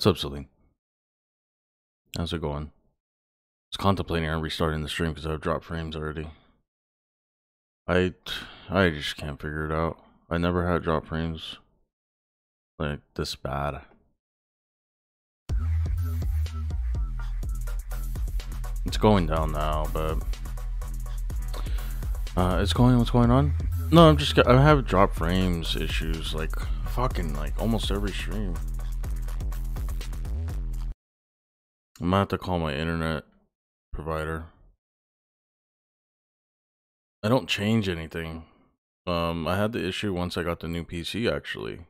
What's up, Celine? How's it going? I was contemplating on restarting the stream because I've dropped frames already. I I just can't figure it out. I never had drop frames like this bad. It's going down now, but uh, it's going. What's going on? No, I'm just. I have drop frames issues like fucking like almost every stream. I'm gonna have to call my internet provider. I don't change anything. Um, I had the issue once I got the new PC. Actually,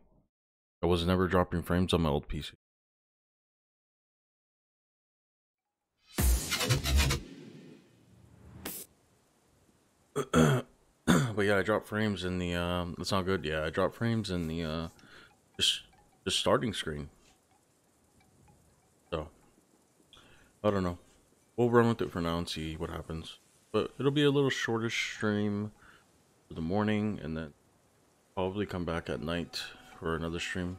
I was never dropping frames on my old PC. but yeah, I dropped frames in the um that's not good. Yeah, I dropped frames in the uh just the starting screen. So I don't know. We'll run with it for now and see what happens. But it'll be a little shortish stream for the morning and then probably come back at night for another stream.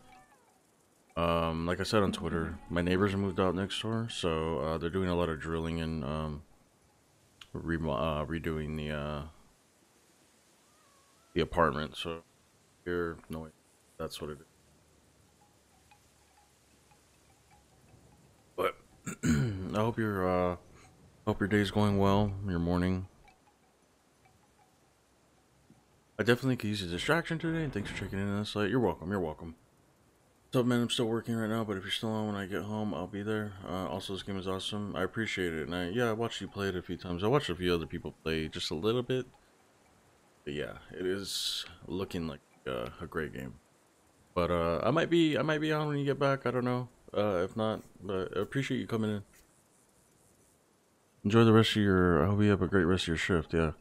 Um, like I said on Twitter, my neighbors moved out next door, so uh, they're doing a lot of drilling and um, re uh, redoing the uh, the apartment. So here, no, that's what it is. I hope your uh, hope your day's going well. Your morning. I definitely could use a distraction today, and thanks for checking in on this. You're welcome. You're welcome. What's up, man? I'm still working right now, but if you're still on when I get home, I'll be there. Uh, also, this game is awesome. I appreciate it. And I, yeah, I watched you play it a few times. I watched a few other people play just a little bit. But yeah, it is looking like uh, a great game. But uh, I might be, I might be on when you get back. I don't know. Uh, if not, but I appreciate you coming in. Enjoy the rest of your. I hope you have a great rest of your shift. Yeah.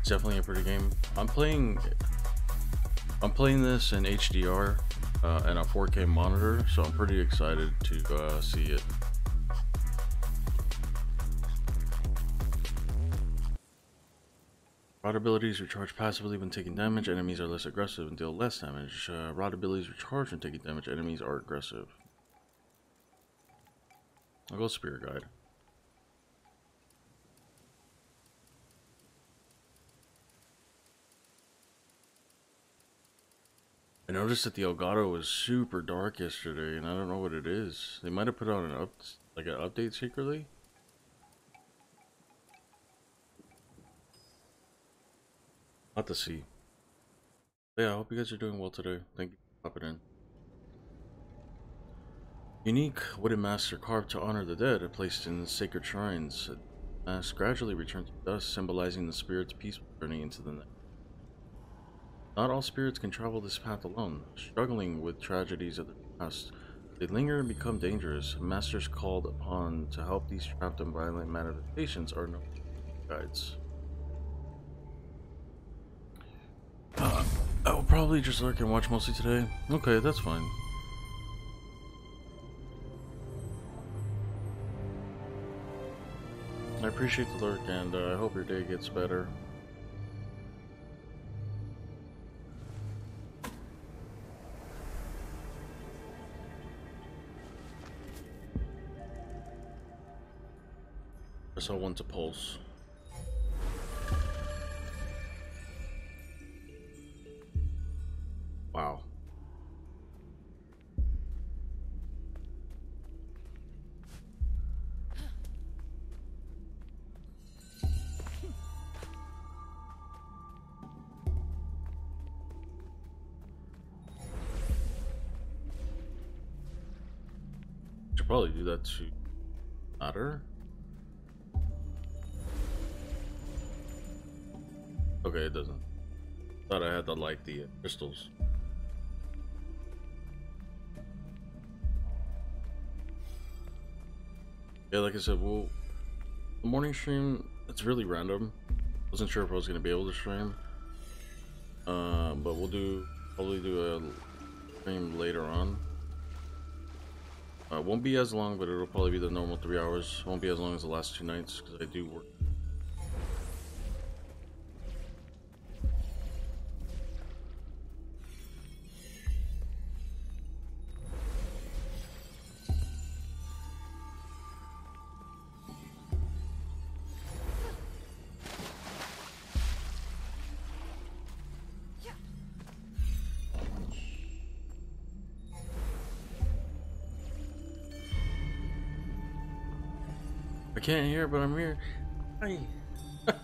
It's definitely a pretty game. I'm playing I'm playing this in HDR uh, and a 4K monitor, so I'm pretty excited to uh, see it. Rot abilities recharge passively when taking damage. Enemies are less aggressive and deal less damage. Uh, rot abilities recharge when taking damage. Enemies are aggressive. I'll go Spirit Guide. I noticed that the Elgato was super dark yesterday, and I don't know what it is. They might have put out an up, like an update secretly. Not to see. Yeah, I hope you guys are doing well today. Thank you for popping in. Unique wooden master carved to honor the dead placed in sacred shrines. Masks gradually return to dust, symbolizing the spirit's peaceful journey into the night. Not all spirits can travel this path alone. Struggling with tragedies of the past, they linger and become dangerous. Masters called upon to help these trapped and violent manifestations are no guides. Uh, I will probably just lurk and watch mostly today. Okay, that's fine. I appreciate the lurk and uh, I hope your day gets better. I saw one to pulse. That to matter. Okay, it doesn't. Thought I had to light the uh, crystals. Yeah, like I said, well, the morning stream, it's really random. Wasn't sure if I was going to be able to stream. Uh, but we'll do, probably do a stream later on. Uh, won't be as long, but it'll probably be the normal three hours. Won't be as long as the last two nights, because I do work I but I'm here. Hi.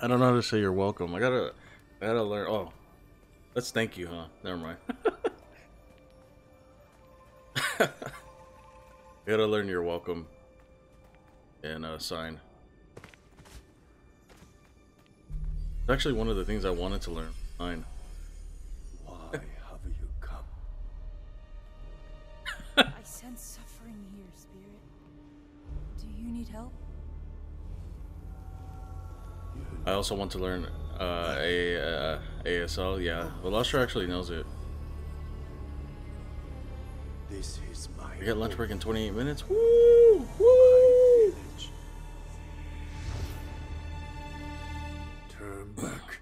I don't know how to say you're welcome. I gotta, I gotta learn. Oh, let's thank you, huh? Never mind. I gotta learn you're welcome and uh, sign. It's actually one of the things I wanted to learn. Sign. Why have you come? I sense suffering here, Spirit. Do you need help? I also want to learn uh, a uh, ASL. Yeah, Velastra actually knows it. This is my We got lunch break in 28 minutes. Woo! Woo! Turn back.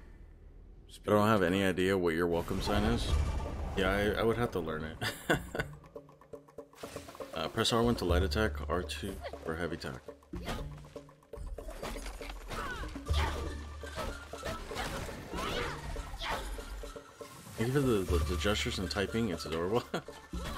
I don't have any idea what your welcome sign is. Yeah, I, I would have to learn it. uh, press R1 to light attack, R2 for heavy attack. For the, the, the gestures and typing, it's adorable.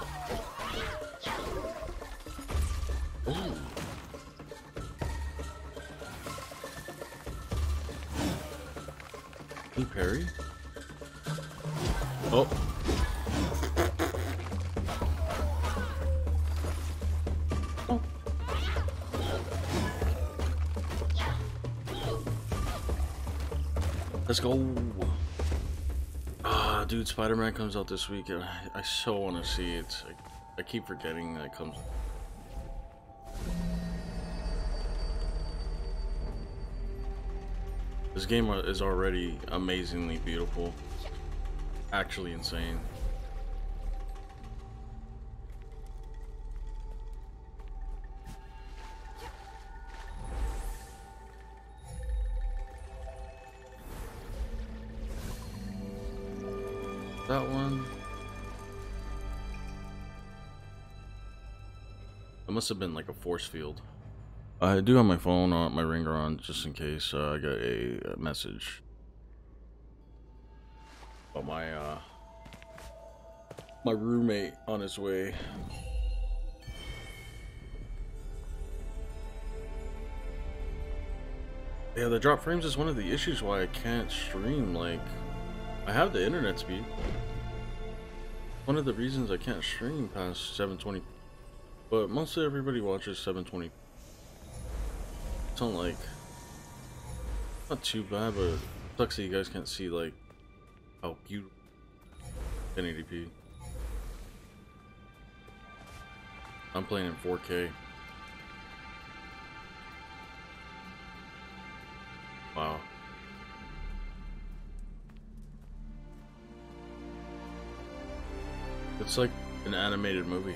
Spider-Man comes out this week, and I, I so want to see it. I, I keep forgetting that it comes. This game is already amazingly beautiful. Actually insane. Must have been like a force field. I do have my phone on, my ringer on, just in case uh, I get a, uh message. About my, uh, my roommate on his way. Yeah, the drop frames is one of the issues why I can't stream, like, I have the internet speed. One of the reasons I can't stream past 720, but mostly everybody watches 720 it's not like not too bad, but it sucks that you guys can't see like how beautiful 1080p. I'm playing in 4K. Wow. It's like an animated movie.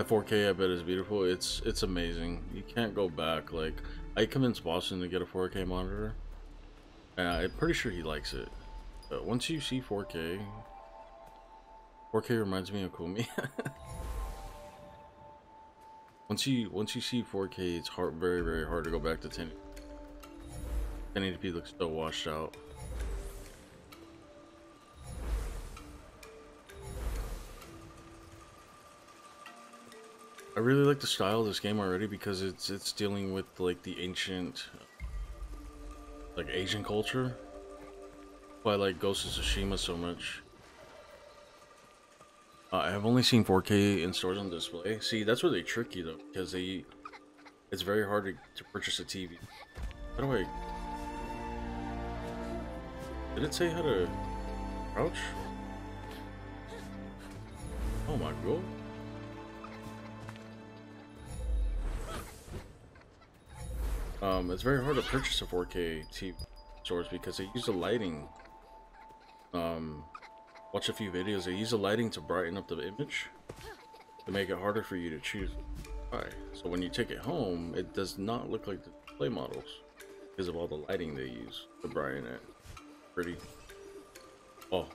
That 4K I bet is beautiful. It's it's amazing. You can't go back. Like I convinced Boston to get a 4K monitor. And I'm pretty sure he likes it. But once you see 4K, 4K reminds me of Kumi. once you once you see 4K, it's hard, very very hard to go back to 10. 1080p looks so washed out. I really like the style of this game already because it's it's dealing with like the ancient like Asian culture. Why I like Ghost of Tsushima so much. Uh, I have only seen 4K in stores on display. See, that's where they trick you though, because they it's very hard to, to purchase a TV. How do I Did it say how to crouch? Oh my god. Um, it's very hard to purchase a 4K TV stores because they use the lighting. Um, watch a few videos. They use the lighting to brighten up the image to make it harder for you to choose. Why? So when you take it home, it does not look like the display models because of all the lighting they use to brighten it. Pretty. Oh.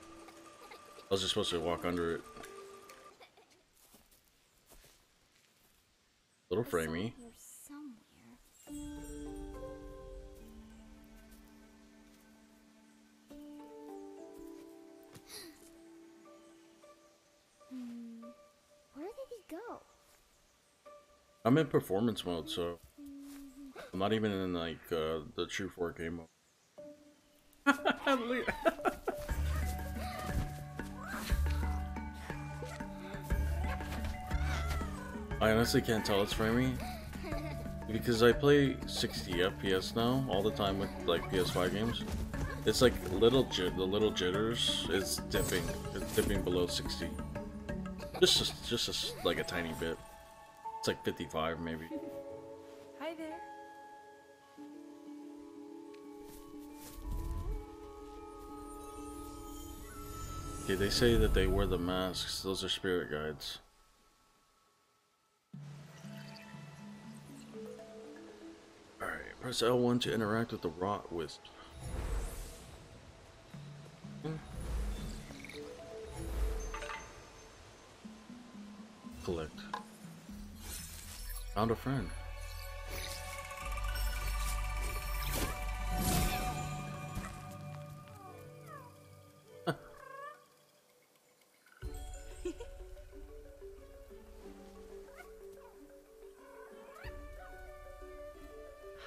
I was just supposed to walk under it. Little framey. Go? I'm in performance mode, so I'm not even in like uh, the true 4K mode. I honestly can't tell it's framey because I play 60 FPS now all the time with like PS5 games. It's like little the little jitters is dipping, it's dipping below 60. Just, just, just a s like a tiny bit. It's like 55 maybe. Hi there. Okay, they say that they wear the masks. Those are spirit guides. Alright, press L1 to interact with the rot wisp. Collect. Found a friend.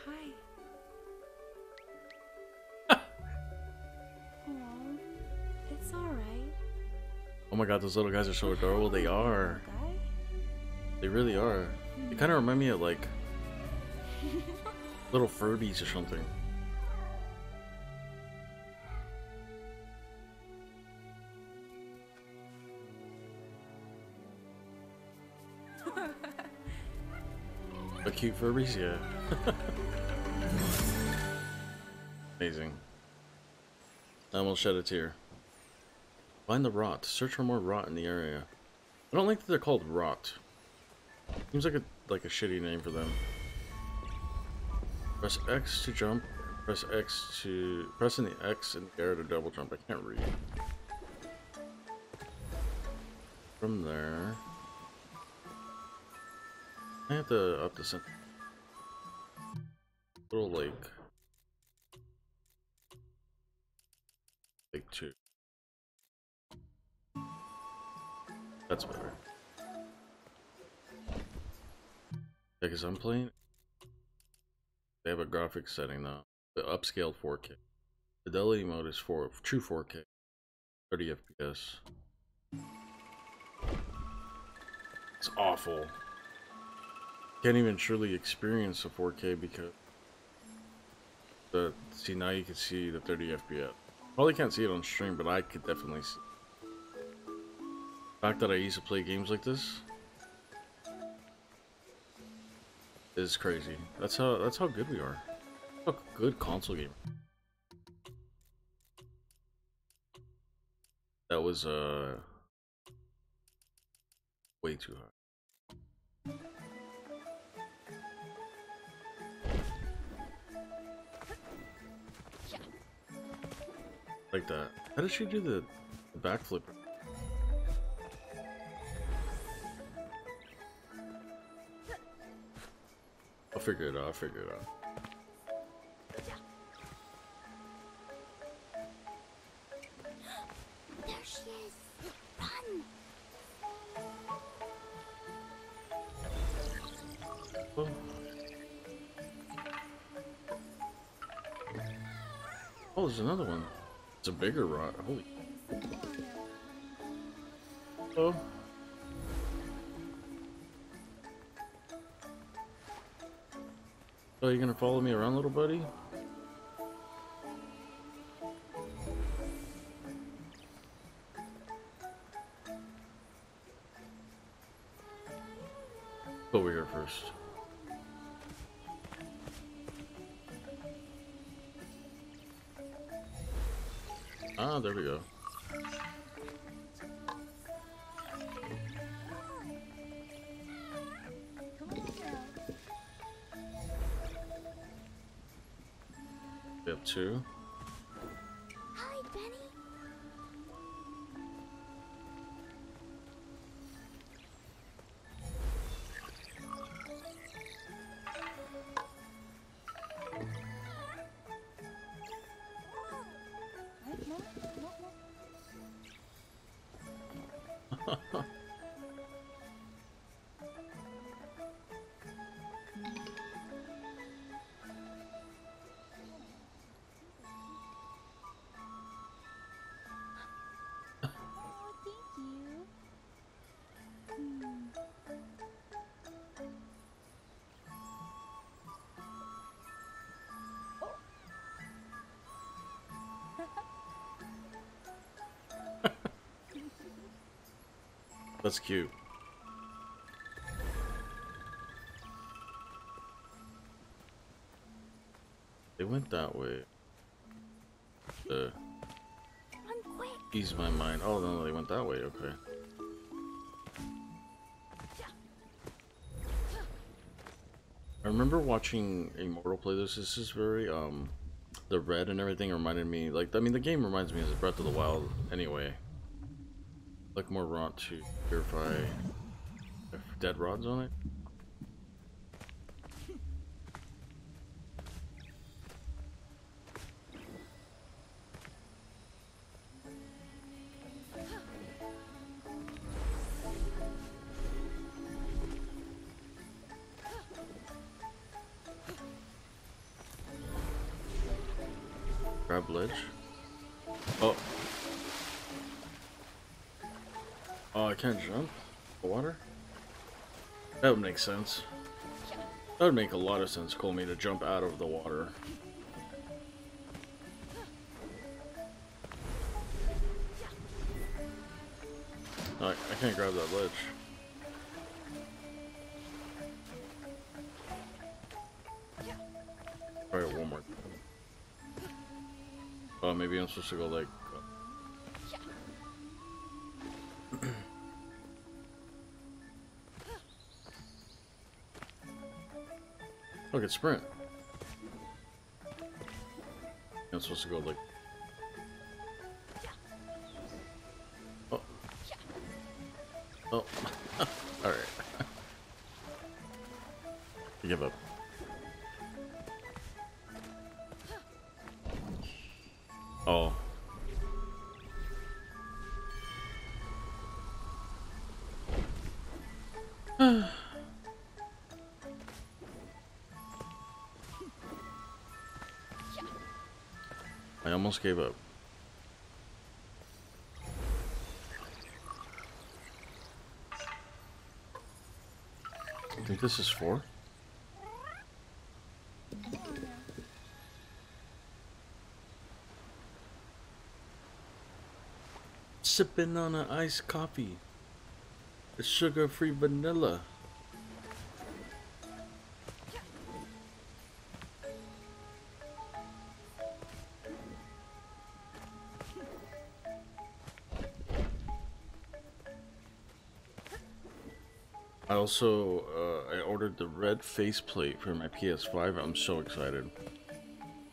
Hi. Aw, it's alright. Oh my god, those little guys are so adorable. They oh are. They really are. They kind of hmm. remind me of like little Furbies or something. But cute Furbies, yeah. Amazing. I almost shed a tear. Find the rot. Search for more rot in the area. I don't like that they're called rot. Seems like a like a shitty name for them. Press X to jump. Press X to pressing the X in air to double jump. I can't read. From there, I have to up the center. Little lake. Lake two. That's better. Because I'm playing. They have a graphics setting now. The upscaled 4K. Fidelity mode is for true 4K, 30 FPS. It's awful. Can't even truly experience the 4K because the see now you can see the 30 FPS. Probably can't see it on stream, but I could definitely see. The fact that I used to play games like this is crazy. That's how that's how good we are. How good console game. That was uh way too high. Like that. How did she do the backflip? I'll figure it out. I'll figure it out. There she is. Run. Oh. Oh, there's another one. It's a bigger rot. Holy. So you gonna follow me around, little buddy? That's cute. They went that way. Quick. ease my mind. Oh no, they went that way. Okay. I remember watching Immortal play this. This is very um, the red and everything reminded me like I mean the game reminds me of Breath of the Wild anyway. More rot to purify if dead rods on it. Make sense. That would make a lot of sense, Koolme, to jump out of the water. I, I can't grab that ledge. Alright, one more. Oh, maybe I'm supposed to go like. Sprint. I'm supposed to go like. I almost gave up. I think this is four. Sipping on an iced coffee. It's sugar-free vanilla. Also uh, I ordered the red faceplate for my PS5. I'm so excited.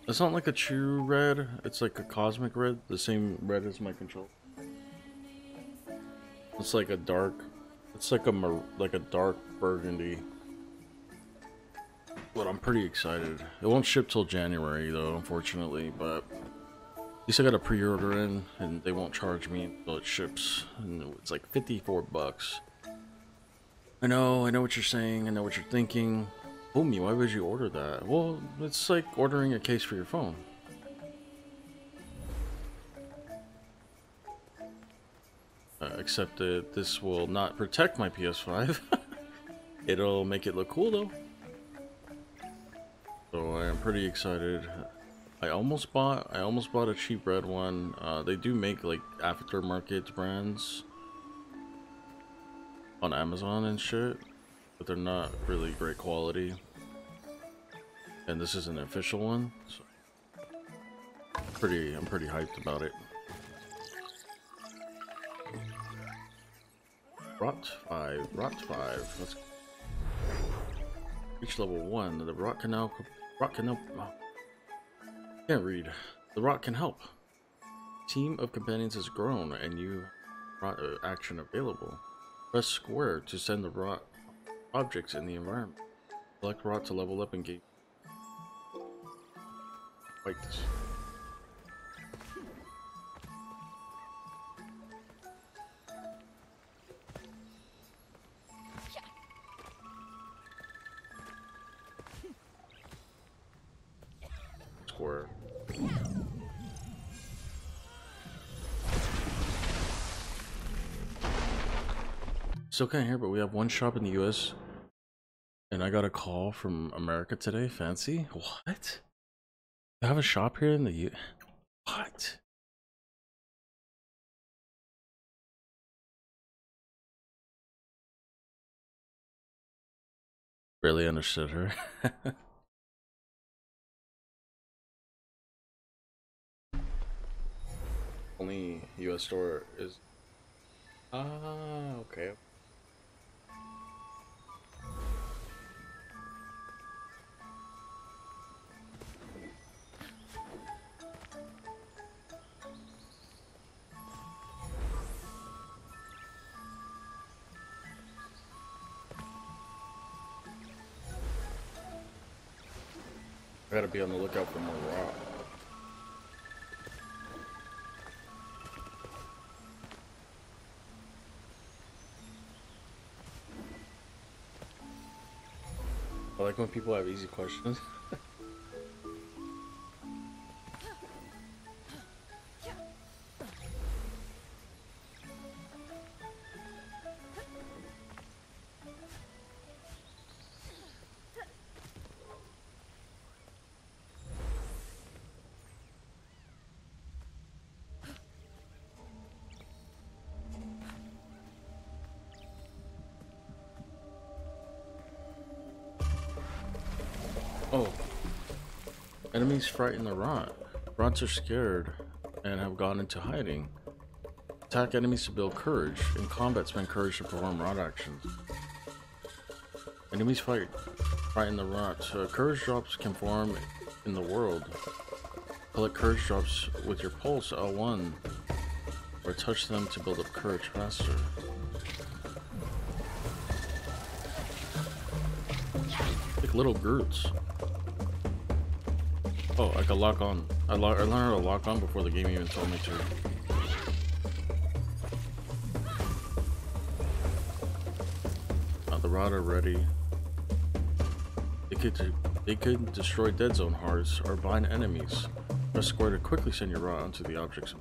It's not like a true red. It's like a cosmic red, the same red as my control. It's like a dark. It's like a like a dark burgundy. But I'm pretty excited. It won't ship till January though, unfortunately. But at least I got a pre-order in, and they won't charge me until it ships. And it's like 54 bucks. I know, I know what you're saying, I know what you're thinking. Boomy, why would you order that? Well, it's like ordering a case for your phone. Uh, except that this will not protect my PS5. It'll make it look cool though. So I am pretty excited. I almost bought I almost bought a cheap red one. Uh, they do make like aftermarket brands on Amazon and shit, but they're not really great quality. And this is an official one, so pretty I'm pretty hyped about it. Rot 5, Rot 5. Let's reach level 1. The rot can now rot can help oh. can't read. The rot can help. Team of companions has grown and you uh, action available. Press square to send the rot objects in the environment. Select rot to level up and gain. Fight this. Still can't hear, but we have one shop in the US. And I got a call from America today. Fancy? What? I have a shop here in the U. What? Really understood her. Only US store is. Ah, okay. I be on the lookout for more rock. I like when people have easy questions. Enemies frighten the rot. Rots are scared and have gone into hiding. Attack enemies to build courage. In combat, spend courage to perform rot actions. Enemies fight frighten the rot. Uh, courage drops can form in the world. Collect courage drops with your pulse L1 or touch them to build up courage faster. Like little Groots. Oh, I could lock on. I, lo I learned how to lock on before the game even told me to. Uh, the rot ready. They could they could destroy dead zone hearts or bind enemies. Press square to quickly send your rot onto the objects.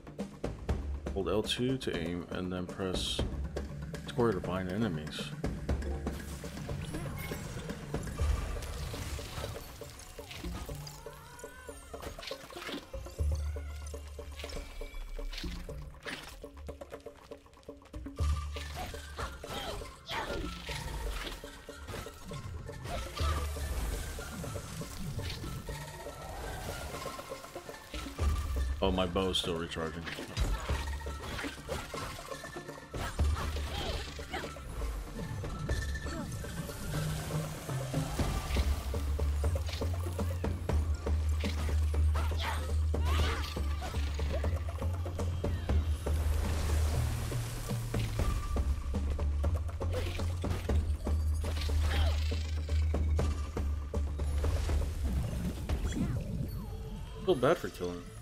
Hold L2 to aim and then press square to bind enemies. My bow's still recharging. feel bad for killing.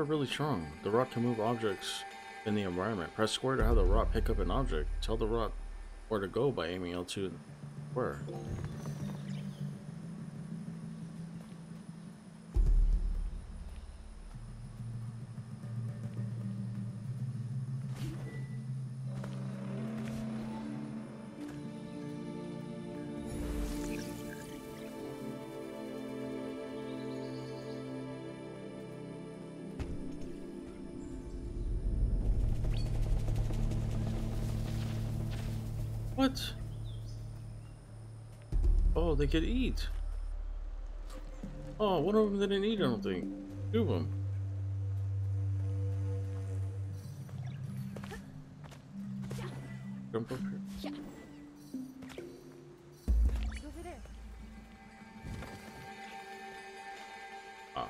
Are really strong. The rot can move objects in the environment. Press square to have the rot pick up an object. Tell the rot where to go by aiming L2 where. Could eat. Oh, one of them didn't eat, I don't think. Two of them. jump up here? Ah.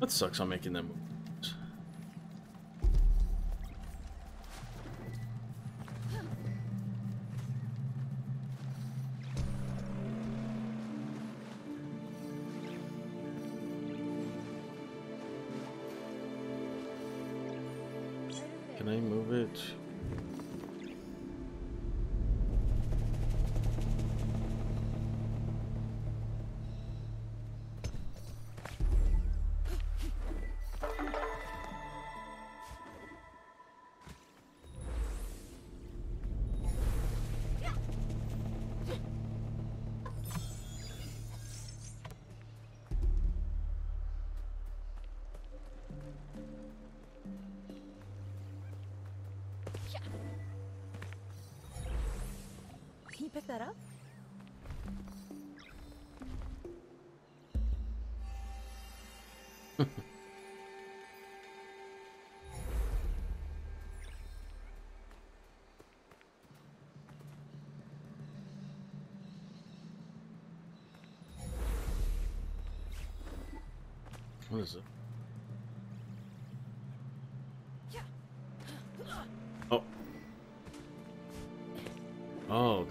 That sucks on making them moves.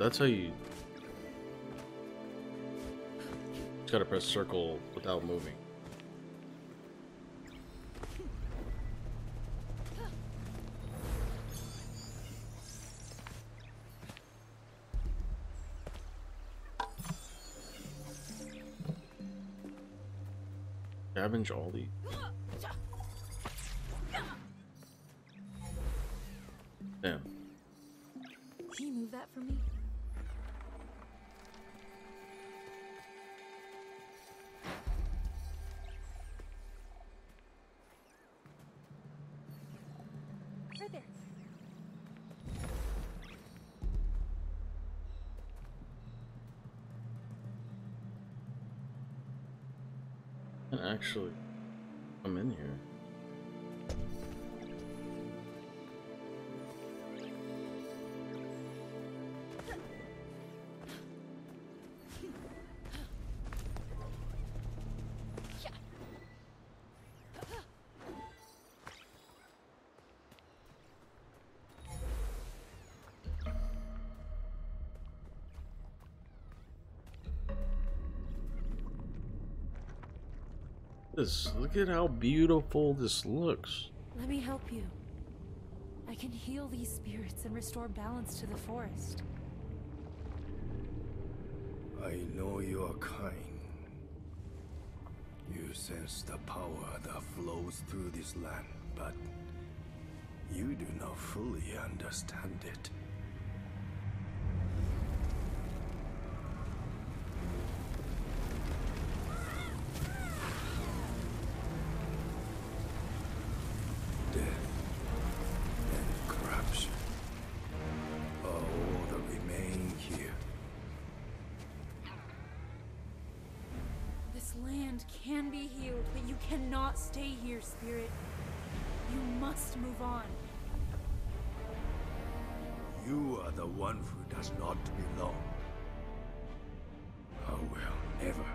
That's how you. Just gotta press circle without moving. Scavenge all the. Damn. Can you move that for me? Actually This look at how beautiful this looks. Let me help you. I can heal these spirits and restore balance to the forest. I know you are kind. You sense the power that flows through this land, but you do not fully understand it. The one who does not belong. I will never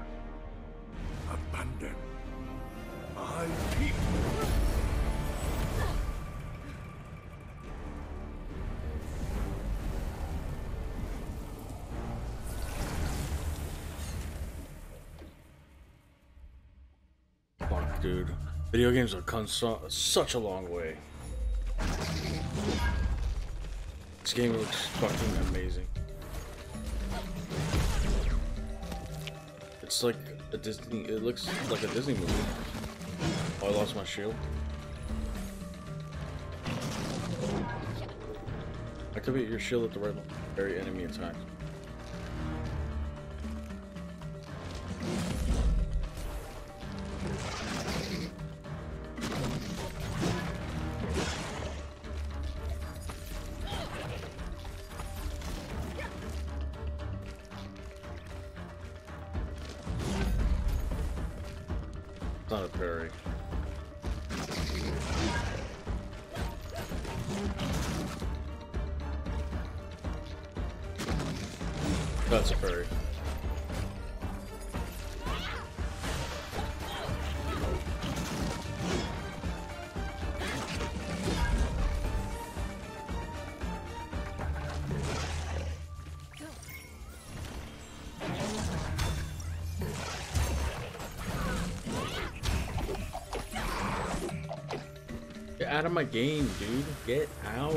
abandon my people. Fuck, dude. Video games have come so, such a long way. Game looks fucking amazing. It's like a Disney. It looks like a Disney movie. Oh, I lost my shield. I could Activate your shield at the right very enemy attack. My game, dude. Get out.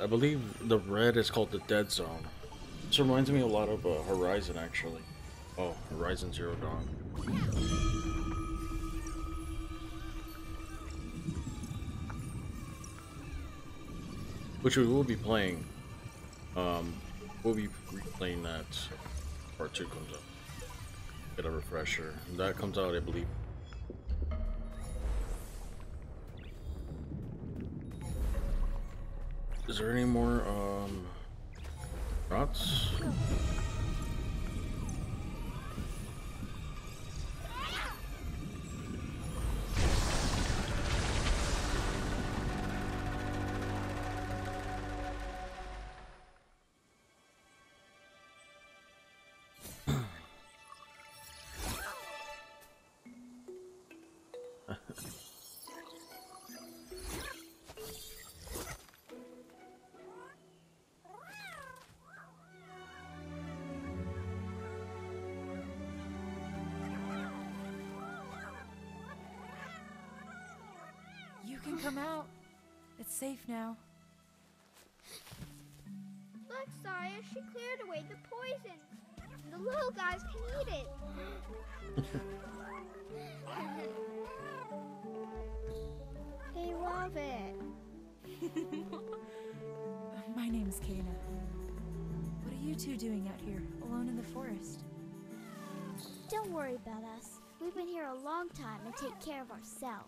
I believe the red is called the dead zone. This reminds me a lot of uh, Horizon, actually. Oh, Horizon Zero Dawn. Which we will be playing. Um, we'll be replaying that. Part two comes up. Get a refresher. That comes out, I believe. Is there any more um safe now. Look, Saya, she cleared away the poison. The little guys can eat it. they love it. My name's Kena. What are you two doing out here, alone in the forest? Don't worry about us. We've been here a long time and take care of ourselves.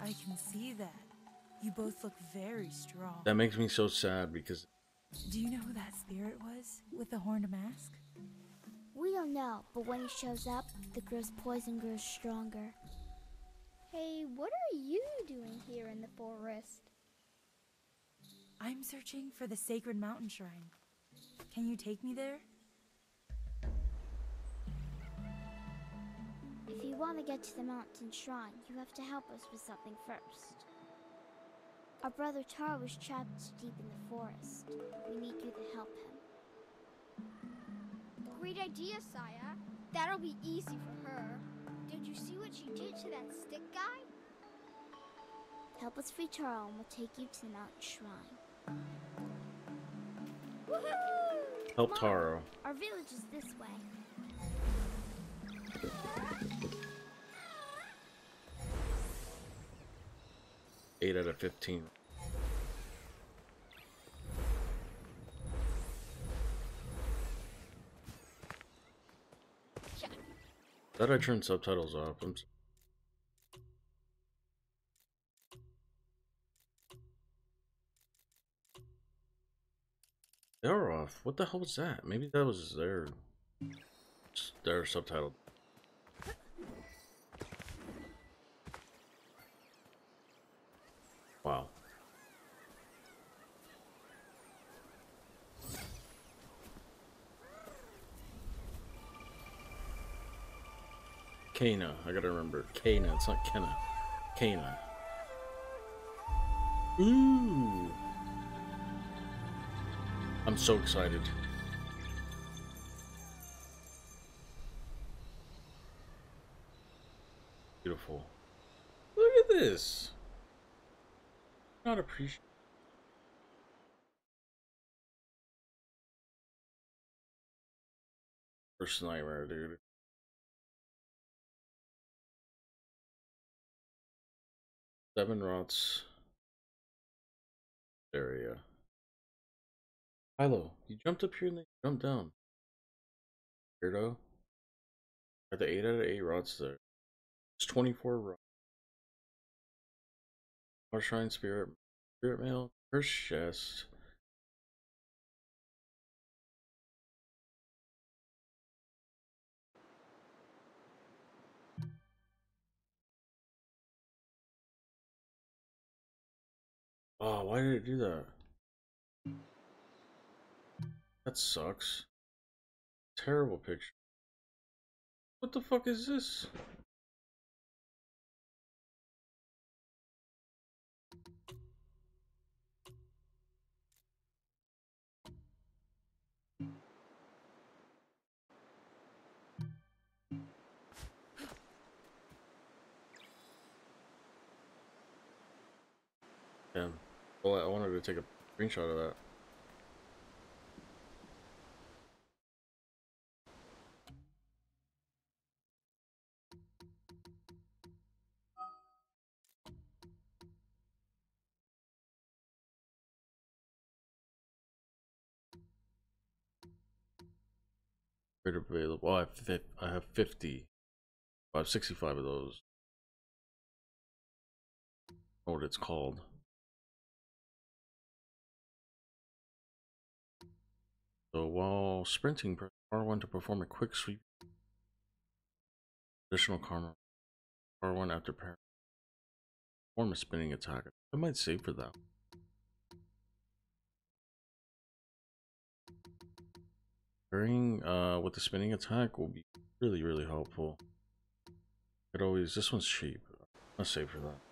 I can see that. You both look very strong. That makes me so sad because Do you know who that spirit was with the horned mask? We don't know, but when he shows up, the girl's poison grows stronger. Hey, what are you doing here in the forest? I'm searching for the sacred mountain shrine. Can you take me there? If you want to get to the mountain shrine, you have to help us with something first. Our brother Taro was trapped deep in the forest. We need you to help him. Great idea, Saya. That'll be easy for her. Did you see what she did to that stick guy? Help us free Taro and we'll take you to the mountain shrine. Help Come. Taro. Our village is this way. Eight out of fifteen. Thought I turned subtitles off. I'm s- They are off. What the hell was that? Maybe that was their their subtitle. Wow. Kana. I gotta remember. Kana. It's not Kenna. Kana. Ooh. I'm so excited. Beautiful. Look at this. Not appreciate. First nightmare, dude. Seven rots. Area. Hilo, you jumped up here and then you jumped down. Weirdo. Are the 8 out of 8 rots there? It's 24 rots. Our Shrine Spirit. Spirit Mail. First chest. Oh, why did it do that? That sucks. Terrible picture. What the fuck is this? Well, I wanted to take a screenshot of that. Available. I have, I have 50. I have 65 of those. I know what it's called. So while sprinting, press R1 to perform a quick sweep. Additional karma. R1 after parry. Perform a spinning attack. I might save for that. Parrying uh, with the spinning attack will be really, really helpful. It always, this one's cheap. I'll save for that.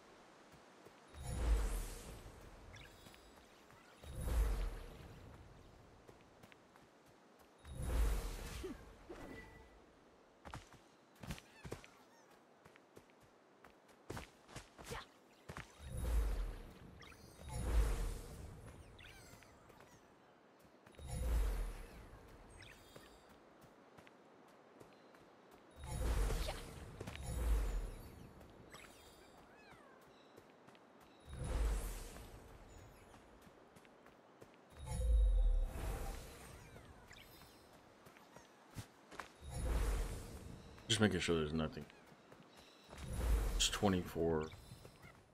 Just making sure there's nothing. It's 24.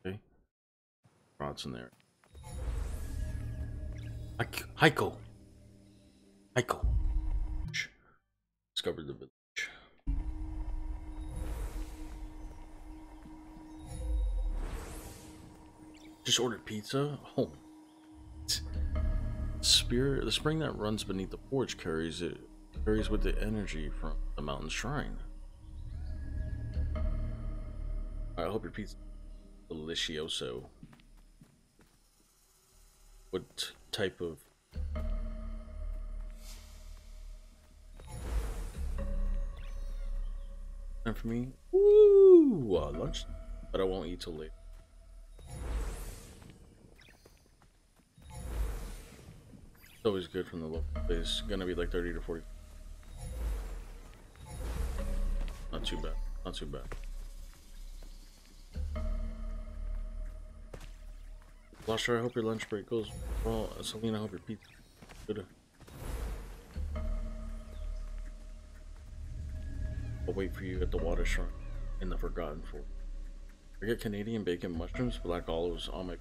Okay. Rods in there. Heiko. Heiko. Discovered the village. Just ordered pizza? Oh. Spirit, the spring that runs beneath the porch carries it carries with the energy from the mountain shrine. I hope your pizza delicioso. What type of time for me? Woo! Uh, lunch, but I won't eat till late. It's always good from the local place. Gonna be like 30 to 40. Not too bad. Not too bad. Blusher, I hope your lunch break goes well. Uh, Selena, I hope your pizza good. I'll wait for you at the water shrine in the Forgotten Forest. I get Canadian bacon mushrooms, black olives on my.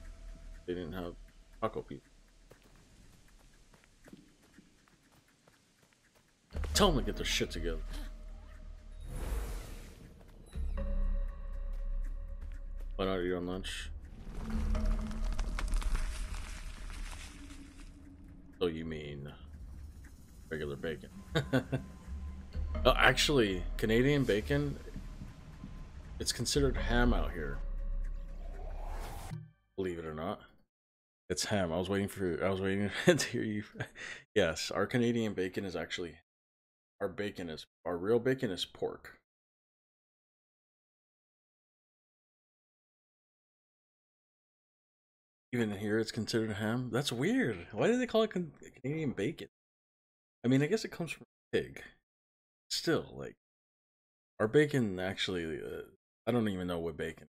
They didn't have taco pizza. Tell them to get their shit together. Why not eat on lunch? So you mean regular bacon? oh, actually, Canadian bacon, it's considered ham out here. Believe it or not, it's ham. I was waiting for. I was waiting to hear you. yes, our Canadian bacon is actually our bacon is our real bacon is pork. Even here, it's considered ham. That's weird. Why do they call it Can- Canadian bacon? I mean, I guess it comes from pig. Still, like our bacon actually. Uh, I don't even know what bacon.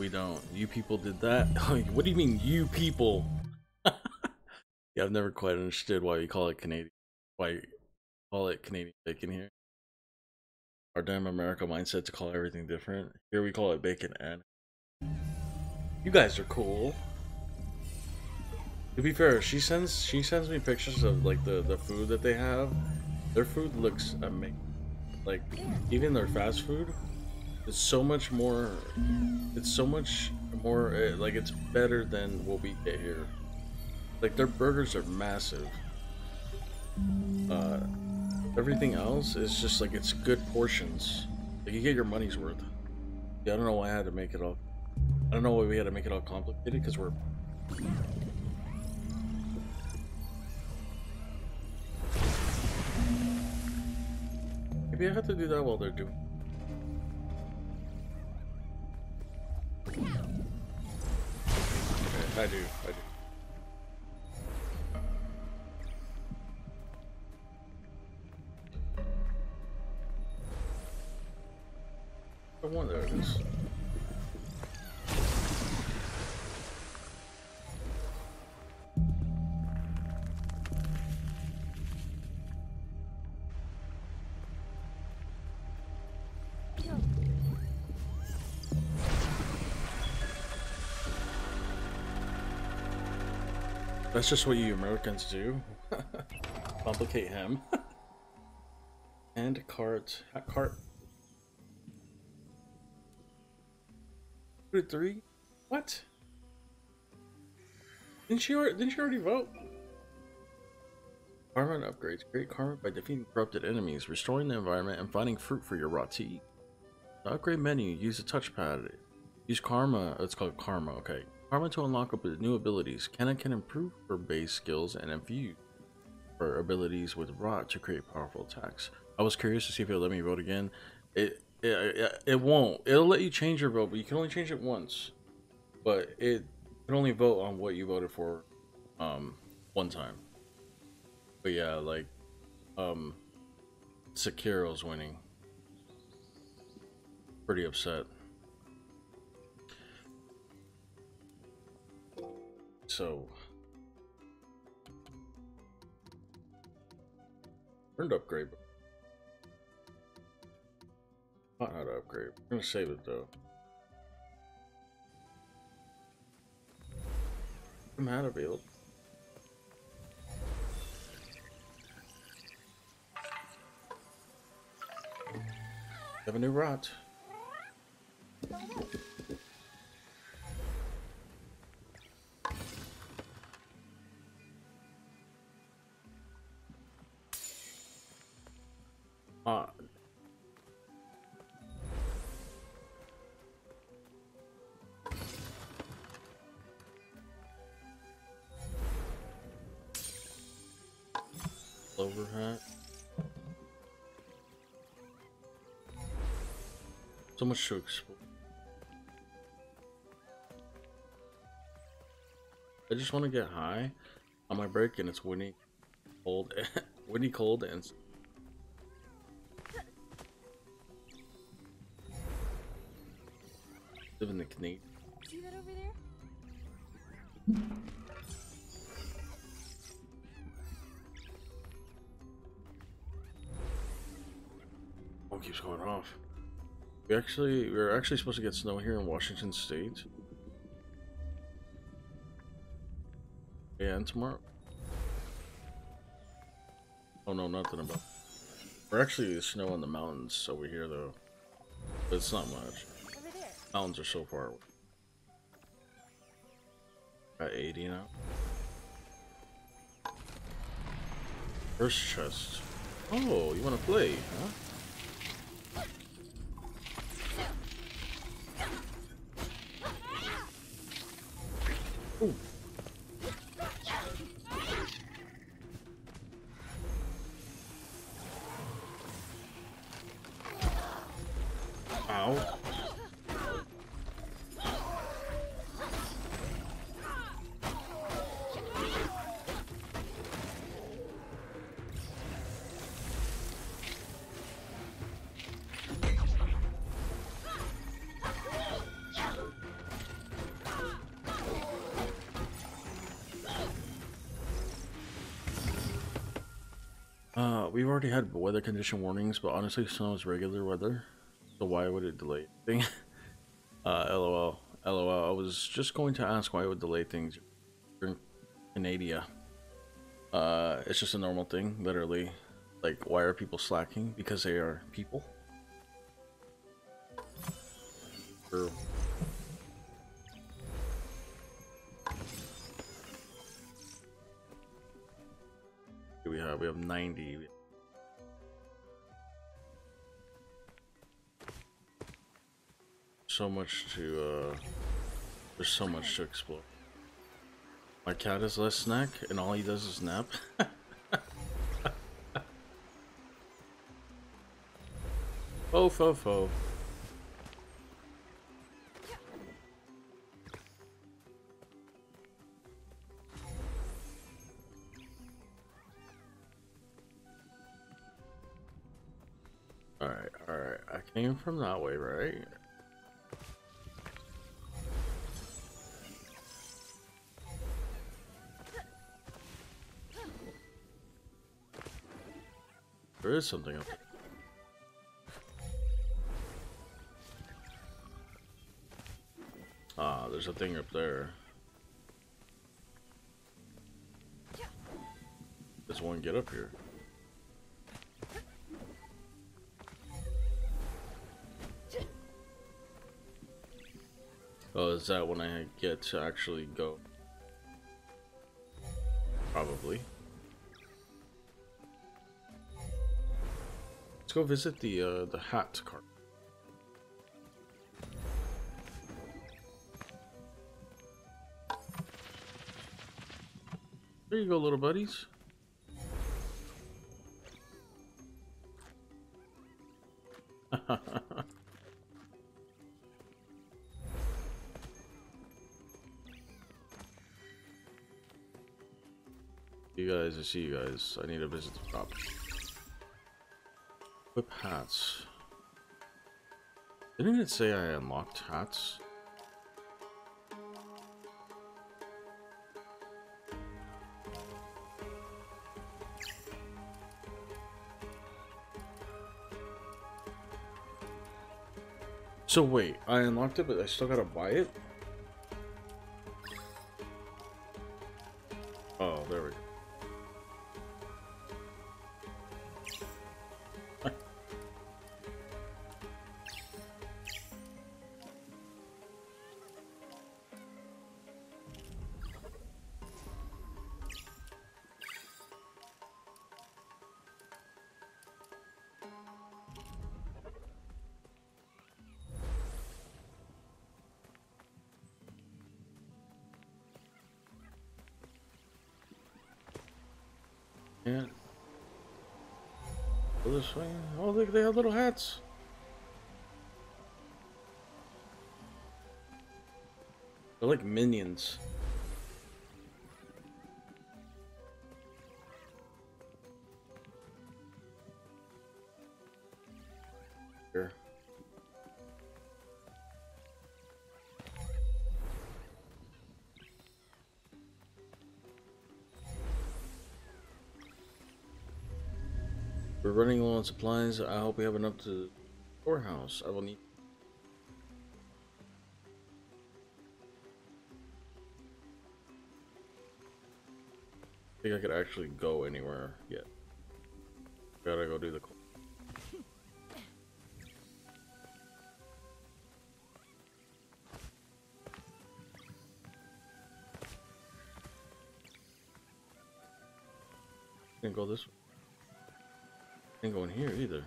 We don't. You people did that? what do you mean, you people? yeah, I've never quite understood why you call it Canadian. Why call it Canadian bacon here. Our damn America mindset to call everything different. Here we call it bacon and. You guys are cool. To be fair, she sends she sends me pictures of like the the food that they have. Their food looks amazing. Like even their fast food, it's so much more. It's so much more uh, like it's better than what we get here. Like their burgers are massive. Uh, everything else is just like it's good portions. Like you get your money's worth. Yeah, I don't know why I had to make it all. I don't know why we had to make it all complicated because we're Maybe I have to do that while they're doing. I do, I do. Oh, one there it That's just what you Americans do. Complicate him. and cart. Cart. Three? What? Didn't she, didn't she already vote? Karma upgrades. Create karma by defeating corrupted enemies, restoring the environment, and finding fruit for your rot to eat. The upgrade menu. Use a touchpad. Use karma. It's called karma, okay. Karma to unlock up new abilities. Kena can improve her base skills and infuse her abilities with Rot to create powerful attacks. I was curious to see if it'll let me vote again. It, it, it won't. It'll let you change your vote, but you can only change it once. But it can only vote on what you voted for um, one time. But yeah, like, um, Sekiro's winning. Pretty upset. So, turned upgrade. Not how to upgrade. I'm gonna save it though. I'm out available. Have a new rot. Uh, Clover hat. So much to explore. I just want to get high on my break and it's windy, cold, windy, cold, and live in the Canadian. See that over there? Oh, it keeps going off. We actually, we're actually supposed to get snow here in Washington State. Yeah, and tomorrow. Oh no, nothing about. We're actually snow in the mountains over here though. But it's not much. Mountains are so far away. Got 80 now. First chest. Oh, you wanna play, huh? Had weather condition warnings, but honestly, snow is regular weather. So why would it delay thing? uh, lol. LOL. I was just going to ask why it would delay things in Canada. Uh, it's just a normal thing, literally. Like, why are people slacking? Because they are people. True. we have? We have 90. So much to, uh, there's so much to explore. My cat is less snack, and all he does is nap. oh, fo fo. Alright, alright. I came from that way, right? Is something up. Ah, there's a thing up there. This one get up here? Oh, is that when I get to actually go? Probably. Let's go visit the uh, the hat cart. There you go, little buddies. you guys, I see you guys. I need to visit the shop. Equip hats. Didn't it say I unlocked hats? So wait, I unlocked it, but I still gotta buy it? Oh, look, they have little hats. They're like minions. Running low on supplies. I hope we have enough to storehouse. I will need. I think I could actually go anywhere yet. Here either.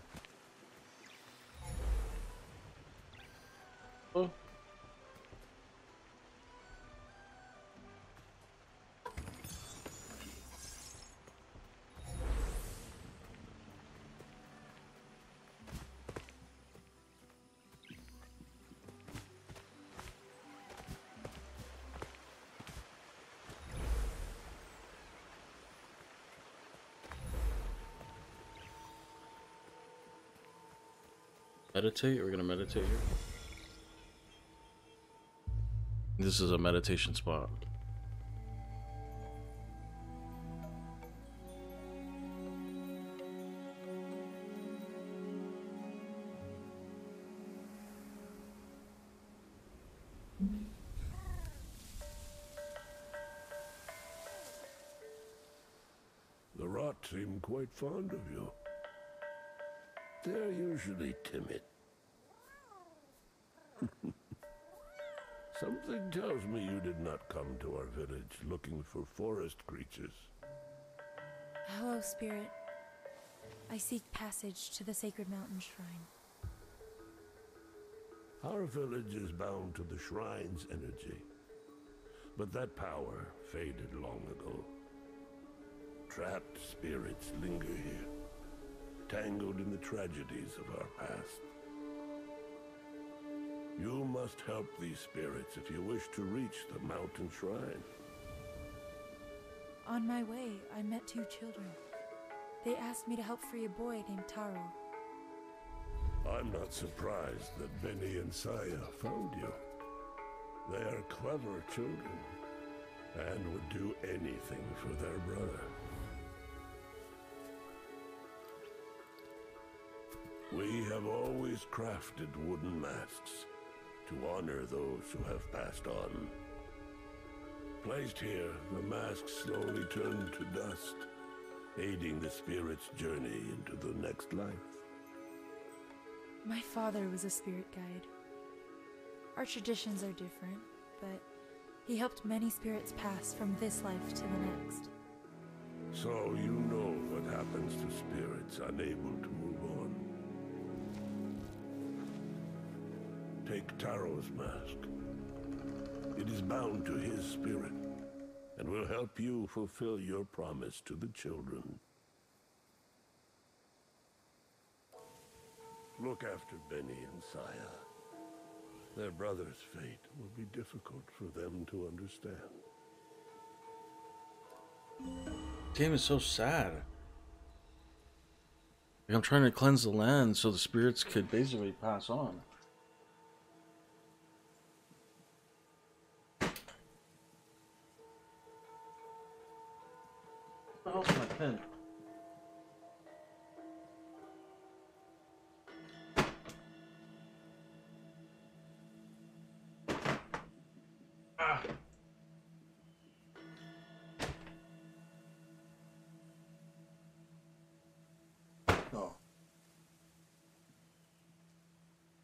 meditate? We're gonna meditate here. This is a meditation spot. The rot seem quite fond of you. They're usually timid. Something tells me you did not come to our village looking for forest creatures. Hello, Spirit. I seek passage to the Sacred Mountain Shrine. Our village is bound to the shrine's energy. But that power faded long ago. Trapped spirits linger here, tangled in the tragedies of our past. You must help these spirits if you wish to reach the mountain shrine. On my way, I met two children. They asked me to help free a boy named Taro. I'm not surprised that Beni and Saya found you. They are clever children and would do anything for their brother. We have always crafted wooden masks to honor those who have passed on. Placed here, the masks slowly turn to dust, aiding the spirit's journey into the next life. My father was a spirit guide. Our traditions are different, but he helped many spirits pass from this life to the next. So you know what happens to spirits unable to move Take Taro's mask. It is bound to his spirit, and will help you fulfill your promise to the children. Look after Beni and Saya. Their brother's fate will be difficult for them to understand. game is so sad. I'm trying to cleanse the land so the spirits could basically pass on.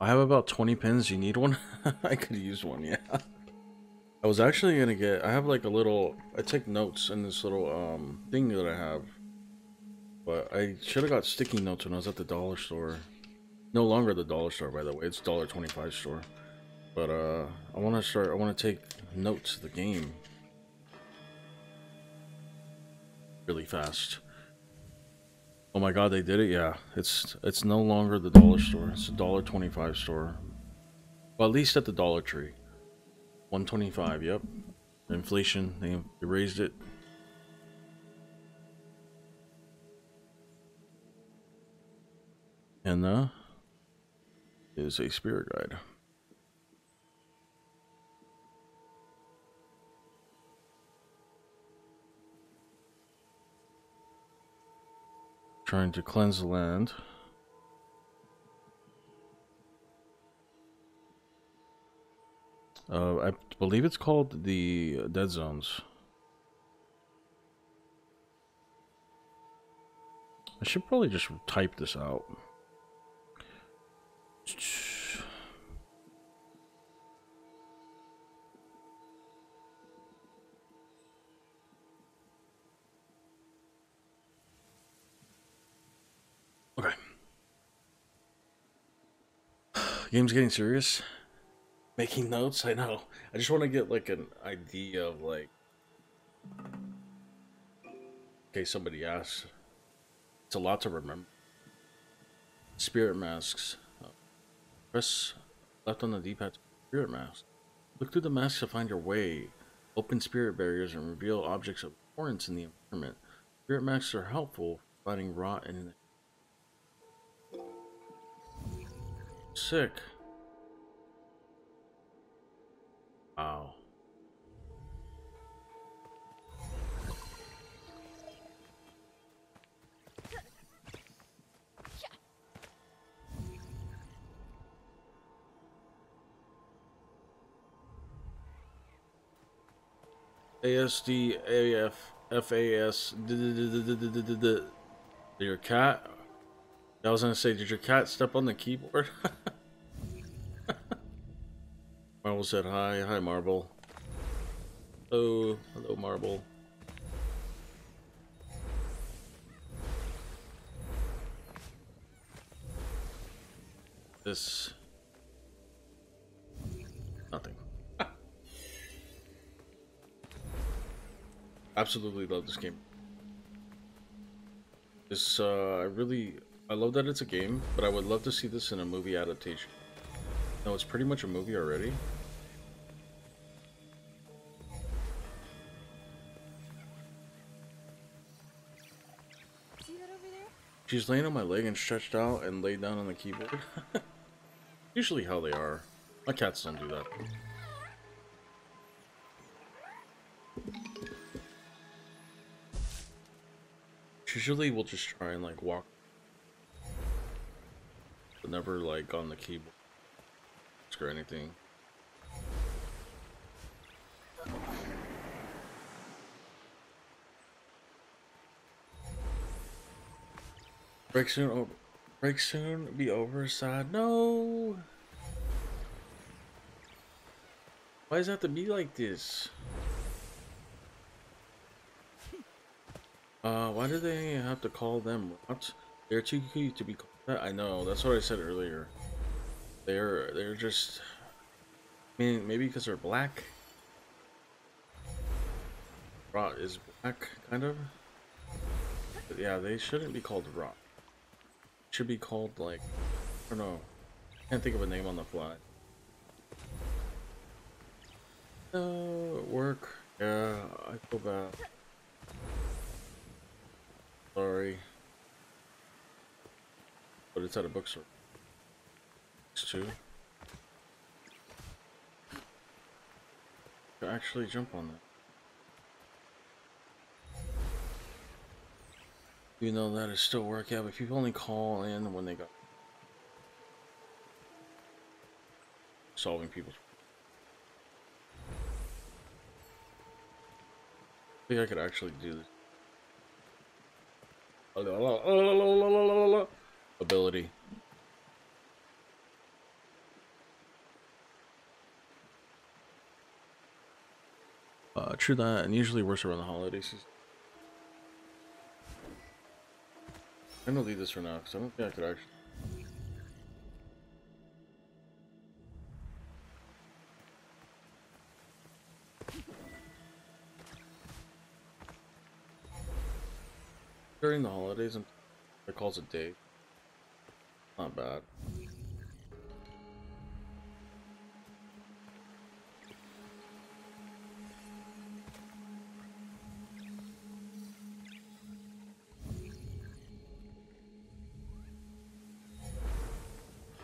I have about 20 pins. You need one? I could use one, yeah. I was actually gonna get, I have like a little, I take notes in this little um thing that I have. But I should have got sticky notes when I was at the dollar store. No longer the dollar store, by the way. It's dollar twenty-five store. But uh, I want to start, I want to take notes of the game. Really fast. Oh my god, they did it? Yeah. It's it's no longer the dollar store. It's a dollar twenty-five store. Well, at least at the Dollar Tree. 125, yep. Inflation, they raised it. And uh is a spirit guide. Trying to cleanse the land. Uh, I believe it's called the Dead Zones. I should probably just type this out. Game's getting serious making notes. I know. I just want to get like an idea of like, case somebody asks. It's a lot to remember. Spirit masks. Uh, press left on the D-pad. Spirit mask. Look through the mask to find your way. Open spirit barriers and reveal objects of importance in the environment. Spirit masks are helpful fighting rot and sick. Wow. ASD AF F A S. Did your cat? I was gonna say, did your cat step on the keyboard? Marble said hi. Hi, Marble. Hello. Hello, Marble. This. Nothing. Absolutely love this game. This, uh, I really, I love that it's a game, but I would love to see this in a movie adaptation. No, it's pretty much a movie already. She's laying on my leg and stretched out and laid down on the keyboard. Usually how they are. My cats don't do that. Usually we'll just try and like walk. But never like on the keyboard or anything. Break soon. Oh, break soon. Be over. Sad. No. Why does it have to be like this? Uh, why do they have to call them rots? They're too cute to be called. I know. That's what I said earlier. They're they're just. I mean, maybe because they're black. Rot is black, kind of. But yeah, they shouldn't be called rot. Should be called like, I don't know. Can't think of a name on the fly. Uh, work. Yeah, I feel bad. Sorry. But it's at a bookstore. It's two. Actually jump on that. You know that is still work, yeah, but people only call in when they got solving people's I think I could actually do this. Ability. Uh, true that, and usually worse around the holiday season. I'm gonna leave this for now because I don't think I could actually. During the holidays, it calls it day. Not bad.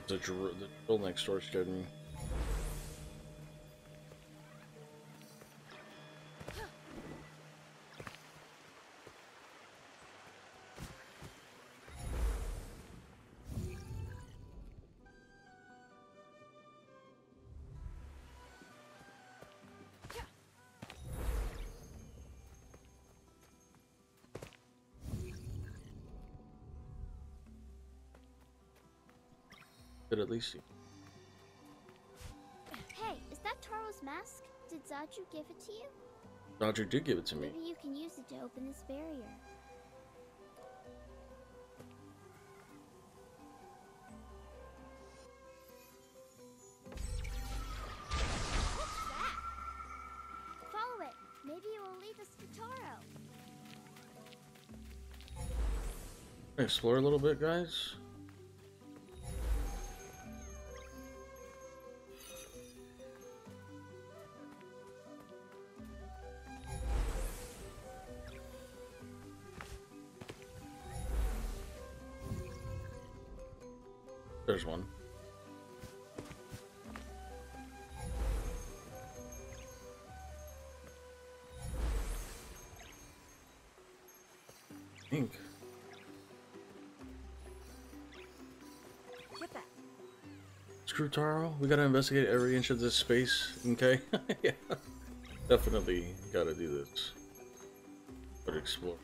The, the drill next door scared me. Could at least see. Hey, is that Taro's mask? Did Zaju give it to you? Dodger did give it to me. Maybe you can use it to open this barrier. What's that? Follow it. Maybe it will lead us to Taro. Explore a little bit, guys. Screw Taro, we gotta investigate every inch of this space, okay? yeah. Definitely gotta do this. But explore.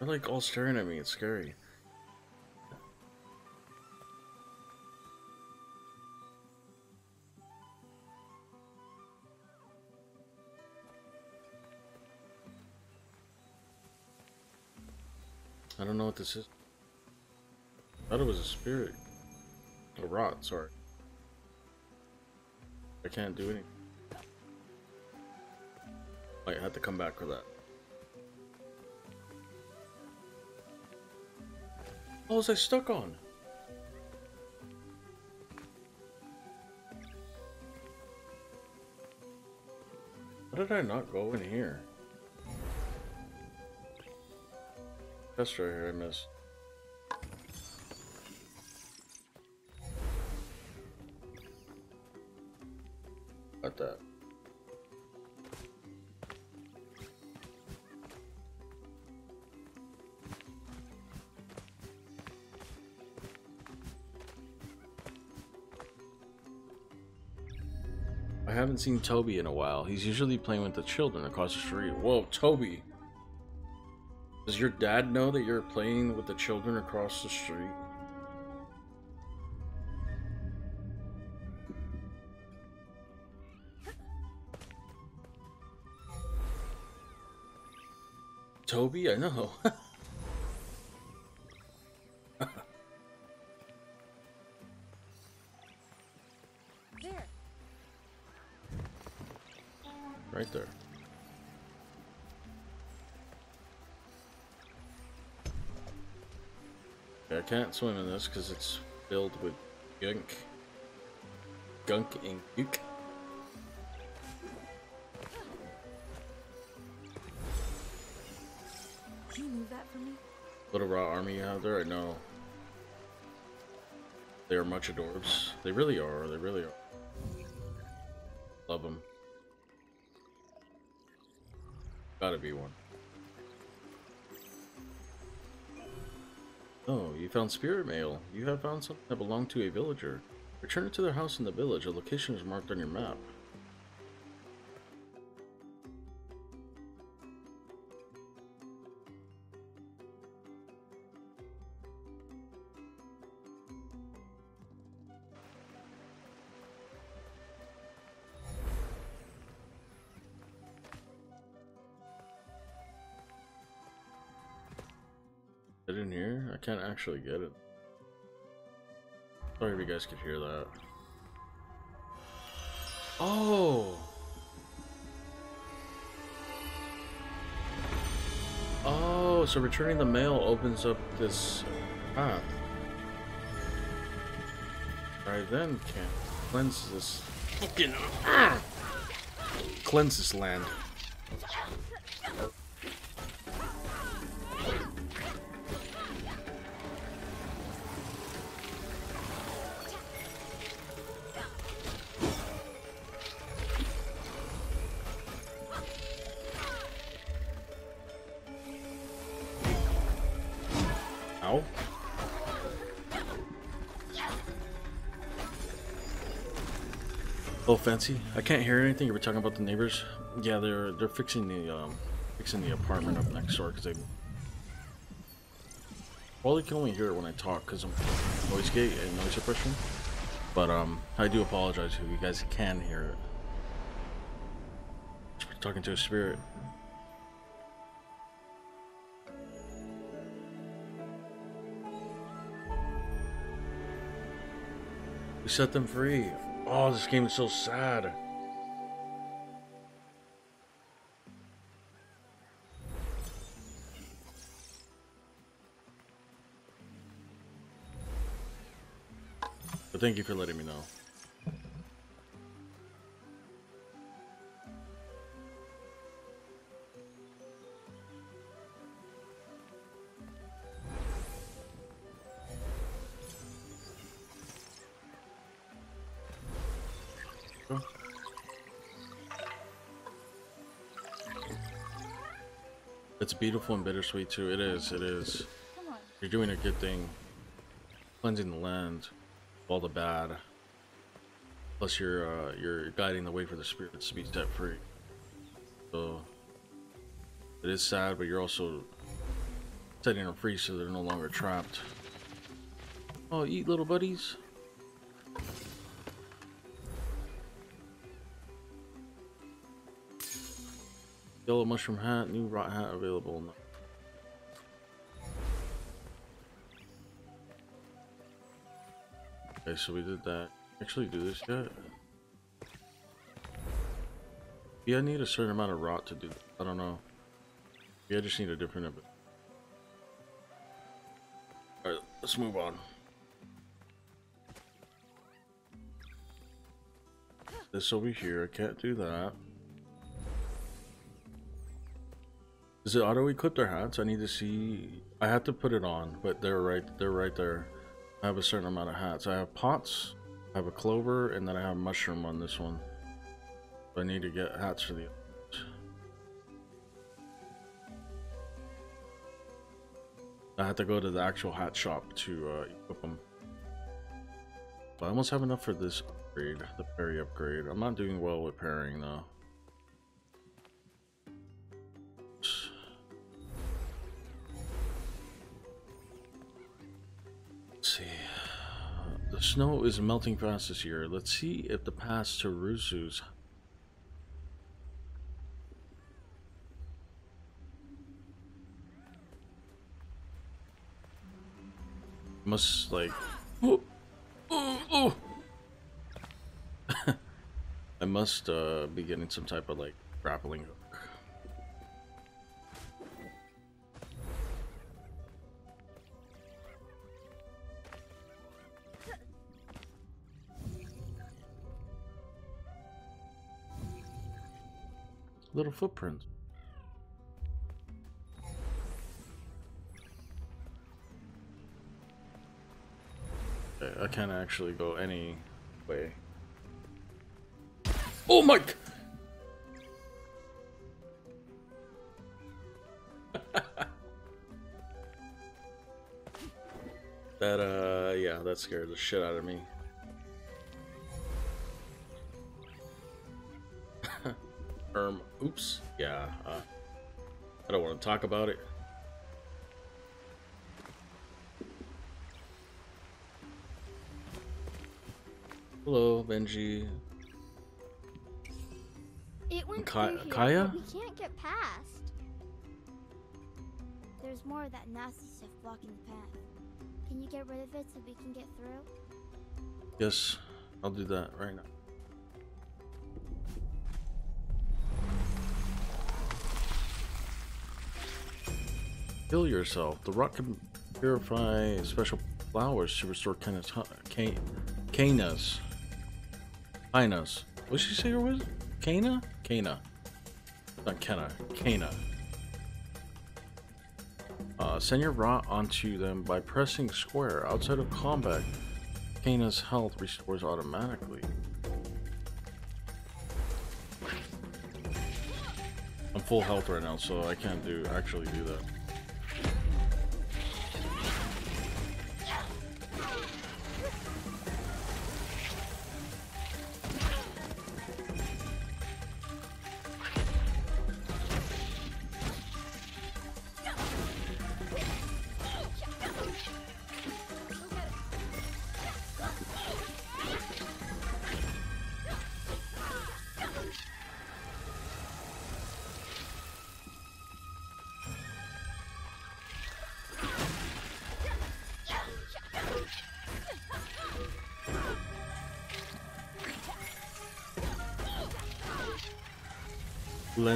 They're like all staring at me. It's scary. This is. I thought it was a spirit. A rot, sorry. I can't do anything. I have to come back for that. What was I stuck on? How did I not go in here? That's right here, I missed. Got that. I haven't seen Toby in a while. He's usually playing with the children across the street. Whoa, Toby! Does your dad know that you're playing with the children across the street? Toby, I know. I can't swim in this because it's filled with gunk. Gunk and gook. Can you move that for me? Little rot army you have there, I know. They are much adorbs. They really are, they really are. Love them. Gotta be one. Found spirit mail. You have found something that belonged to a villager. Return it to their house in the village. A location is marked on your map. Actually get it. Sorry if you guys could hear that. Oh! Oh, so returning the mail opens up this path. I then can cleanse this fucking cleanse this land. Fancy. I can't hear anything. You were talking about the neighbors. Yeah, they're they're fixing the um fixing the apartment up next door because they probably can only hear it when I talk because I'm noise gate and noise suppression. But um, I do apologize if you guys can hear it. Talking to a spirit. We set them free. Oh, this game is so sad. But thank you for letting me know. It's beautiful and bittersweet too. It is. It is. You're doing a good thing. Cleansing the land, of all the bad. Plus, you're uh, you're guiding the way for the spirits to be set free. So it is sad, but you're also setting them free so they're no longer trapped. Oh, eat little buddies. Yellow mushroom hat, new rot hat available. Okay, so we did that. Actually, do this yet? Yeah, I need a certain amount of rot to do. I don't know. Yeah, I just need a different. of it. All right, let's move on. This over here, I can't do that. Does it auto equip their hats? I need to see. I have to put it on, but they're right. They're right there. I have a certain amount of hats. I have pots, I have a clover, and then I have mushroom on this one. I need to get hats for the. I have to go to the actual hat shop to uh, equip them. But I almost have enough for this upgrade, the parry upgrade. I'm not doing well with parrying though. Snow is melting fast this year. Let's see if the pass to Rusu's must like oh, oh, oh. I must uh, be getting some type of like grappling hook. Little footprints. I can't actually go any way. Oh my! that uh, yeah, that scared the shit out of me. Um, oops, yeah. Uh, I don't want to talk about it. Hello, Benji. It went Ka- here, Kaya? we can't get past. There's more of that nasty stuff blocking the path. Can you get rid of it so we can get through? Yes, I'll do that right now. Heal yourself. The rot can purify special flowers to restore Kana's Kana. Kana's. Kana's. What did she say her was? Kana? Kana. Not Kenna. Kana. Uh, send your rot onto them by pressing square outside of combat. Kana's health restores automatically. I'm full health right now, so I can't do actually do that.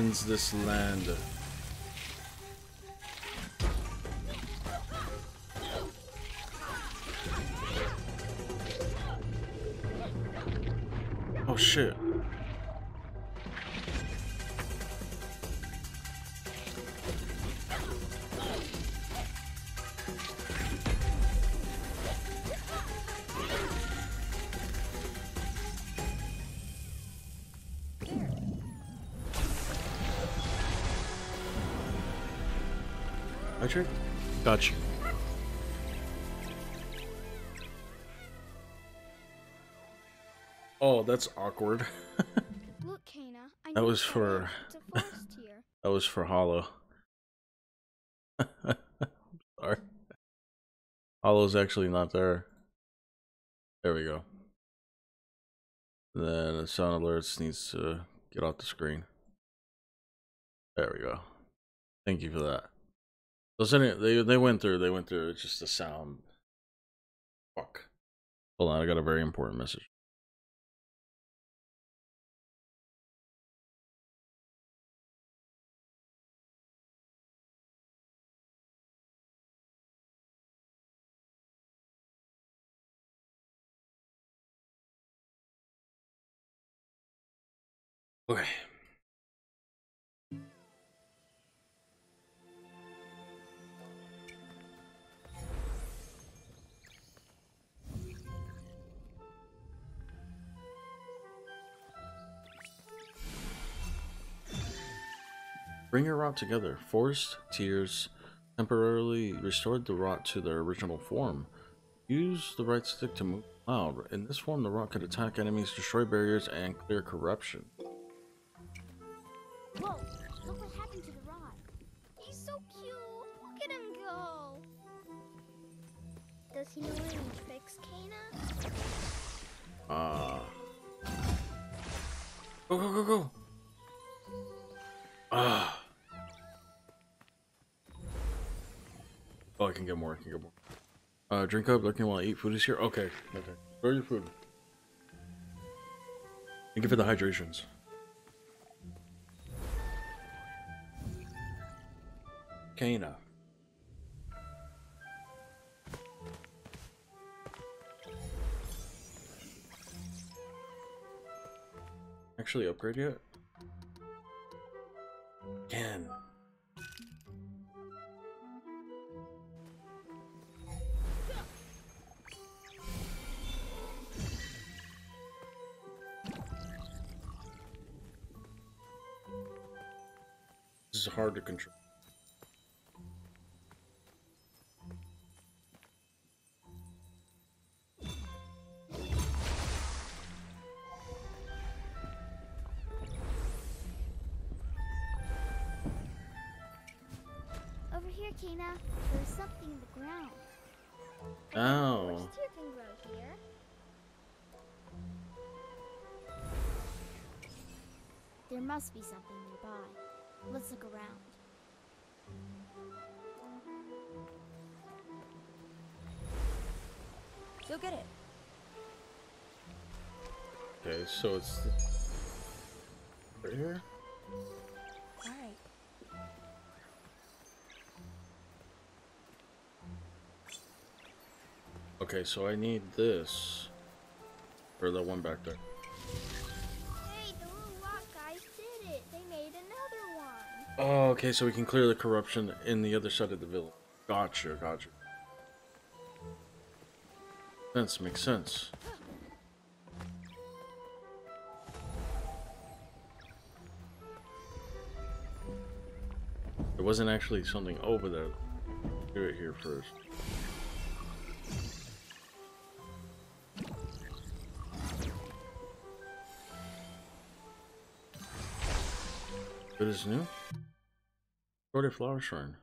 Cleanse this land. Oh shit. I trick? Got you. Oh, that's awkward. Look, Kena, I That was for- alright. It's a forest here. that was for Hollow. Sorry. Hollow's actually not there. There we go. Then the sound alerts needs to get off the screen. There we go. Thank you for that. So sending they they went through they went through it's just the sound. Fuck. Hold on, I got a very important message. Okay. Bring your rot together. Forced tears temporarily restored the rot to their original form. Use the right stick to move out. In this form, the rot could attack enemies, destroy barriers, and clear corruption. Whoa! Look what happened to the rot. He's so cute. Look at him go. Does he know any tricks, Kena? Ah. Go, go, go, go. Ah. Oh, I can get more. I can get more. Uh, drink up, lurking while I eat. Food is here. Okay. Okay. Throw your food. Thank you for the hydrations. Kana. Actually upgrade yet? Can. Hard to control. Over here, Kena. There's something in the ground. I Ow. think Forest deer can grow here. There must be something nearby. Let's look around. Go get it. Okay, so it's right here. All right. Okay, so I need this or the one back there. Oh, okay, so we can clear the corruption in the other side of the village. Gotcha, gotcha. Sense makes sense. There wasn't actually something over there. Do it here first. It is new. Flower Shrine.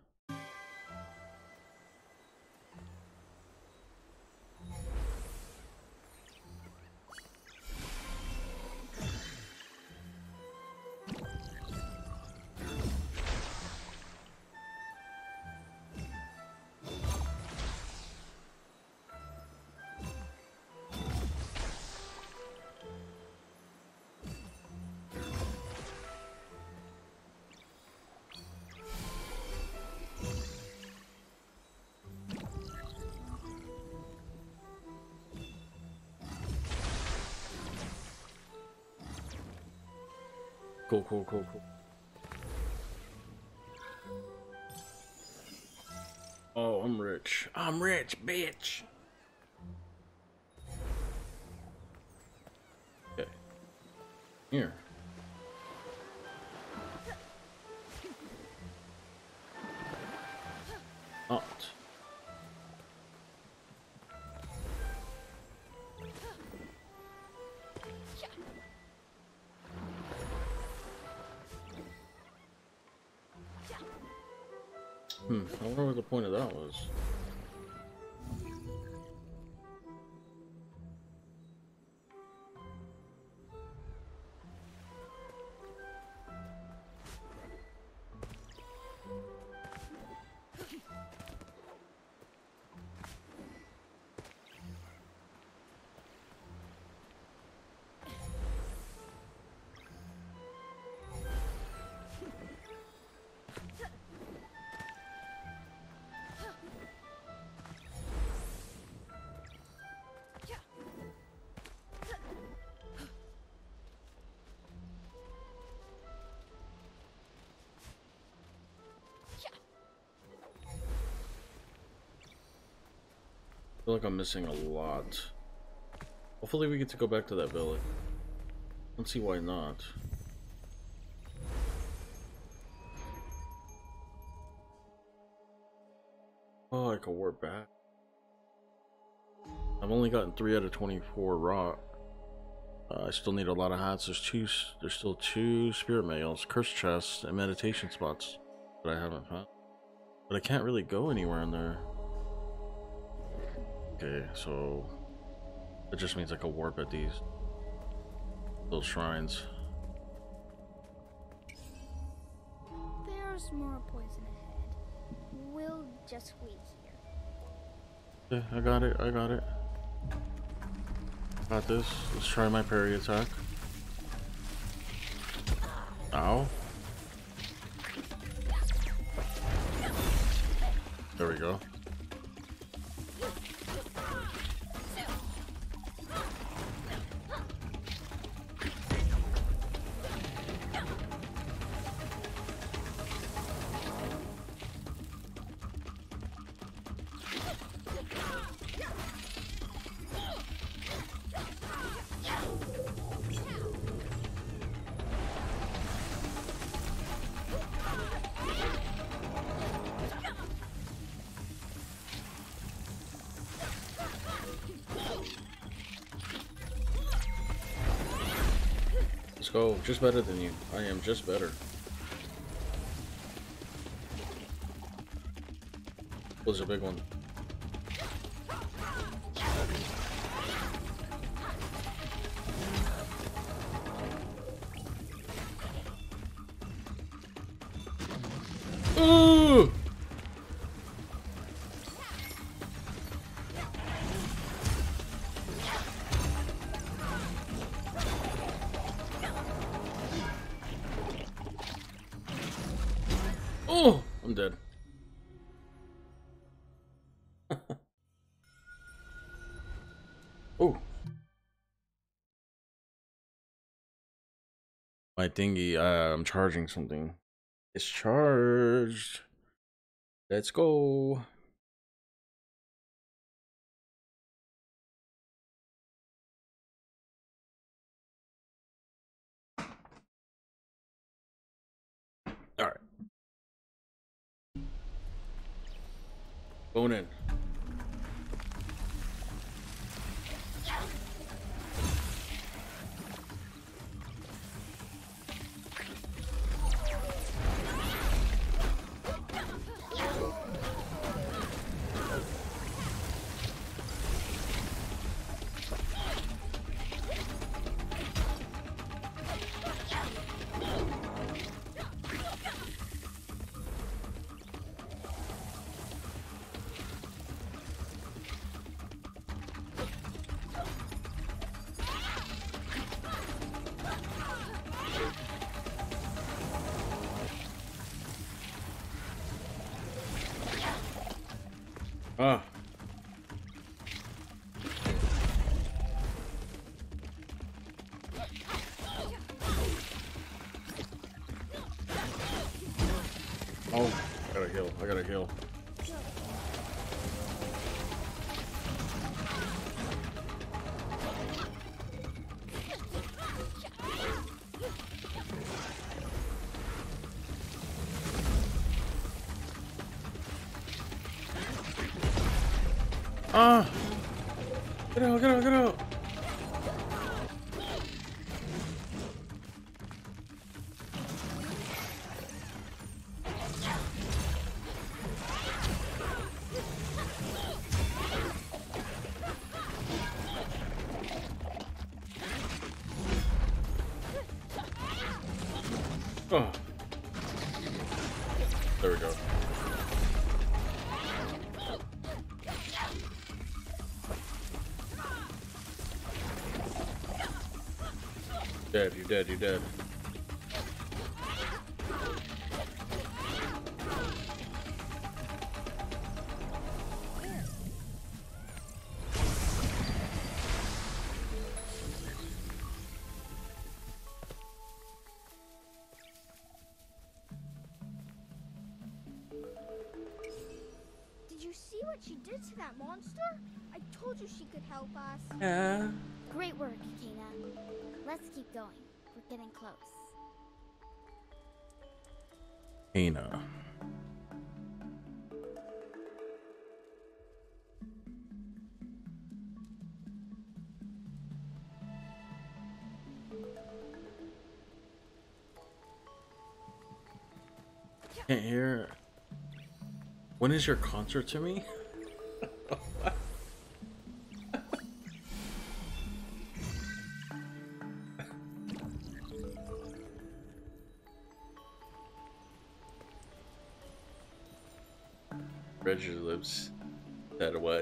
Point feel like I'm missing a lot. Hopefully we get to go back to that village. Don't see why not. Oh, I can warp back. I've only gotten 3 out of 24 rot. Uh, I still need a lot of hats. There's two. There's still two spirit mails, curse chests, and meditation spots that I haven't found. But I can't really go anywhere in there. Okay, so it just means I can warp at these little shrines. There's more poison ahead. We'll just wait here. Yeah, I got it. I got it. Got this. Let's try my parry attack. Ow. Go. Just better than you. I am just better. Was a big one. Thingy, uh, I'm charging something. It's charged. Let's go. Get out, get out, get Dead, you're dead, you're dead. Did you see what she did to that monster? I told you she could help us. Yeah. Great work, Kena. Let's keep going. We're getting close. Ana. Can't hear. When is your concert to me?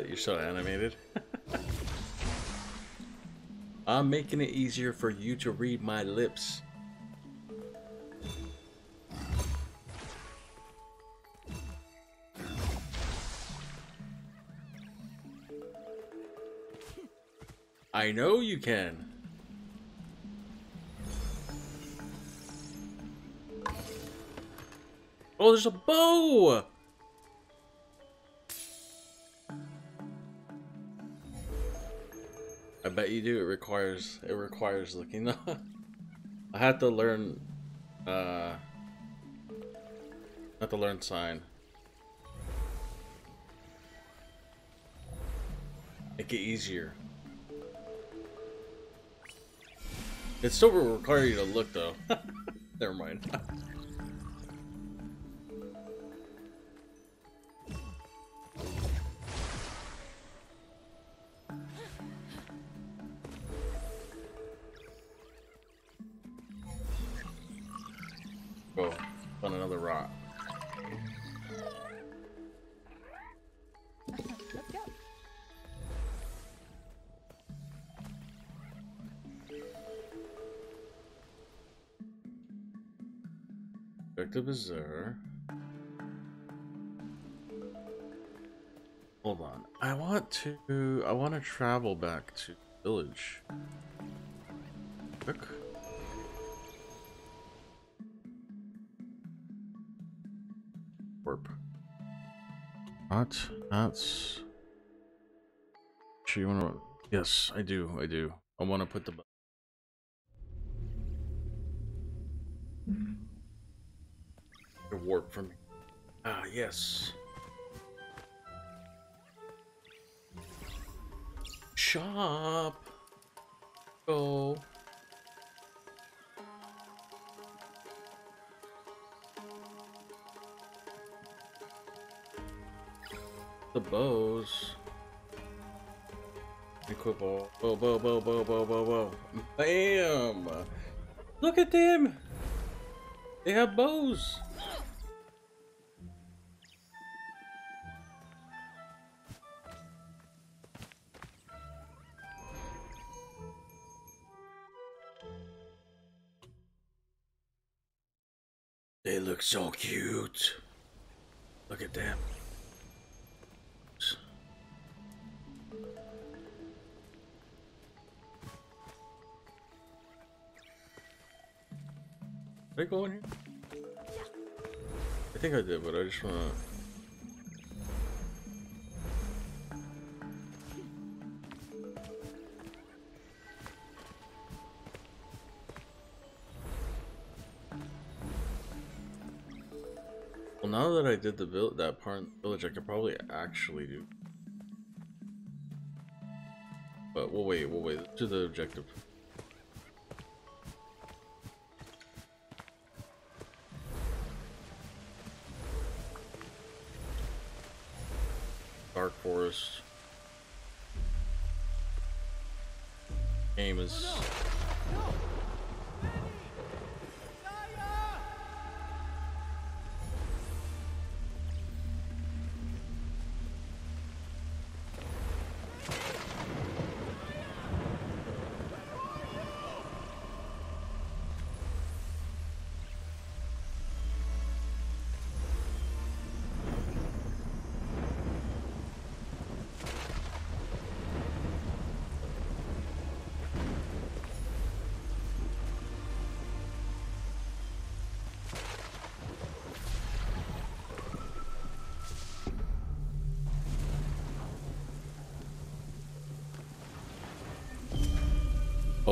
You're so animated. I'm making it easier for you to read my lips. I know you can. Oh, there's a bow! Bet you do. It requires it requires looking. up. I had to learn. Uh, have to learn sign. Make it easier. It still will require you to look though. Never mind. Is there. Hold on. I want to. I want to travel back to village. Quick. Warp. What? That's. Actually, you want to? Yes, I do. I do. I want to put the. Warp from. Ah, yes. Shop. Go. The bows. Equip all. Bow, bow, bow, bow, bow, bow, bow. Bam! Look at them! They have bows! Look so cute. Look at them. Did I go in here? I think I did, but I just wanna. Did the vill that part village, I could probably actually do. But we'll wait. We'll wait to the objective. Dark Forest. Game is.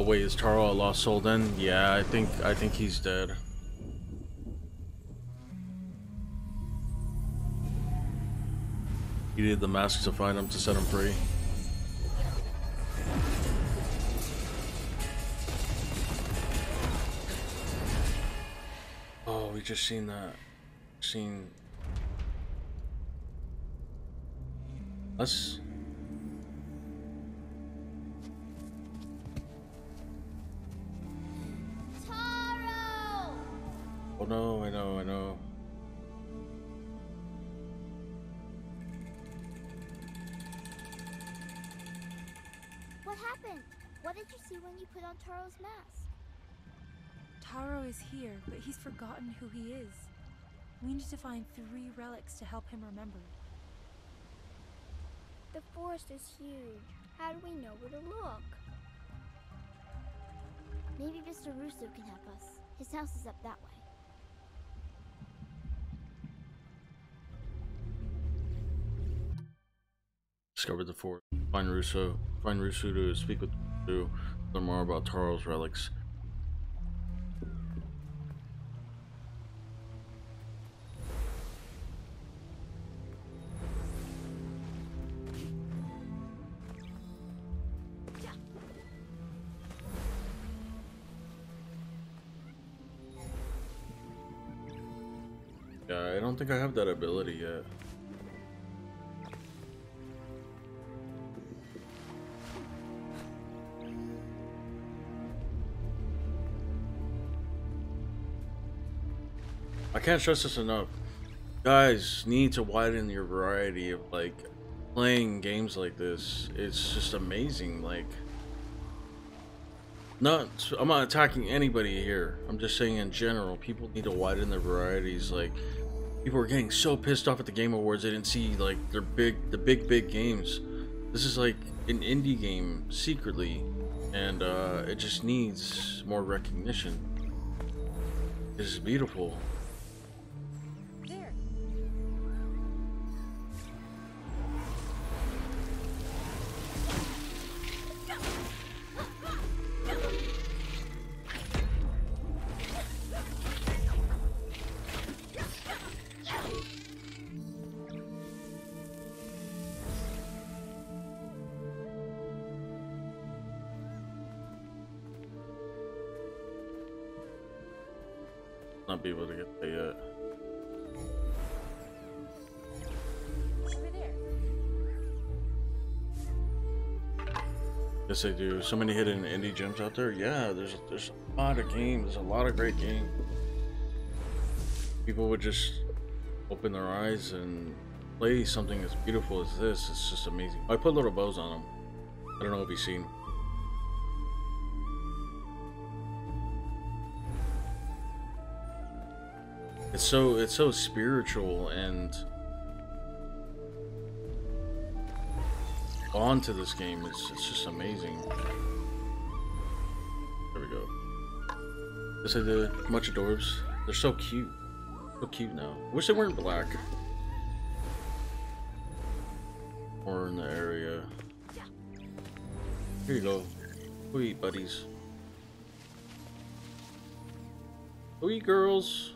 Wait, is Taro a lost soul then? Yeah, I think I think he's dead. He needed the mask to find him to set him free. Oh, we just seen that. Seen. Let's. No, I know, I know. What happened? What did you see when you put on Taro's mask? Taro is here, but he's forgotten who he is. We need to find three relics to help him remember. The forest is huge. How do we know where to look? Maybe Mr. Rusu can help us. His house is up that way. Discovered the fort. Find Rusu. Find Rusu to speak with to learn more about Taro's relics. Yeah, I don't think I have that ability yet. Can't stress this enough. Guys need to widen your variety of like playing games like this. It's just amazing. Like, not I'm not attacking anybody here. I'm just saying in general, people need to widen their varieties. Like, people are getting so pissed off at the Game Awards they didn't see like their big, the big, big games. This is like an indie game secretly, and uh, it just needs more recognition. This is beautiful. They do. So many hidden indie gems out there. Yeah, there's there's a lot of games. There's a lot of great games. People would just open their eyes and play something as beautiful as this. It's just amazing. I put little bows on them. I don't know if you've seen. It's so it's so spiritual and on to this game. It's it's just amazing. There we go. This is the much dwarves. They're so cute. So cute now. Wish they weren't black. Or in the area. Here you go. Sweet buddies. Sweet girls.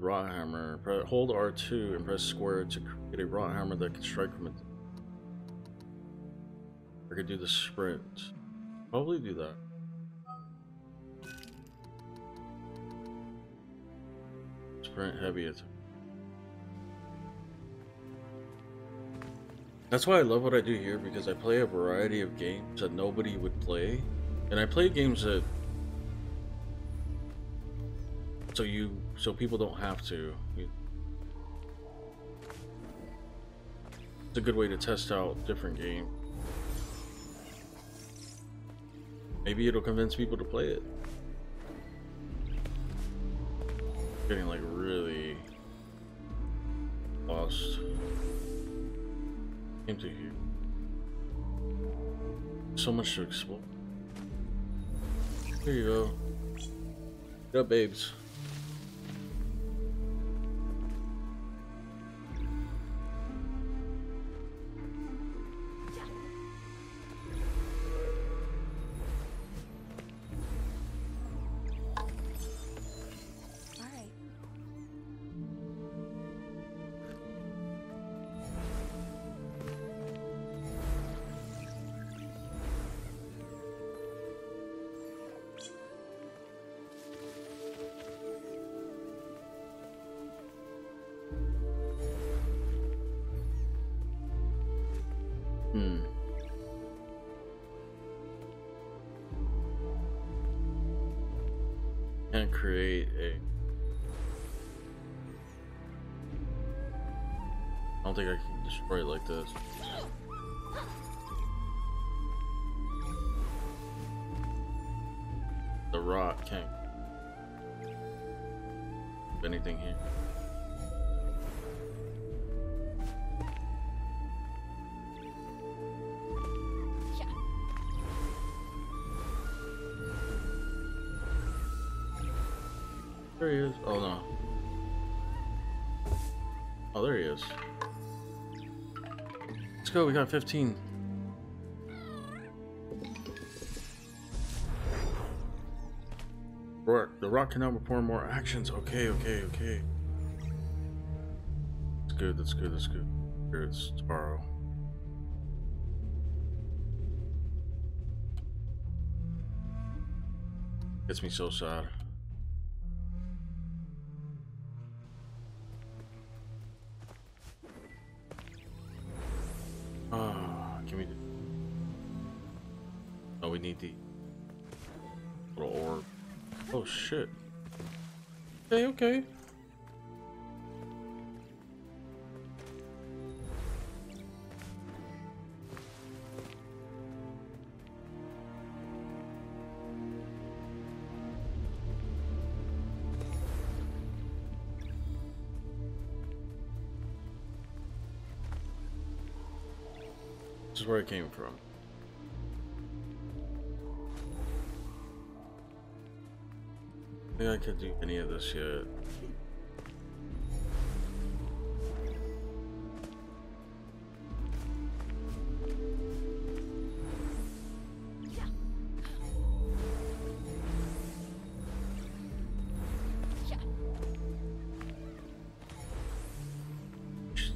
Rot hammer. Hold R2 and press square to create a rot hammer that can strike from it. I could do the sprint. Probably do that. Sprint heavy attack. That's why I love what I do here because I play a variety of games that nobody would play. And I play games that so you so people don't have to it's a good way to test out different game. maybe it'll convince people to play it getting like really lost Came to here. So much to explore. Here you go. Get up, babes. I can destroy it like this. The rock can't. Anything here? There he is. Oh no. Oh, there he is. Let's go. We got 15. Rot, the Rot cannot perform more actions. Okay, okay, okay. That's good. That's good. That's good. Here it's tomorrow. Gets me so sad. This is where it came from. Could do any of this yet.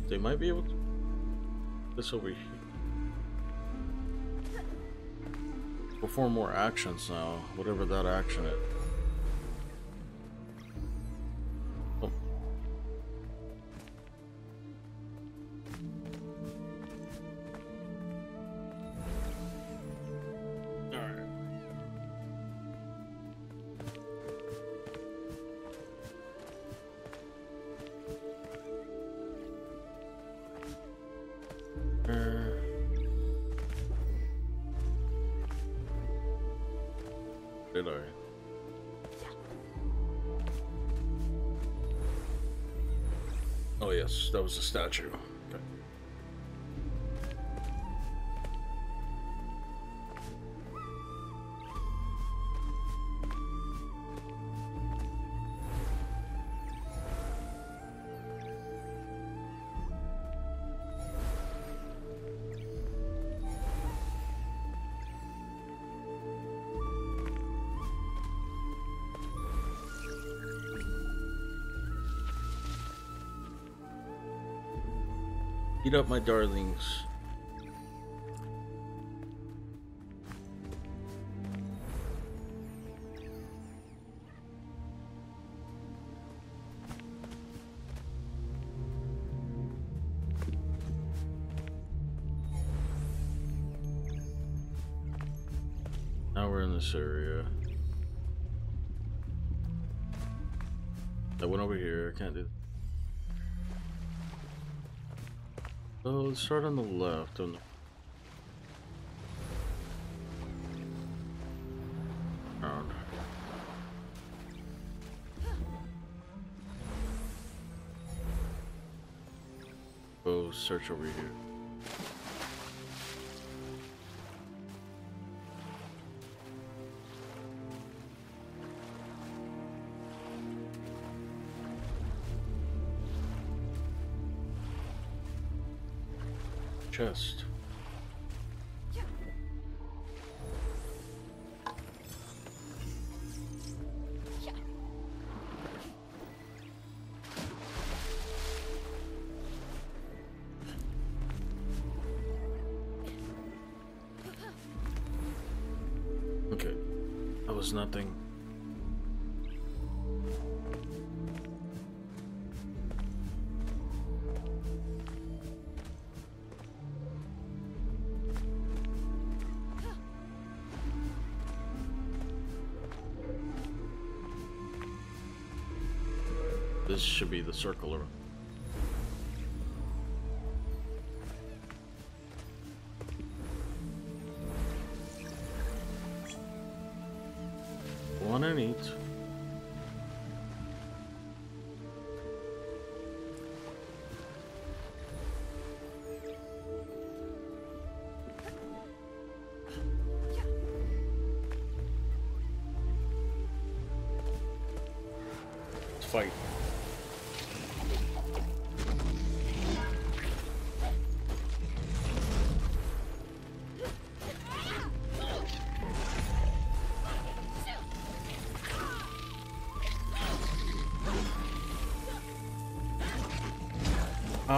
They might be able to. This over here. Perform more actions now, whatever that action is. Was a statue. Up my darlings. Now we're in this area. I went over here. I can't do. Let's start on the left. On the... Search over here. Should be the circle One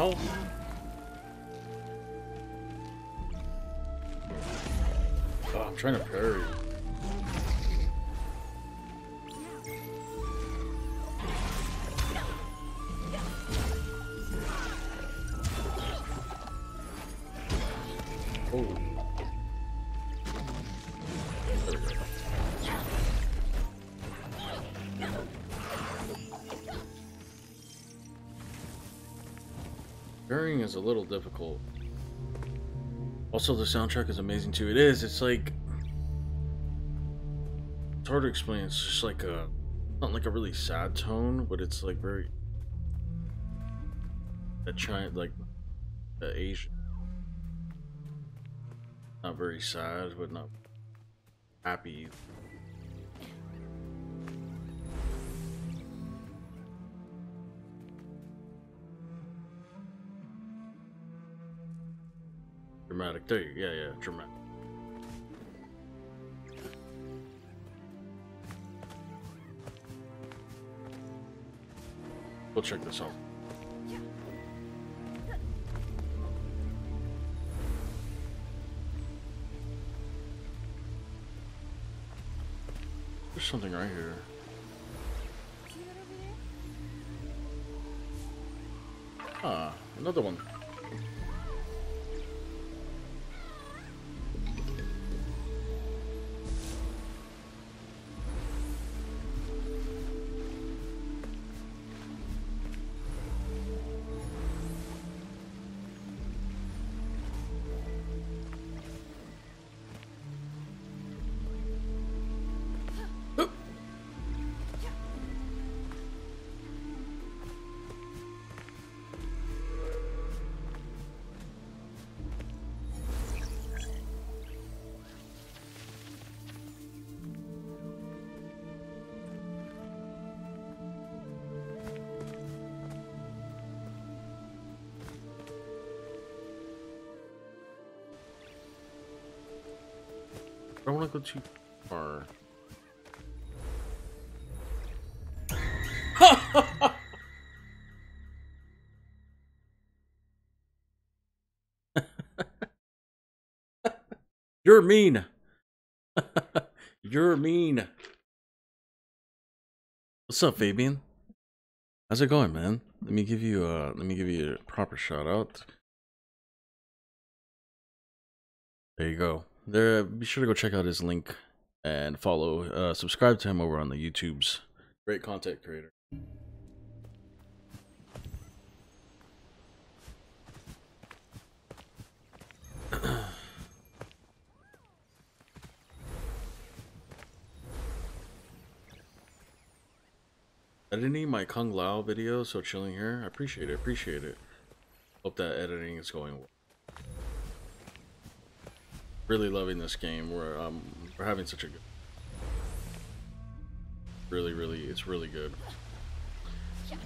Oh, I'm trying to parry. Is a little difficult. Also, the soundtrack is amazing too. It is. It's like it's hard to explain. It's just like a not like a really sad tone, but it's like very a giant like the Asian. Not very sad, but not happy. You Yeah, yeah, dramatic. We'll check this out. There's something right here. Ah, another one. I don't want to go too far. You're mean. You're mean. What's up, Fabian? How's it going, man? Let me give you uh let me give you a proper shout out. There you go. There be sure to go check out his link and follow uh subscribe to him over on the YouTubes. Great content creator. editing my Kung Lao video, so chilling here. I appreciate it, appreciate it. Hope that editing is going well. Really loving this game. We're um we're having such a good really really it's really good.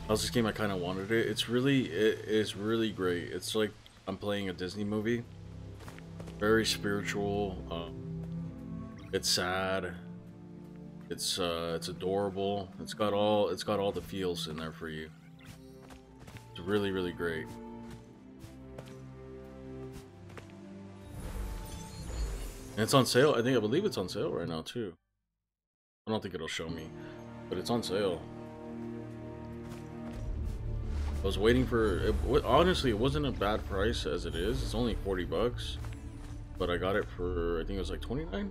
How's this game I kinda wanted it. It's really it is really great. It's like I'm playing a Disney movie. Very spiritual. Um, it's sad. It's uh, it's adorable. It's got all it's got all the feels in there for you. It's really really great. And it's on sale. I think I believe it's on sale right now too. I don't think it'll show me, but it's on sale. I was waiting for it. Honestly, it wasn't a bad price as it is. It's only 40 bucks, but I got it for I think it was like 29.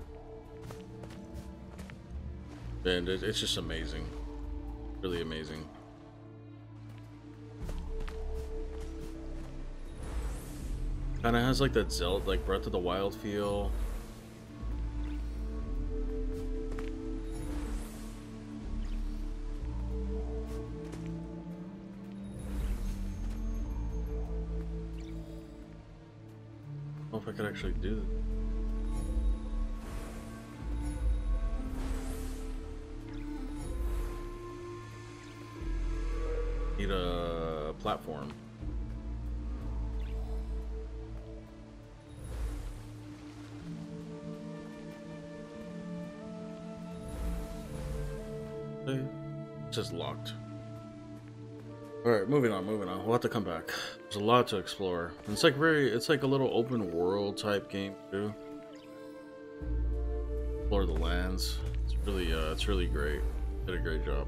And it's just amazing, really amazing. Kind of has like that Zelda, like Breath of the Wild feel. Actually do it. Need a platform. It's just locked. Alright, moving on, moving on. We'll have to come back. There's a lot to explore. It's like very, it's like a little open world type game too. Explore the lands. It's really, uh, it's really great. Did a great job.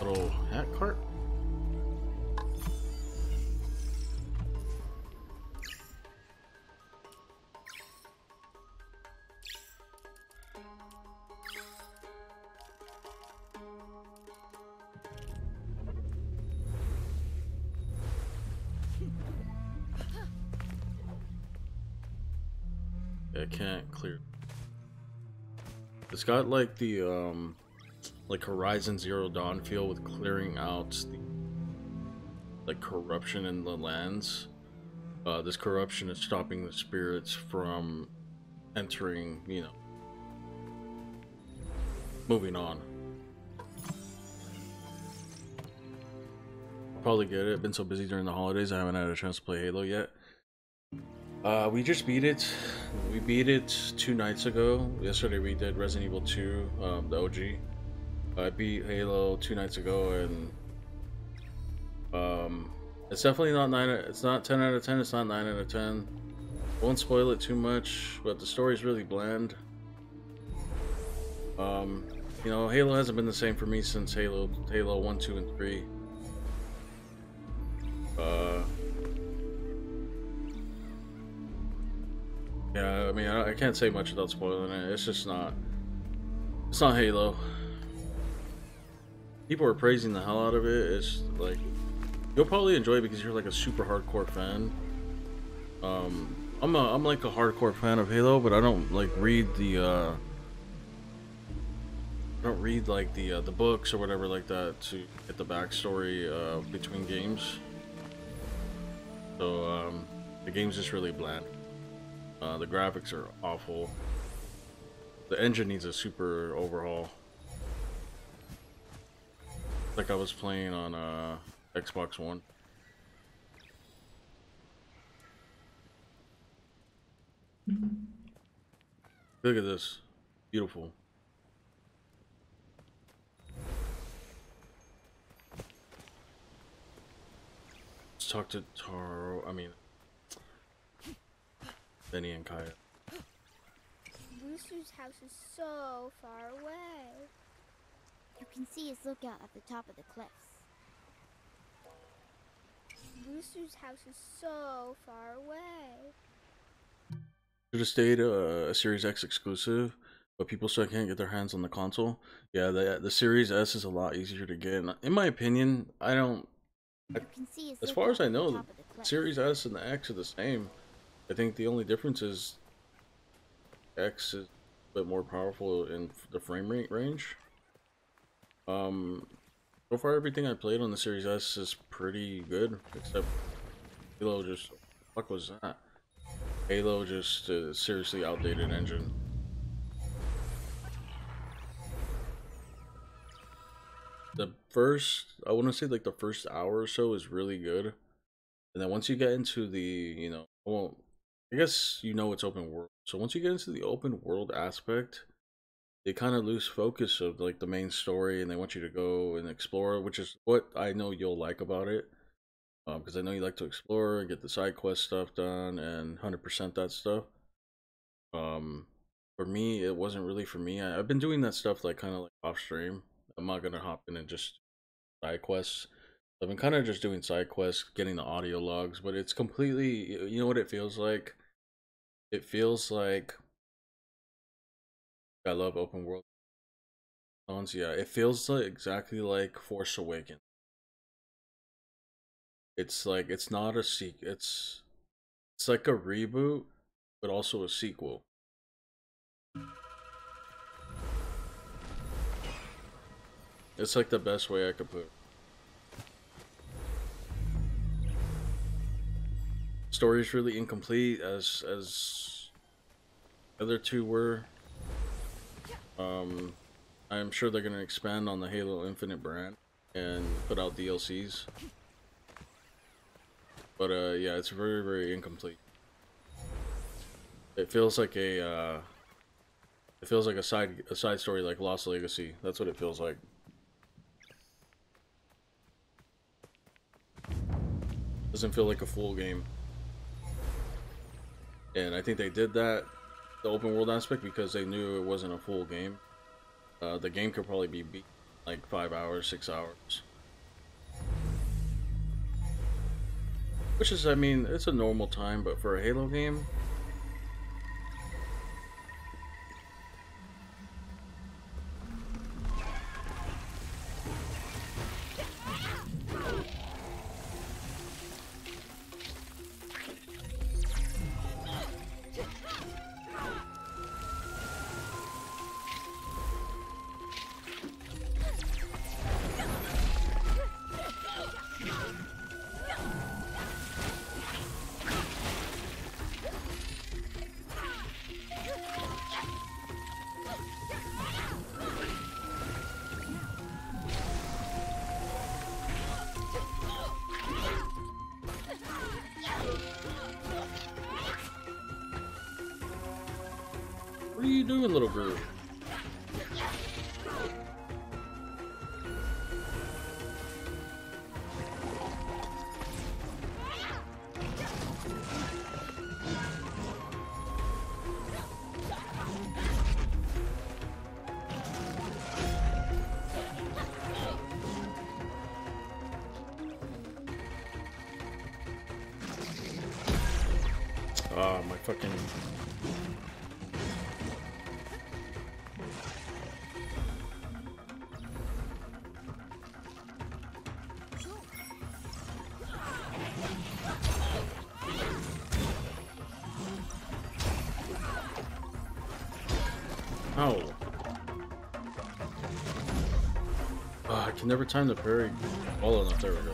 Little hat cart. Got like the um like Horizon Zero Dawn feel with clearing out the like corruption in the lands. Uh, this corruption is stopping the spirits from entering, you know, moving on. Probably get it. Been so busy during the holidays, I haven't had a chance to play Halo yet. Uh, we just beat it. We beat it two nights ago. Yesterday we did Resident Evil 2, um, the OG. I beat Halo two nights ago, and um, it's definitely not nine. It's not ten out of ten. It's not nine out of ten. Won't spoil it too much, but the story's really bland. Um, you know, Halo hasn't been the same for me since Halo, Halo one, two, and three. Uh, yeah, I mean, I, I can't say much without spoiling it. It's just not. It's not Halo people are praising the hell out of it. It's like you'll probably enjoy it because you're like a super hardcore fan. Um, I'm a I'm like a hardcore fan of Halo, but I don't like read the uh, I don't read like the uh, the books or whatever like that to get the backstory uh, between games. So um, the game's just really bland. Uh, the graphics are awful. The engine needs a super overhaul like I was playing on uh, Xbox One. Look at this. Beautiful. Let's talk to Taro. I mean, Beni and Kaya. Brewster's house is so far away. You can see his lookout at the top of the cliffs. Brewster's house is so far away. Should have stayed uh, a Series X exclusive, but people still can't get their hands on the console. Yeah, the the Series S is a lot easier to get. In my opinion, I don't. I, as far as I know, the, the Series S and the X are the same. I think the only difference is X is a bit more powerful in the frame rate range. Um, so far everything I played on the Series S is pretty good, except Halo just, fuck was that? Halo just a seriously outdated engine. The first I want to say like the first hour or so is really good, and then once you get into the you know well I guess you know it's open world. So once you get into the open world aspect, they kind of lose focus of like the main story, and they want you to go and explore, which is what I know you'll like about it. Because um, I know you like to explore and get the side quest stuff done and 100% that stuff. Um, for me, it wasn't really for me. I, have been doing that stuff like kind of like off stream. I'm not gonna hop in and just side quests. I've been kind of just doing side quests, getting the audio logs, but it's completely. You know what it feels like? It feels like. I love open world. Yeah, it feels like exactly like Force Awakens. It's like it's not a sequel. It's it's like a reboot, but also a sequel. It's like the best way I could put it. Story's really incomplete as as other two were. Um I'm sure they're gonna expand on the Halo Infinite brand and put out DLCs. But uh yeah, it's very very incomplete. It feels like a uh it feels like a side a side story like Lost Legacy. That's what it feels like. Doesn't feel like a full game. And I think they did that, the open world aspect, because they knew it wasn't a full game. Uh, the game could probably be beat like five hours, six hours. Which is, I mean, it's a normal time, but for a Halo game, can never time the parry well enough. There we go.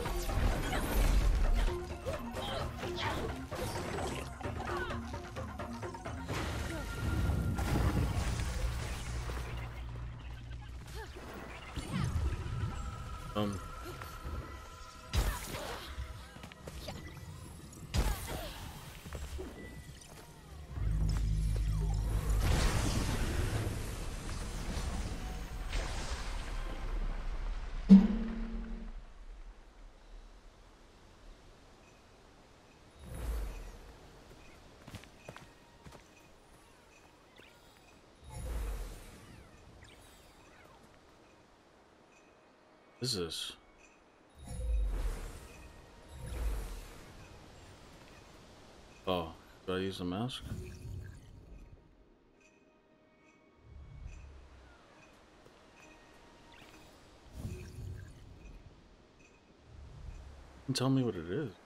Is this? Oh, do I use the mask? Tell me what it is.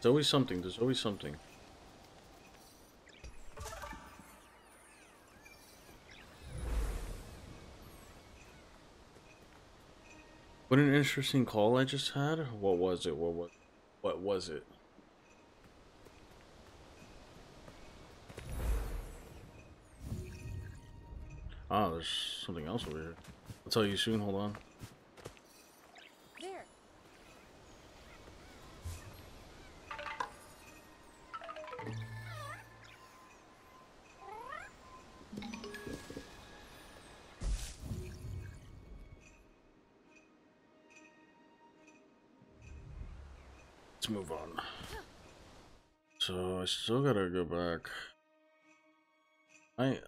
There's always something, there's always something. What an interesting call I just had. What was it? What what what was it? Ah, there's something else over here. I'll tell you soon, hold on. Gotta go back. I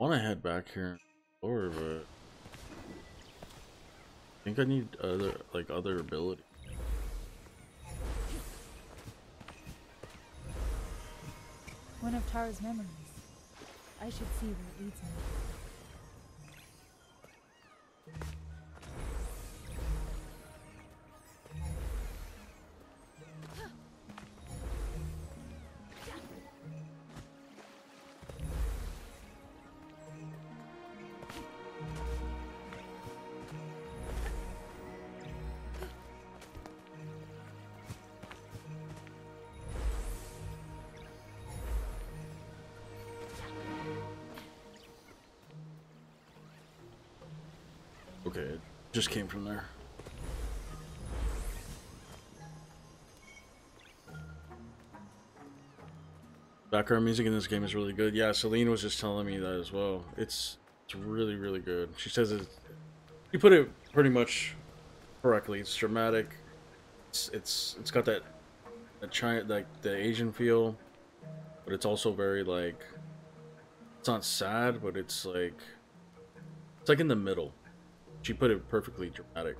want to head back here, or but I think I need other like other ability. One of Taro's memories. I should see where it leads me. Just came from there. Background music in this game is really good. Yeah, Celine was just telling me that as well. It's it's really really good. She says it. You put it pretty much correctly. It's dramatic. It's it's it's got that that China like the Asian feel, but it's also very like it's not sad, but it's like it's like in the middle. She put it perfectly dramatic.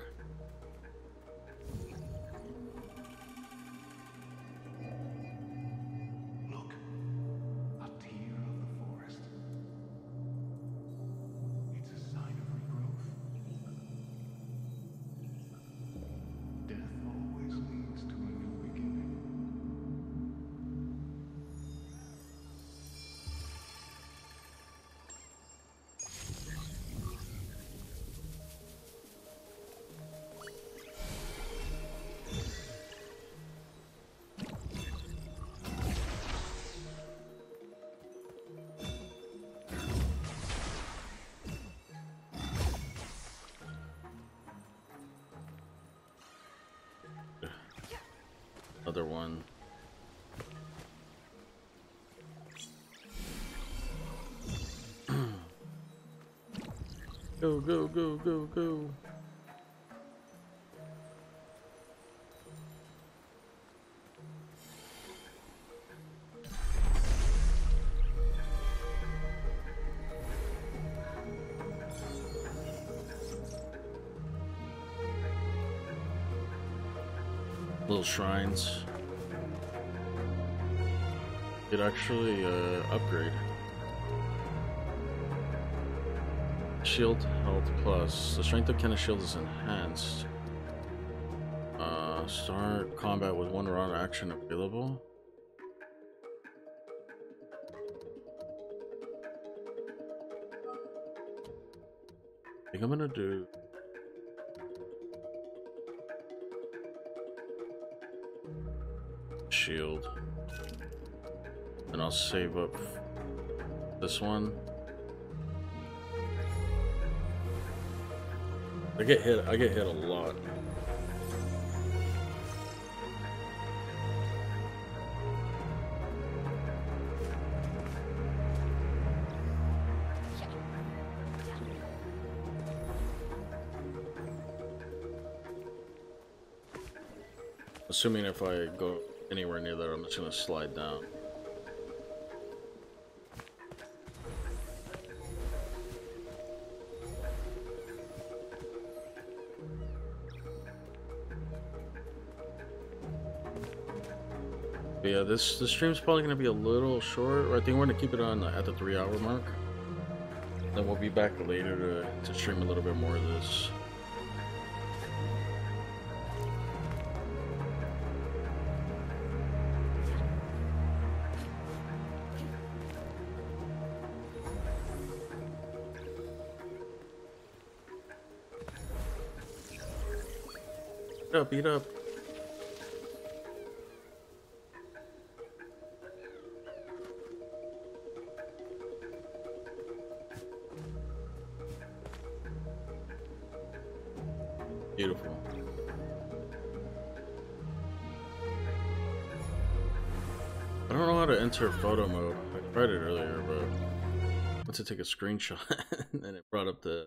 Go, go, go, go, go. Little shrines. It actually uh, upgrade. Shield health plus. The strength of Kena's shield is enhanced. Uh, start combat with one round action available. I think I'm gonna do. Shield. And I'll save up this one. I get hit. I get hit a lot. Assuming if I go anywhere near there, I'm just gonna slide down. But yeah, this the stream's probably gonna be a little short. I think we're gonna keep it on at the three hour mark. Then we'll be back later to, to stream a little bit more of this. Beat up, beat up. Don't know how to enter photo mode. I tried it earlier, but once I went take a screenshot and it brought up the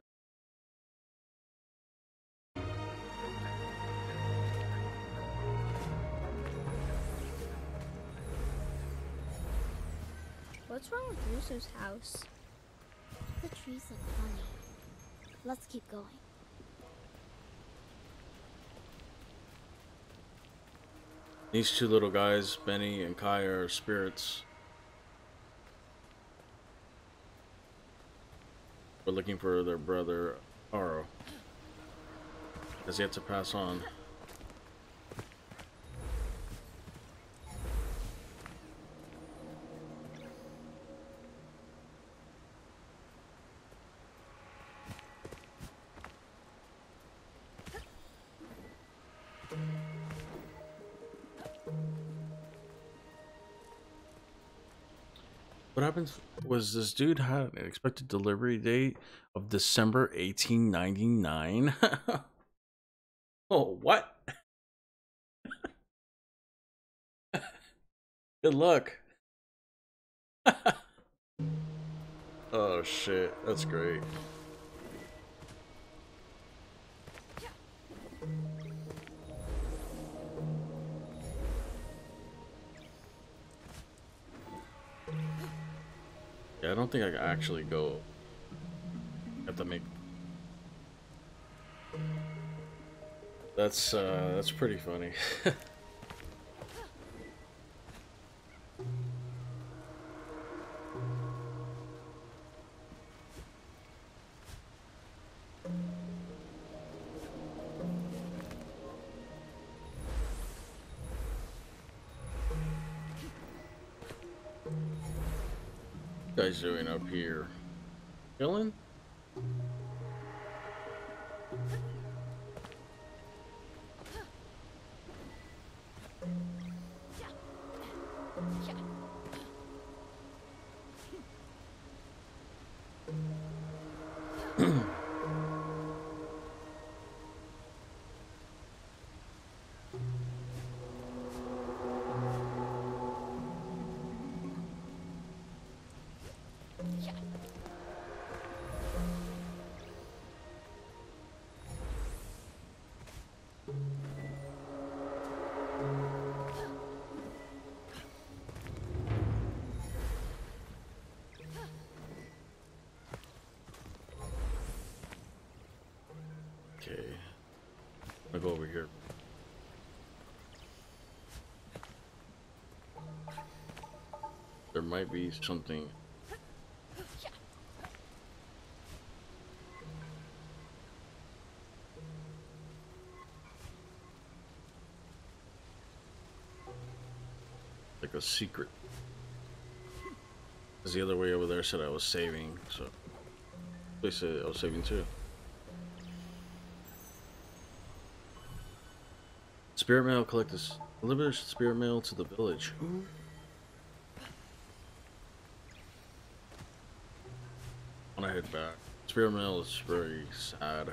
What's wrong with Rusu's house? The trees look funny. Let's keep going. These two little guys, Beni and Kai, are spirits. We're looking for their brother, Taro. Has yet to pass on. Happens was this dude had an expected delivery date of December 1899. oh, what? Good luck. oh shit, that's great. Yeah, I don't think I can actually go. I have to make. That's uh, that's pretty funny. might be something. Like a secret. Because the other way over there said I was saving, so. They said I was saving too. Spirit mail, collect this. Deliver spirit mail to the village. I wanna head Spirit is very sad.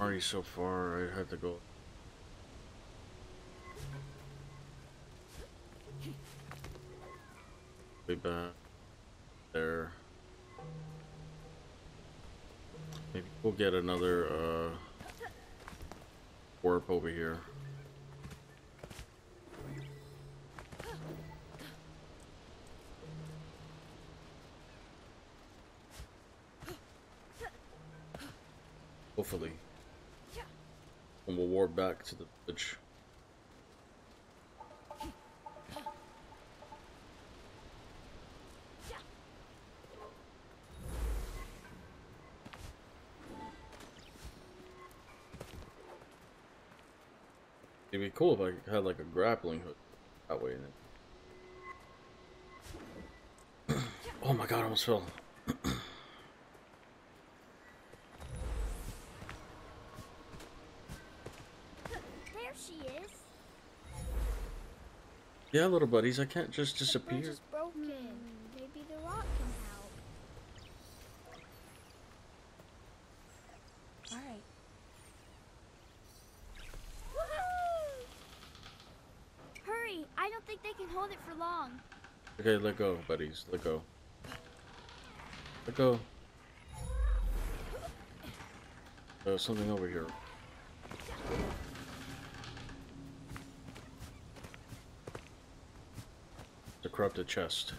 Already so far, I had to go. Way back there. Maybe we'll get another uh, warp over here. to the bridge. It'd be cool if I had like a grappling hook that way in it. oh my god, I almost fell. Yeah, little buddies, I can't just The bridge disappear. is broken. Hmm. Maybe the Rot can help. Alright. Woohoo! Hurry! I don't think they can hold it for long. Okay, let go, buddies. Let go. Let go. There's something over here. Corrupted chest.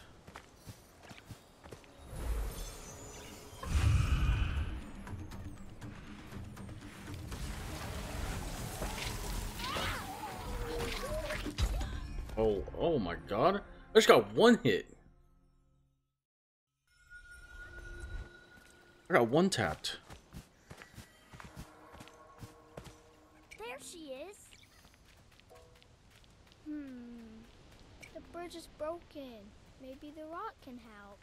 Oh, oh my god. I just got one hit. I got one tapped. Bridge is broken. Maybe the Rot can help.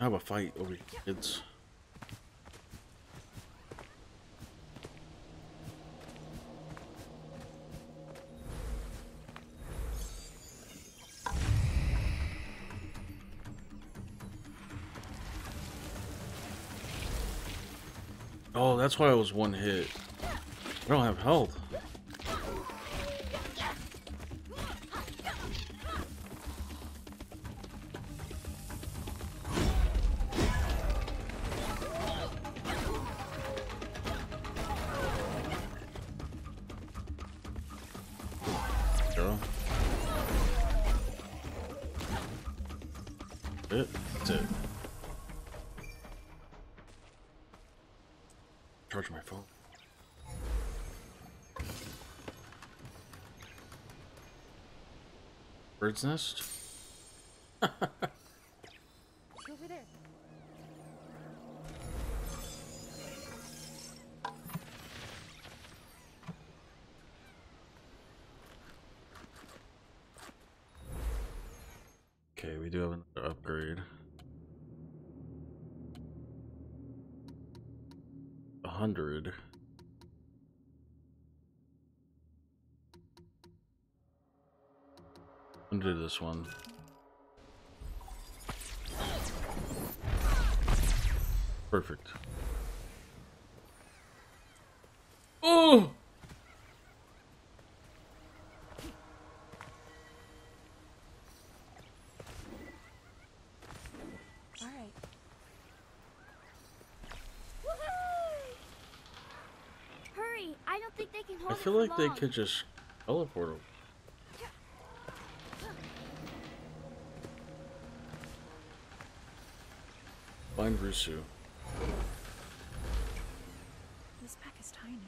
I have a fight over here, kids. Oh, that's why I was one hit. I don't have health. Bird's nest? Over there. Okay, we do have another upgrade. A hundred. Undo this one. Perfect. Oh! Alright. Hurry! I don't think they can hold I feel for like they could just teleport Rusu. This pack is tiny.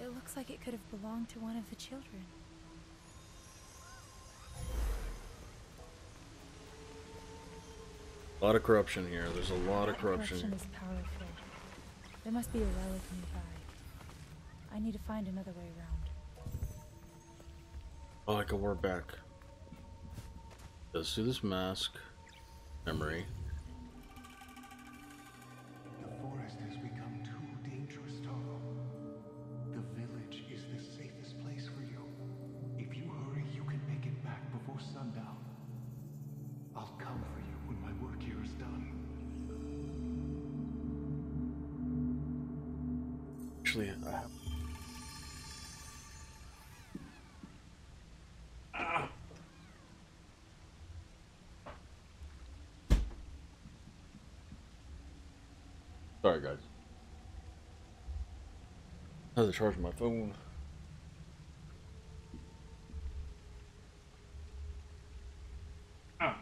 It looks like it could have belonged to one of the children. A lot of corruption here. There's a lot of corruption. corruption is powerful. There must be a relic nearby. I need to find another way around. Oh, I can warp back. Let's do this mask. Memory. Charge my phone. Oh.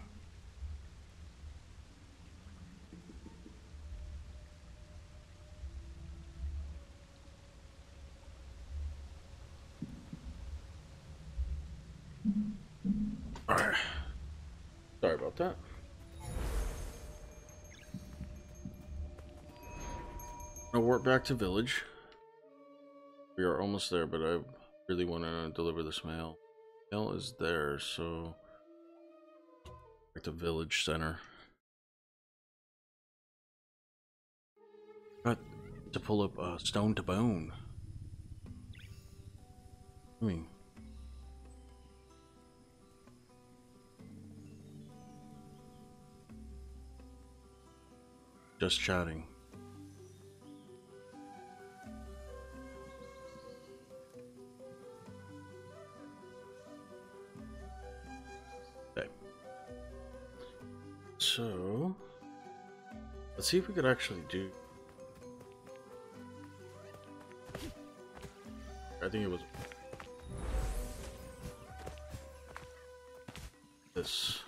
Alright. Sorry about that. I'll warp back to village. Are almost there, but I really want to deliver this mail. Mail is there, so like the village center. Got to pull up uh, stone to bone. I mean, just chatting. Let's see if we can actually do. I think it was this.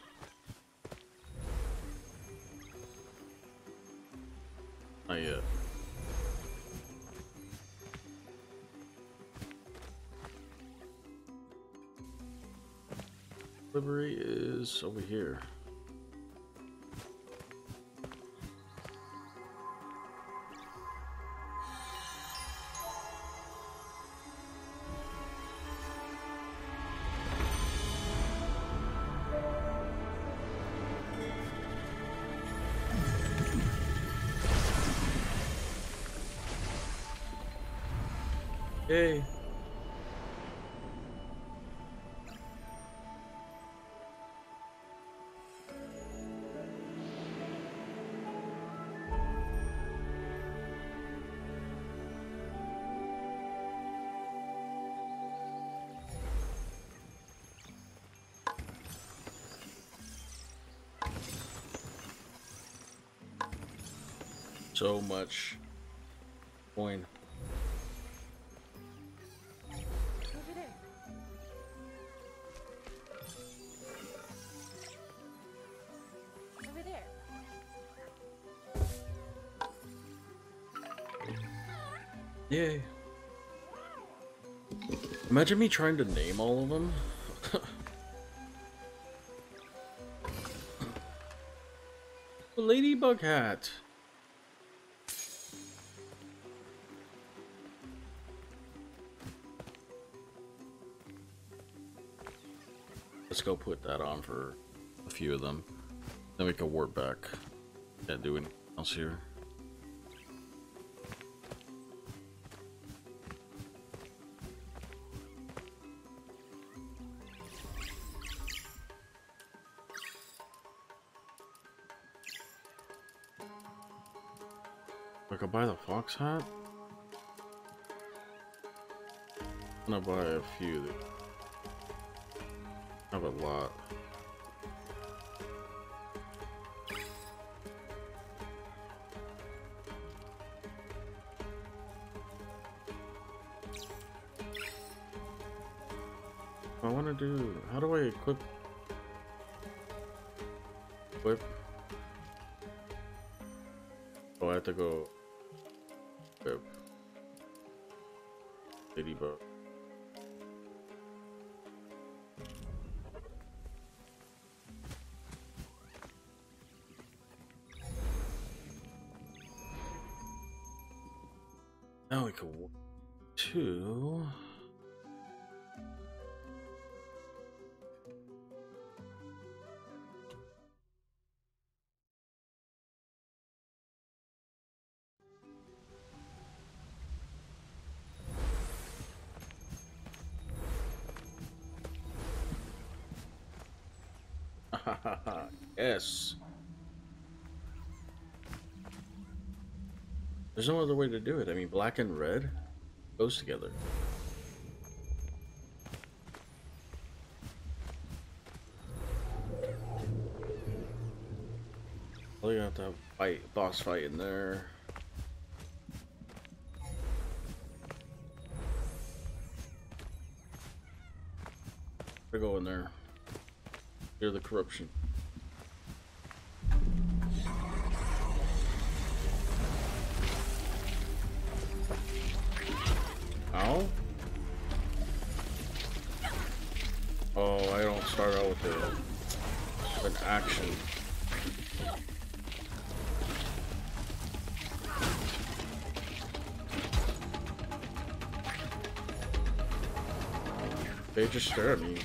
Not yet. Delivery is over here. So much coin. Yay. Imagine me trying to name all of them. ladybug hat. Go put that on for a few of them. Then we can warp back. Can't do anything else here. I could buy the fox hat. I'm gonna buy a few. that- have a lot. I want to do. How do I equip? Equip. Oh, I have to go. Equip. Ladybug. We to. yes. There's no other way to do it. I mean, black and red goes together. Well, you have to have fight, boss fight in there. I go in there. Hear the corruption. Just me.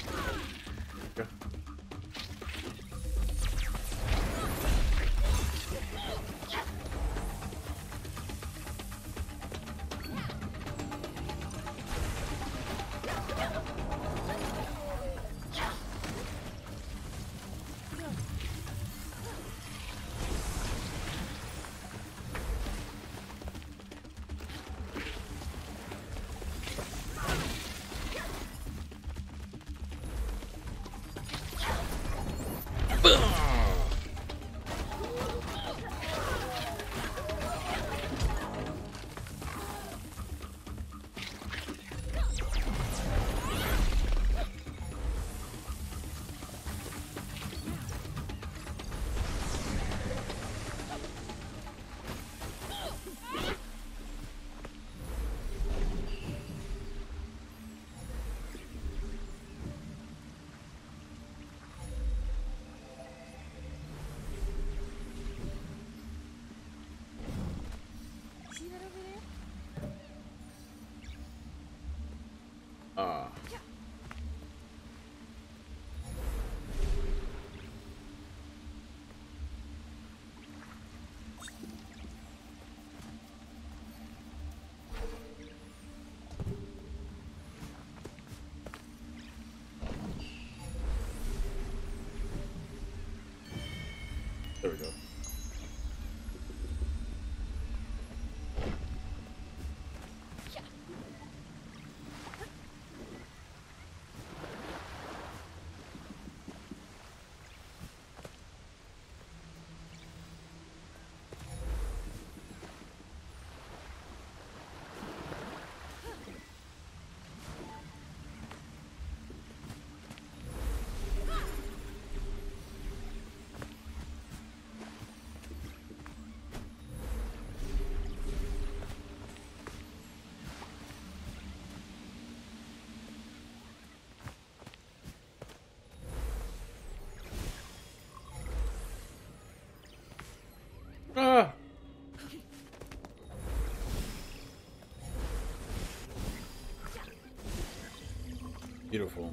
Beautiful.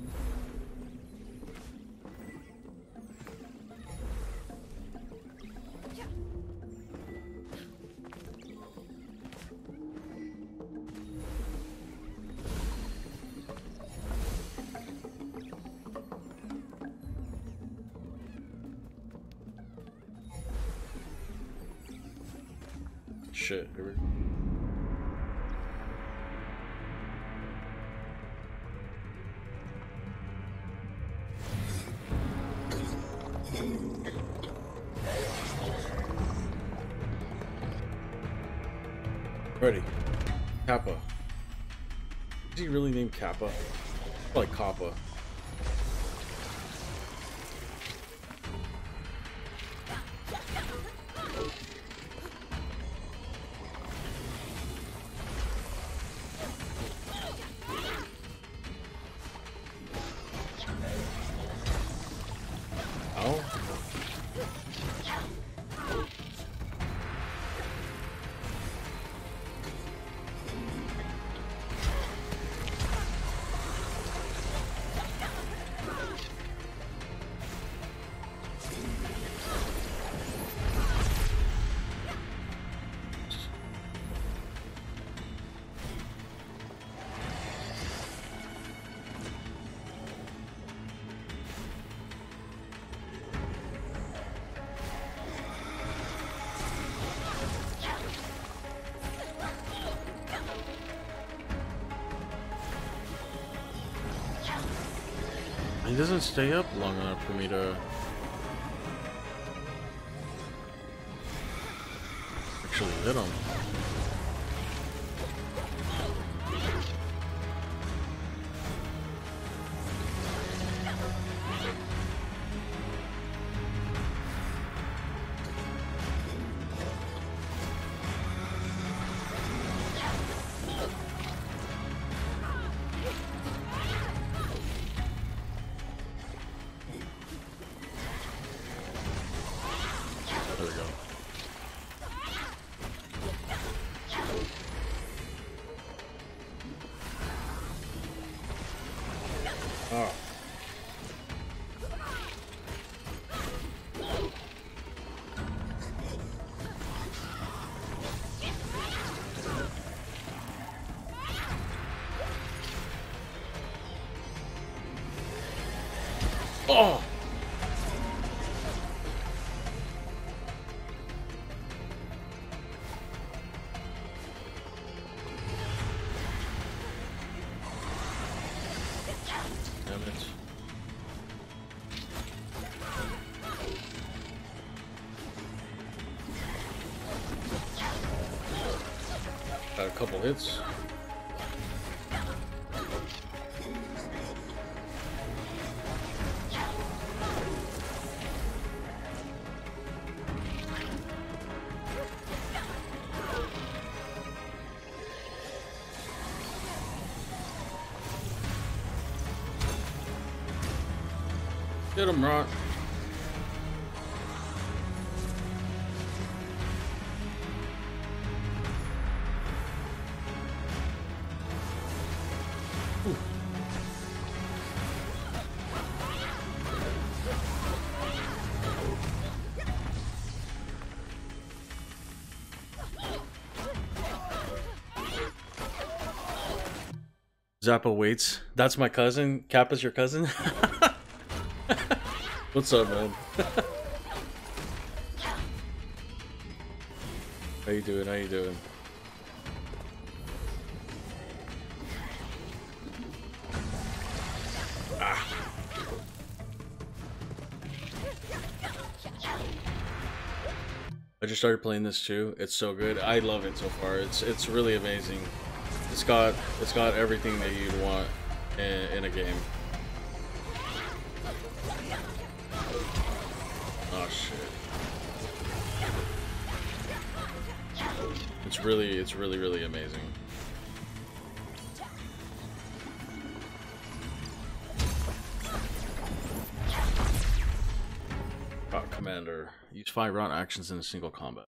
Shit. Kappa. Is he really named Kappa? Like Kappa. Doesn't stay up long enough for me to couple hits. Get him, Ron. Zappa waits. That's my cousin. Kappa's your cousin? What's up, man? How you doing? How you doing? Ah. I just started playing this too. It's so good. I love it so far. It's it's really amazing. It's got it's got everything that you'd want in, in a game. Oh shit. It's really it's really really amazing. Commander. Use five round actions in a single combat.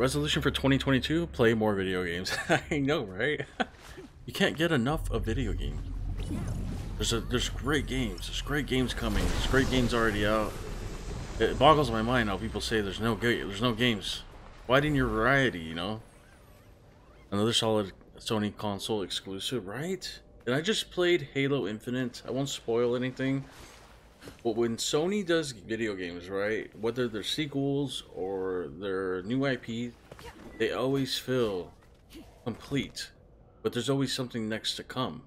Resolution for 2022: Play more video games. I know, right? you can't get enough of video games. There's a there's great games. There's great games coming. There's great games already out. It boggles my mind how people say there's no ga- there's no games. Widen your variety, you know. Another solid Sony console exclusive, right? And I just played Halo Infinite. I won't spoil anything. But when Sony does video games, right, whether they're sequels or they're new IP, they always feel complete. But there's always something next to come.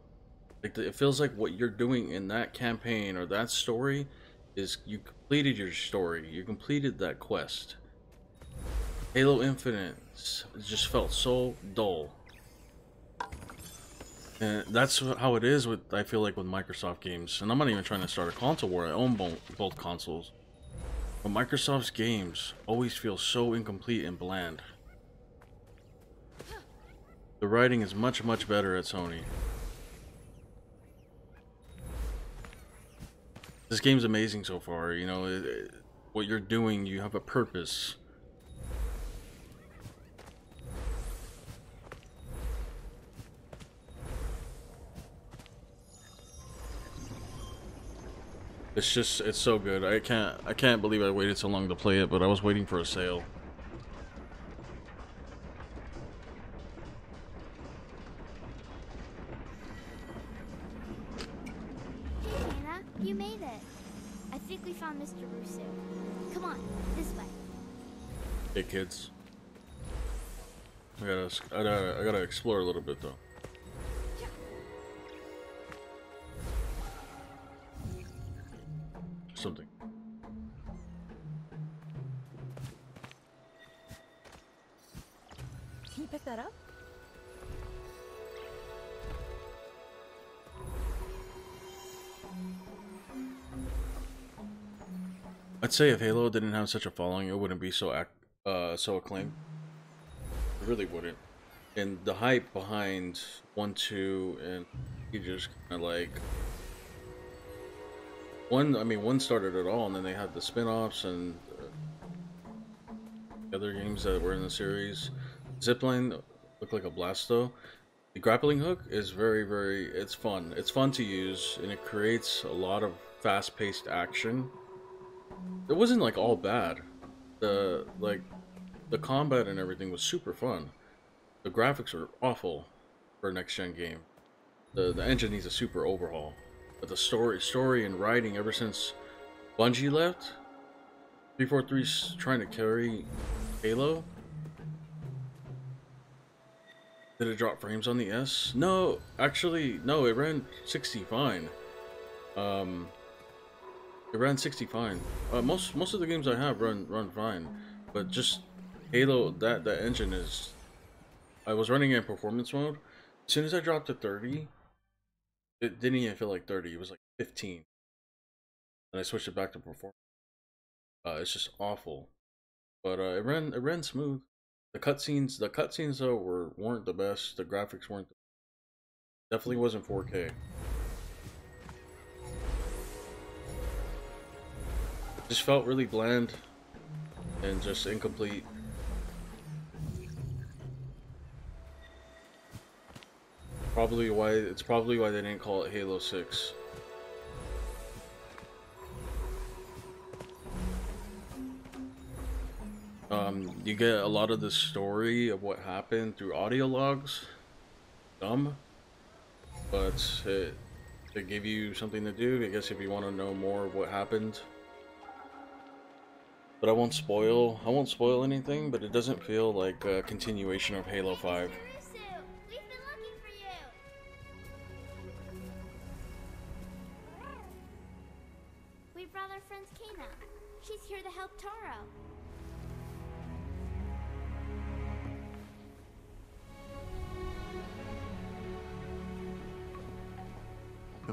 Like it feels like what you're doing in that campaign or that story is you completed your story. You completed that quest. Halo Infinite just felt so dull. And that's how it is with I feel like with Microsoft games. And I'm not even trying to start a console war. I own both, both consoles. But Microsoft's games always feel so incomplete and bland. The writing is much much better at Sony. This game's amazing so far. You know, it, it, what you're doing, you have a purpose. It's just, it's so good. I can't, I can't believe I waited so long to play it, but I was waiting for a sale. Hey, Anna, you made it. I think we found Mr. Rusu. Come on, this way. Hey kids. I gotta, I gotta, I gotta explore a little bit though. You pick that up? I'd say if Halo didn't have such a following, it wouldn't be so ac uh, so acclaimed. It really wouldn't. And the hype behind one, two, and you just kind of like one. I mean, one started it all, and then they had the spin-offs and uh, other games that were in the series. Zipline looked like a blast though. The grappling hook is very, very, it's fun. It's fun to use, and it creates a lot of fast-paced action. It wasn't like all bad. The, like, the combat and everything was super fun. The graphics are awful for a next-gen game. The, the engine needs a super overhaul. But the story, story and writing ever since Bungie left, 343's trying to carry Halo. Did it drop frames on the S? No, actually, no, it ran 60 fine. Um, it ran 60 fine. Uh, most most of the games I have run run fine, but just Halo that that engine is. I was running in performance mode. As soon as I dropped to 30, it didn't even feel like 30. It was like 15. And I switched it back to performance. Uh, it's just awful. But uh, it ran it ran smooth. The cutscenes the cutscenes though were weren't the best. The graphics weren't. The, definitely wasn't 4K. Just felt really bland and just incomplete. Probably why it's probably why they didn't call it Halo 6. Um, you get a lot of the story of what happened through audio logs. Dumb. But it, to give you something to do, I guess if you want to know more of what happened. But I won't spoil, I won't spoil anything, but it doesn't feel like a continuation of Halo 5.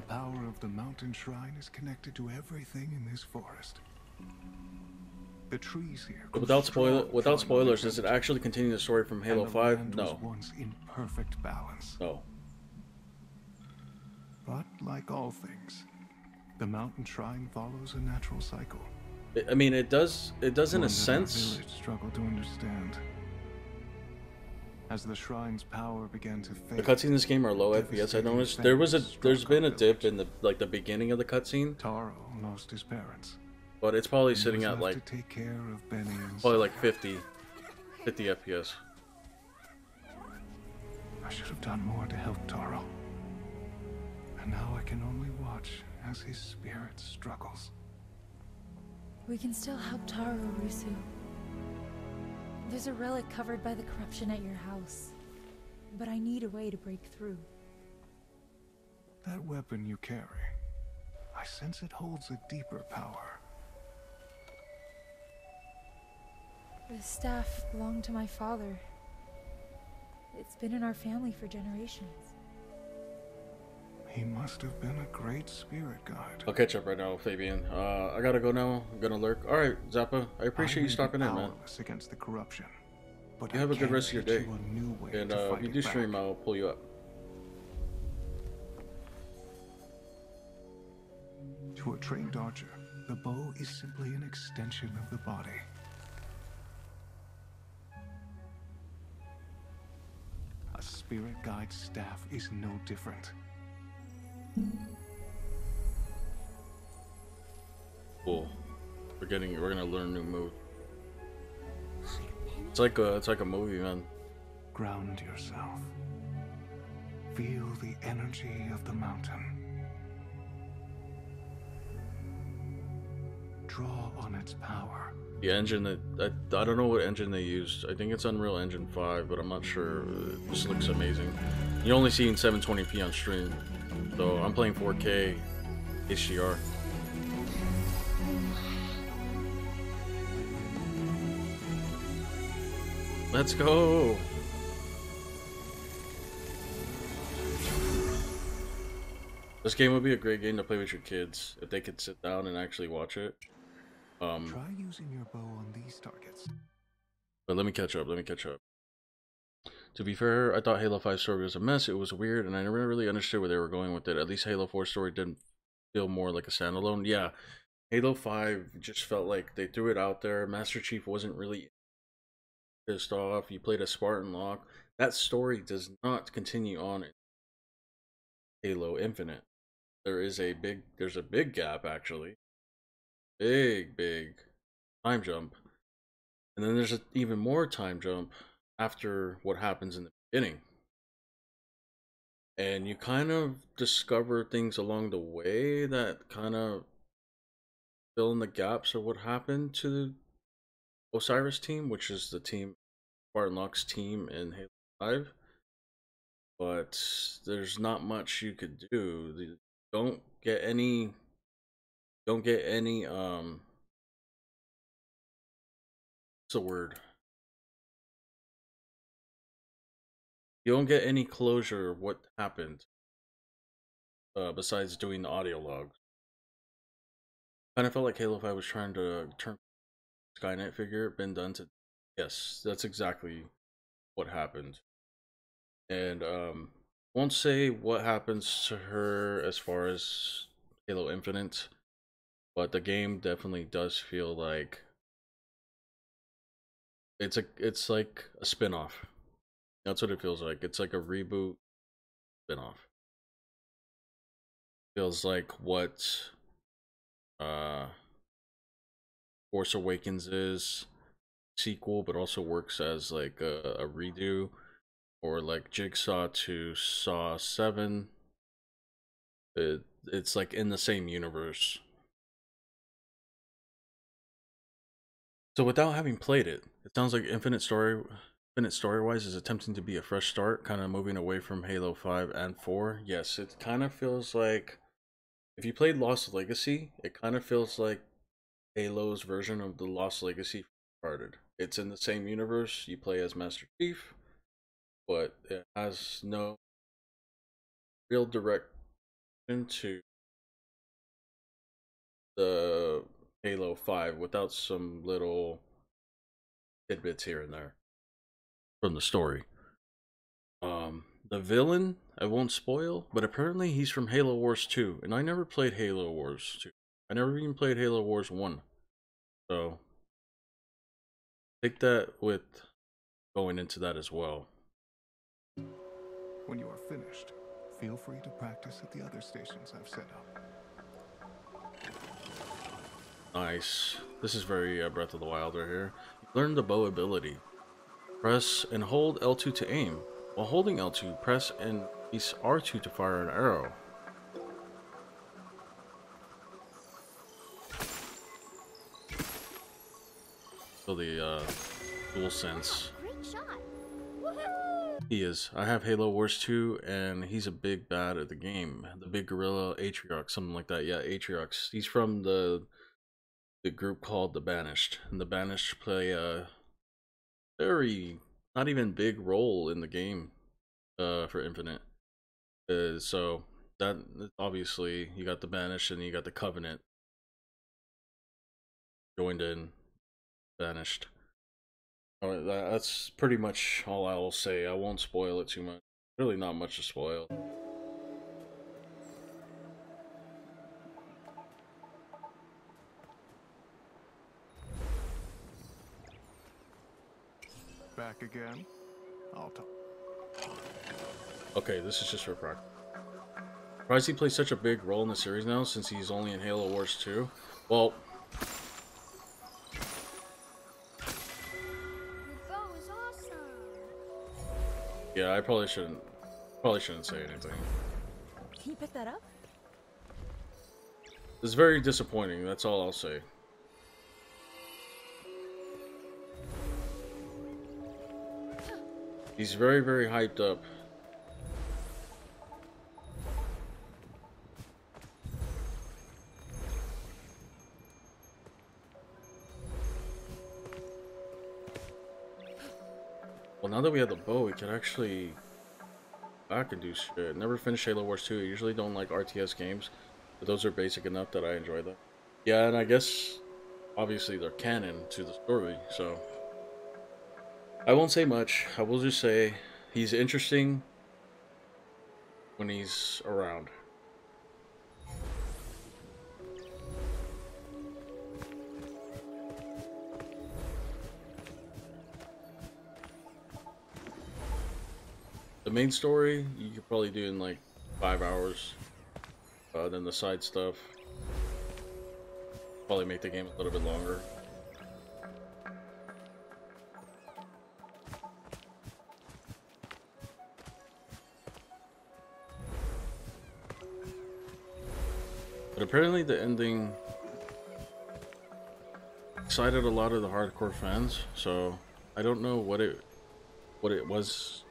The power of the mountain shrine is connected to everything in this forest. The trees here. Without spoil without spoilers, does it actually continue the story from Halo 5? No. once in perfect balance. No. But like all things, the mountain shrine follows a natural cycle. I- mean, it does it does in one a sense. village struggled to understand. As the shrine's power began to fade, The cutscenes in this game are low FPS. I noticed there was a there's been a dip in the like the beginning of the cutscene, Taro lost his parents. but it's probably he sitting at like to take care of probably like 50 50 FPS. I should have done more to help Taro. And now I can only watch as his spirit struggles. We can still help Taro, Rusu. There's a relic covered by the corruption at your house. But I need a way to break through. That weapon you carry, I sense it holds a deeper power. The staff belonged to my father. It's been in our family for generations. He must have been a great spirit guide. I'll catch up right now, Fabian. Uh, I gotta go now. I'm gonna lurk. All right, Zappa. I appreciate I you stopping in, man. against the corruption. But You have a good rest of your day. you a new way And uh, if you do stream, back. I'll pull you up. To a trained archer, the bow is simply an extension of the body. A spirit guide's staff is no different. Cool. We're getting. We're gonna learn new move. It's like a. It's like a movie, man. Ground yourself. Feel the energy of the mountain. Draw on its power. The engine that I, I don't know what engine they used. I think it's Unreal Engine 5, but I'm not sure. This looks amazing. You only see in 720p on stream, so I'm playing 4K HDR. Let's go. This game would be a great game to play with your kids if they could sit down and actually watch it. Um, Try using your bow on these targets. but let me catch up. Let me catch up. To be fair, I thought Halo 5 story was a mess. It was weird, and I never really understood where they were going with it. At least Halo 4 story didn't feel more like a standalone. Yeah, Halo 5 just felt like they threw it out there. Master Chief wasn't really pissed off. You played a Spartan Locke. That story does not continue on in Halo Infinite. There is a big there's a big gap actually. Big big time jump. And then there's an even more time jump after what happens in the beginning. And you kind of discover things along the way that kind of fill in the gaps of what happened to the Osiris team, which is the team Spartan Locke's team in Halo 5. But there's not much you could do. Don't get any don't get any um what's the word? You don't get any closure of what happened uh, besides doing the audio logs. Kind of felt like Halo 5 was trying to turn Skynet figure been done to. Yes, that's exactly what happened. And um, won't say what happens to her as far as Halo Infinite, but the game definitely does feel like it's a it's like a spin-off. That's what it feels like. It's like a reboot spin-off. Feels like what uh Force Awakens is sequel, but also works as like a, a redo, or like Jigsaw to Saw Seven. It it's like in the same universe. So without having played it, it sounds like Infinite Story, Infinite Story wise, is attempting to be a fresh start, kind of moving away from Halo Five and Four. Yes, it kind of feels like if you played Lost Legacy, it kind of feels like Halo's version of the Lost Legacy started. It's in the same universe. You play as Master Chief, but it has no real direct into the Halo 5 without some little tidbits here and there from the story. Um, the villain, I won't spoil, but apparently he's from Halo Wars 2, and I never played Halo Wars 2. I never even played Halo Wars 1. So, take that with going into that as well. When you are finished, feel free to practice at the other stations I've set up. Nice. This is very uh, Breath of the Wild right here. Learn the bow ability. Press and hold L2 to aim. While holding L2, press and release R2 to fire an arrow. So the uh, dual sense. Great shot. He is. I have Halo Wars 2, and he's a big bad at the game. The big gorilla Atriox, something like that. Yeah, Atriox. He's from the the group called the Banished, and the Banished play a very not even big role in the game uh, for Infinite. Uh, so that obviously you got the Banished and you got the Covenant joined in, Banished. Alright, that's pretty much all I will say. I won't spoil it too much. Really, not much to spoil. Back again? I'll talk. Okay, this is just for practice. Surprised he plays such a big role in the series now, since he's only in Halo Wars 2. Well, bow is awesome. yeah, I probably shouldn't, probably shouldn't say anything. Can you pick that up? It's very disappointing. That's all I'll say. He's very, very hyped up. Well, now that we have the bow, we can actually I can do shit. Never finished Halo Wars 2. I usually don't like RTS games, but those are basic enough that I enjoy them. Yeah, and I guess obviously they're canon to the story, so I won't say much. I will just say he's interesting when he's around. The main story, you could probably do in like five hours. Uh, then the side stuff, probably make the game a little bit longer. But apparently the ending excited a lot of the hardcore fans, so I don't know what it what it was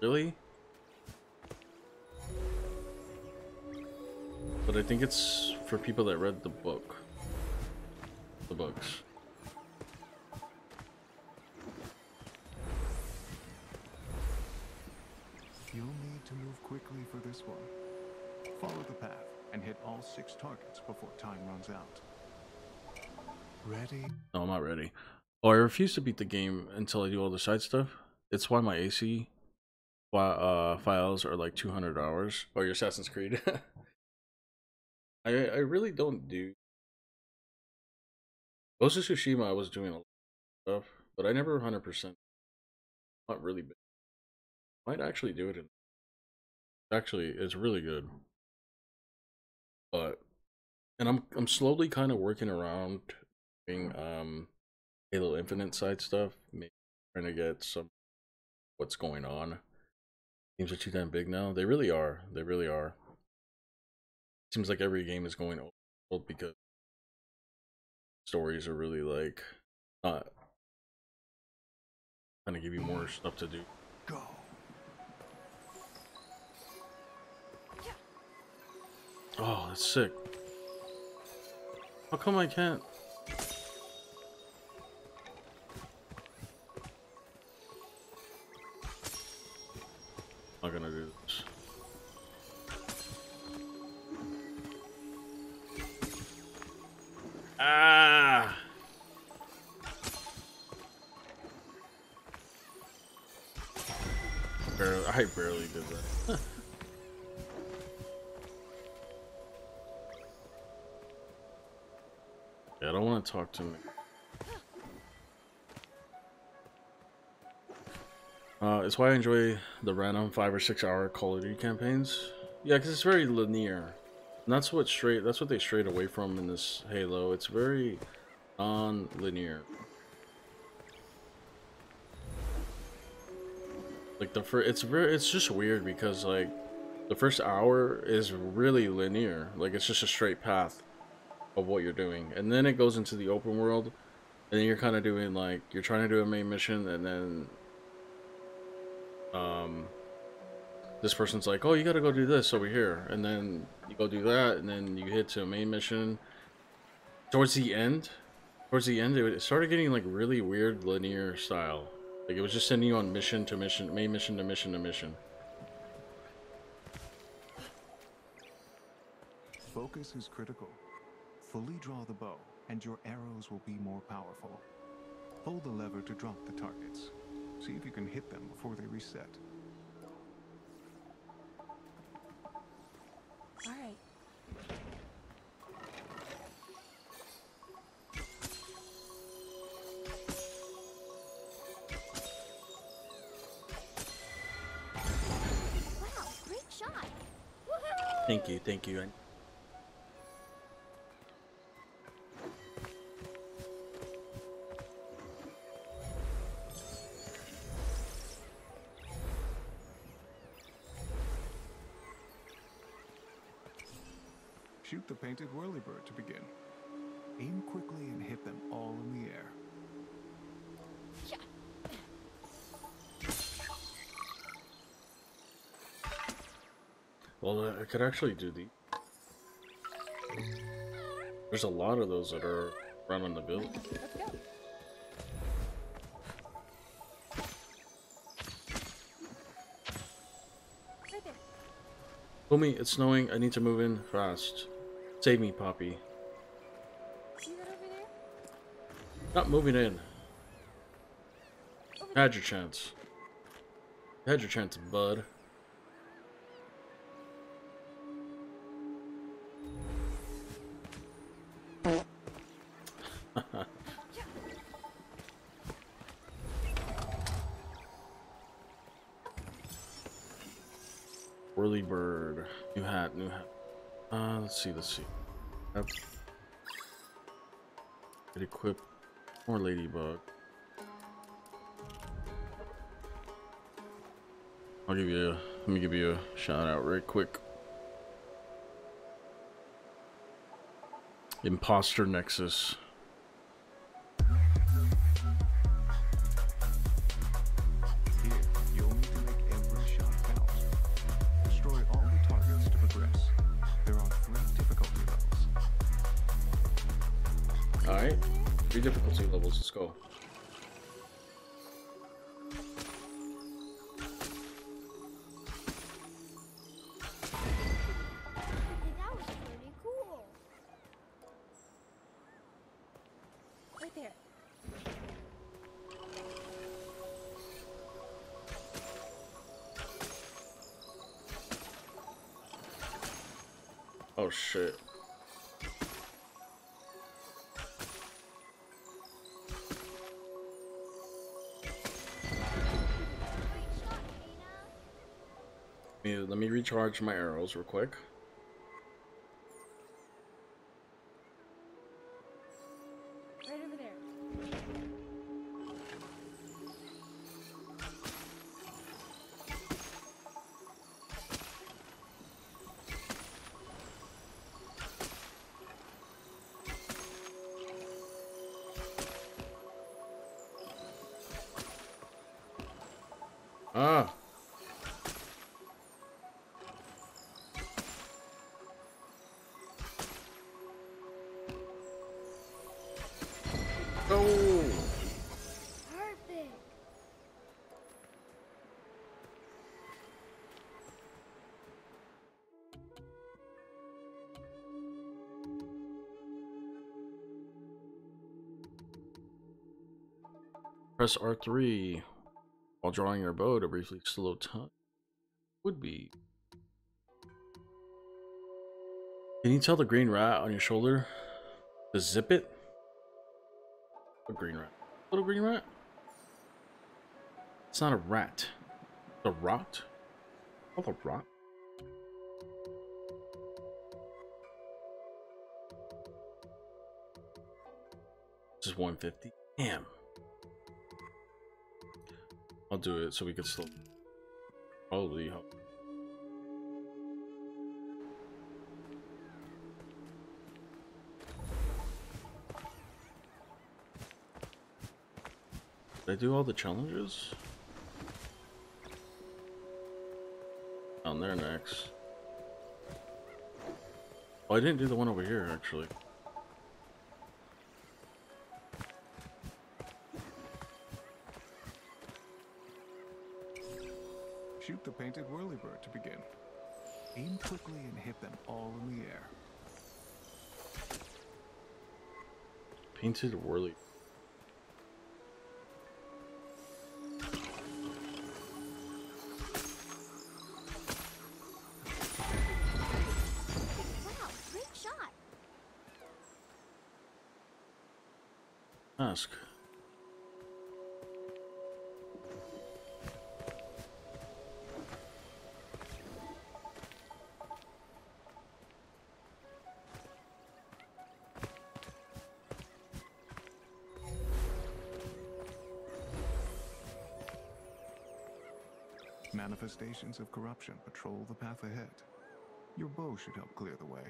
really. But I think it's for people that read the book. The books. You'll need to move quickly for this one. Follow the path and hit all six targets before time runs out. Ready? No, I'm not ready. Oh, I refuse to beat the game until I do all the side stuff. It's why my AC uh, files are like 200 hours. Oh, your Assassin's Creed. I I really don't do. Ghost of Tsushima, I was doing a lot of stuff, but I never 100%. Not really big. Might actually do it. In, actually, it's really good. But, and I'm I'm slowly kind of working around doing um Halo Infinite side stuff, maybe trying to get some what's going on. Games are too damn big now. They really are. They really are. Seems like every game is going old because stories are really like not trying to give you more stuff to do. Go. Oh, that's sick. How come I can't? Not gonna do this. Ah! Barely, I barely did that. I don't want to talk to me. Uh, it's why I enjoy the random five or six hour Call of Duty campaigns. Yeah, because it's very linear. And that's what straight that's what they strayed away from in this Halo. It's very non-linear. Like the first, it's very, it's just weird because like the first hour is really linear. Like it's just a straight path of what you're doing, and then it goes into the open world, and then you're kind of doing like you're trying to do a main mission, and then um this person's like, oh, you gotta go do this over here, and then you go do that, and then you hit to a main mission. Towards the end, towards the end, it started getting like really weird linear style. Like it was just sending you on mission to mission, main mission to mission to mission. Focus is critical. Fully draw the bow, and your arrows will be more powerful. Hold the lever to drop the targets. See if you can hit them before they reset. All right. Wow, great shot. Woohoo! Thank you, thank you. Painted whirlybird to begin. Aim quickly and hit them all in the air. Well, I could actually do the. There's a lot of those that are around on the build. Let's go. Right there. Homie, it's snowing. I need to move in fast. Save me, Poppy. Not moving in. Had your chance. Had your chance, bud. Give you let me give you a shout out right quick. Imposter Nexus. Recharge my arrows real quick. Press R3 while drawing your bow to briefly slow time. Would be. Can you tell the green rat on your shoulder to zip it? A green rat. Little green rat? It's not a rat. A rot? Called a rot? This is 150. Damn. I'll do it so we can still probably help. Did I do all the challenges? Down there next. Oh, I didn't do the one over here actually. Painted whirlybird to begin. Aim quickly and hit them all in the air. Painted whirly. Wow, Manifestations of corruption patrol the path ahead. Your bow should help clear the way.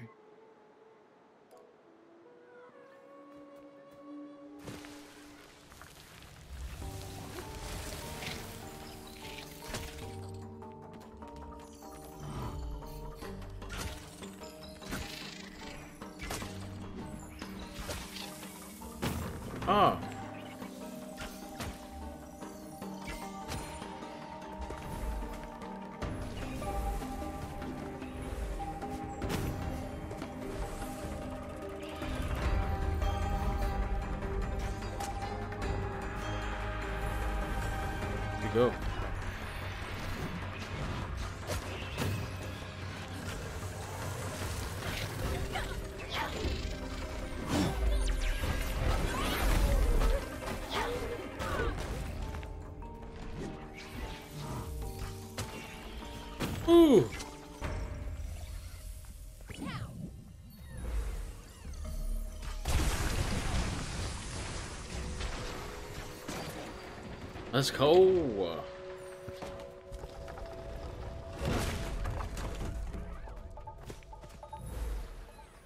Let's go.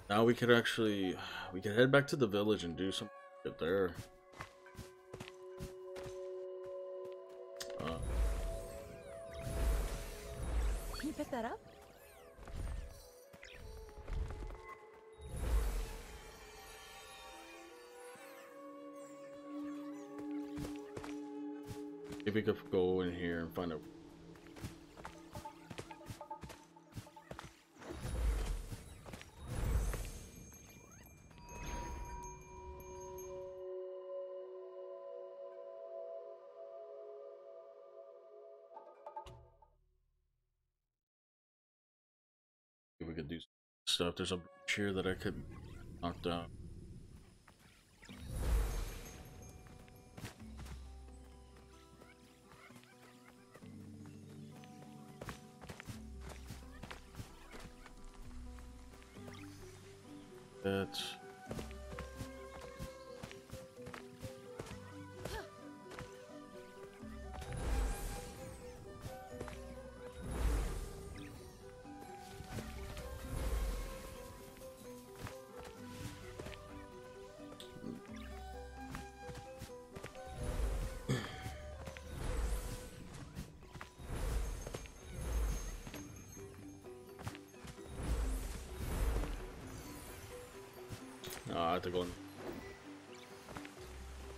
Now we could actually, we could head back to the village and do some there. There's a chair that I could knock down. Have to go in.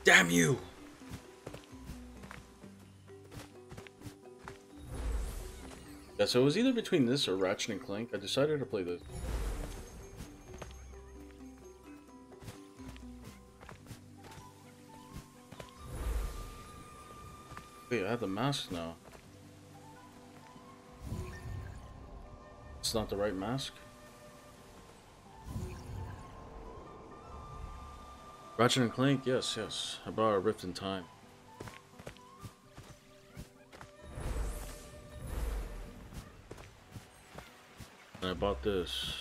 Damn you! Yeah, so it was either between this or Ratchet and Clank. I decided to play this. Wait, I have the mask now. It's not the right mask? Ratchet and Clank, yes, yes. I bought a Rift in Time. And I bought this.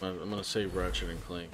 I'm gonna save Ratchet and Clank.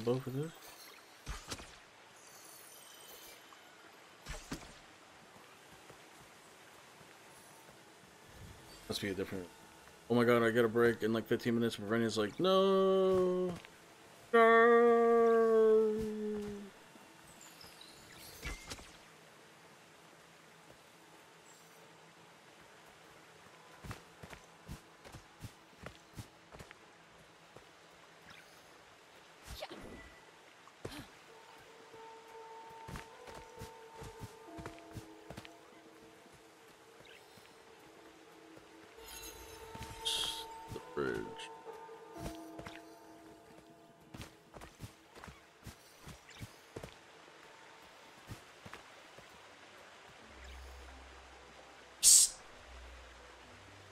Bow for this? Must be a different. Oh my god, I get a break in like 15 minutes. But Rennie's like. No.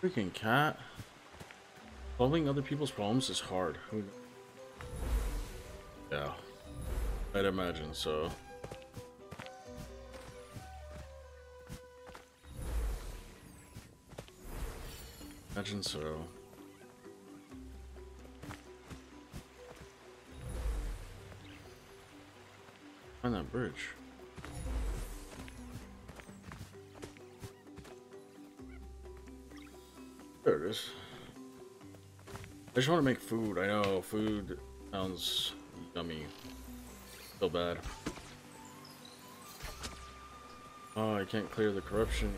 Freaking cat. Solving other people's problems is hard. Yeah. I'd imagine so. Imagine so. Find that bridge. I just want to make food. I know food sounds yummy. So bad. Oh, I can't clear the corruption.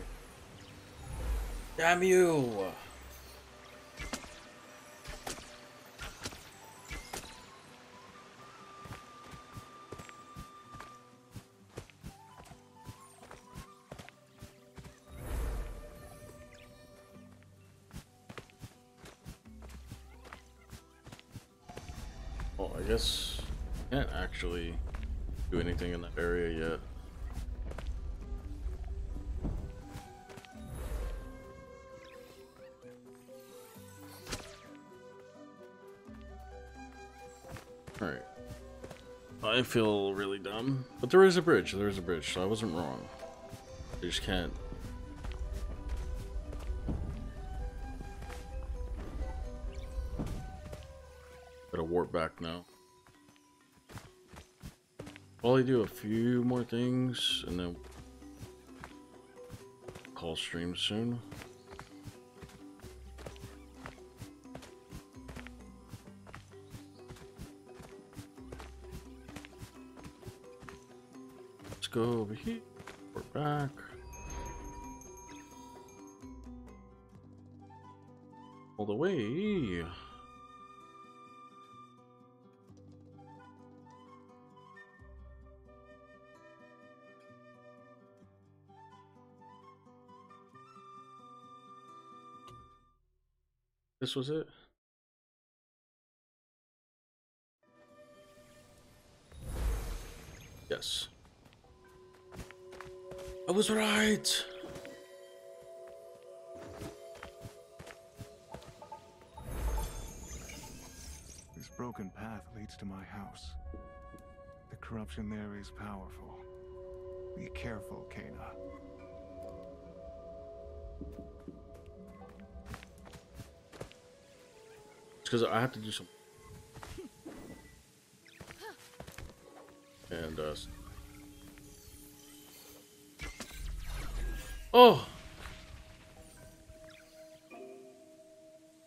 Damn you! I feel really dumb. But there is a bridge. There is a bridge, so I wasn't wrong. I just can't. Gotta warp back now. Probably do a few more things and then call stream soon. Go over here. We're back. All the way. This was it? Yes. I was right! This broken path leads to my house. The corruption there is powerful. Be careful, Kena. It's because I have to do some. And, uh. Oh!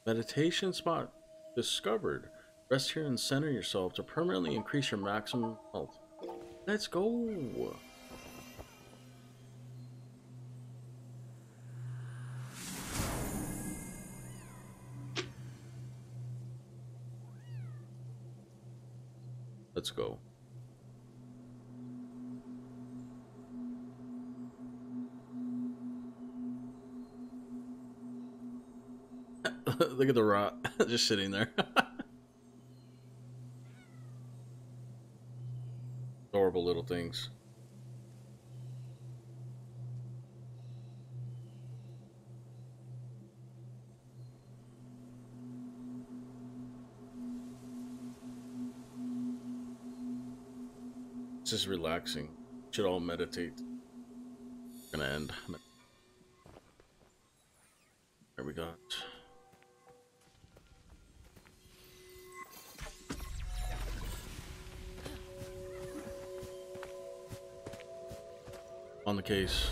Meditation spot discovered. Rest here and center yourself to permanently increase your maximum health. Let's go! Let's go. Look at the rot just sitting there. Adorable little things. It's just relaxing. Should all meditate. Gonna end. Case.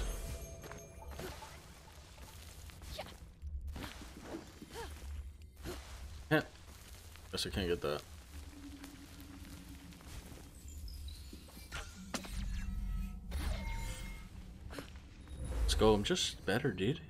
Can't. Guess I can't get that. Let's go. I'm just better, dude.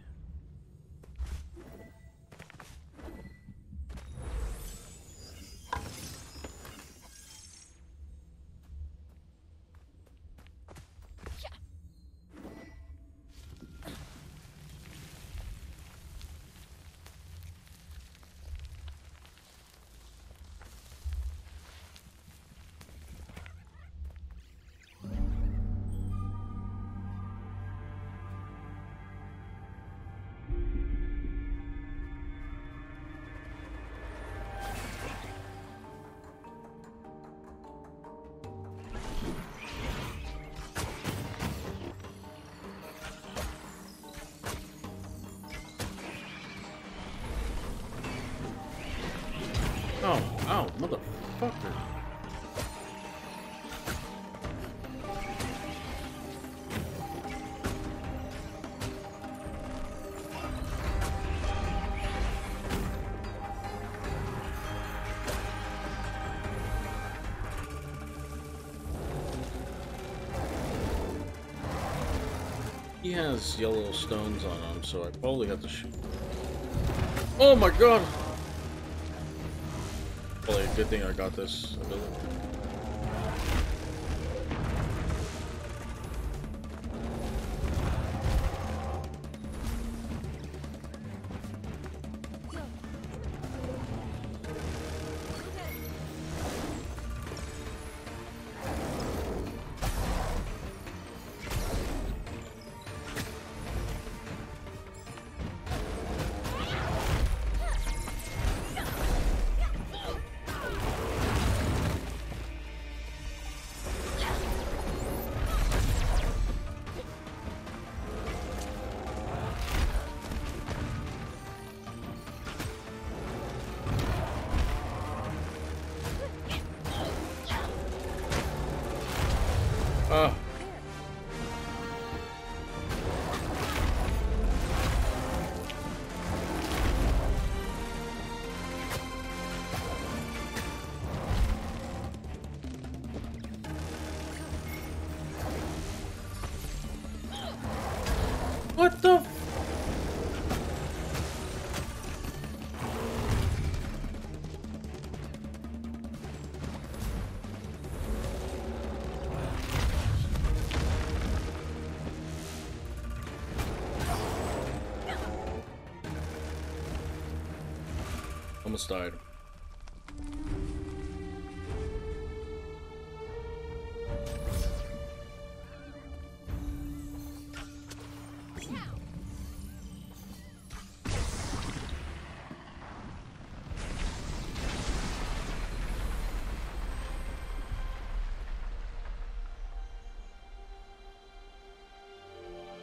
Has yellow stones on him, so I probably have to shoot. Oh my god! Probably a good thing I got this ability. Almost died.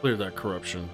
Clear that corruption.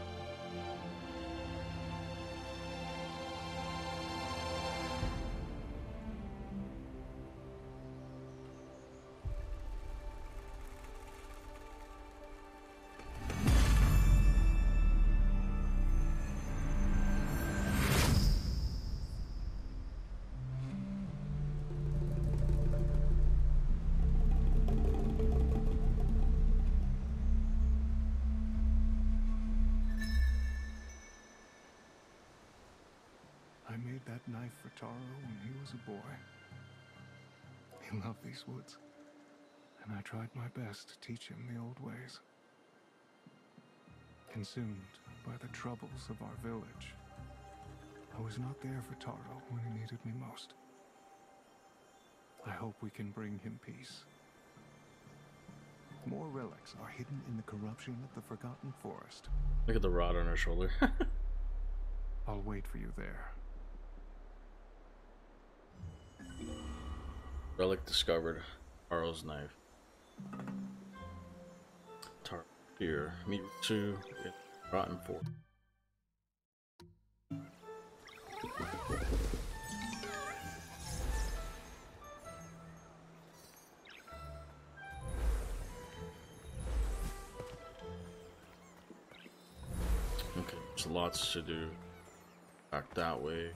My best to teach him the old ways. Consumed by the troubles of our village, I was not there for Taro when he needed me most. I hope we can bring him peace. More relics are hidden in the corruption of the Forgotten Forest. Look at the rot on her shoulder. I'll wait for you there. Relic discovered. Taro's knife. Here. Meet two in Rotten Fort. Okay, there's lots to do. Back that way.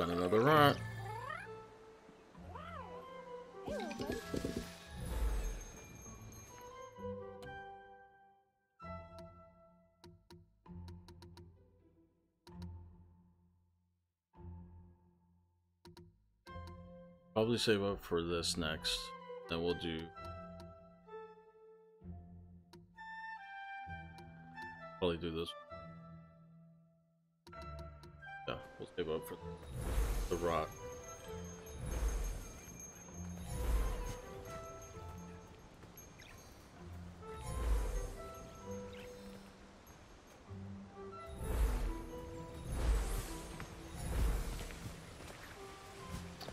Done another bud. Probably save up for this next. Then we'll do. Probably do this. For the rock.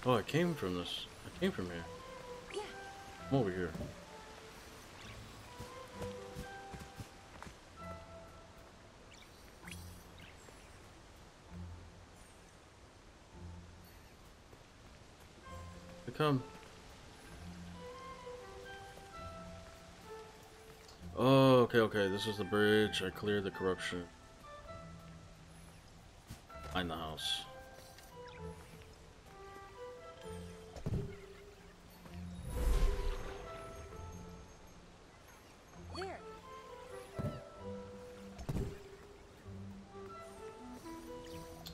Oh, I came from this. I came from here. Yeah. I'm over here. Come. Oh, okay, okay. This is the bridge. I cleared the corruption. Find the house.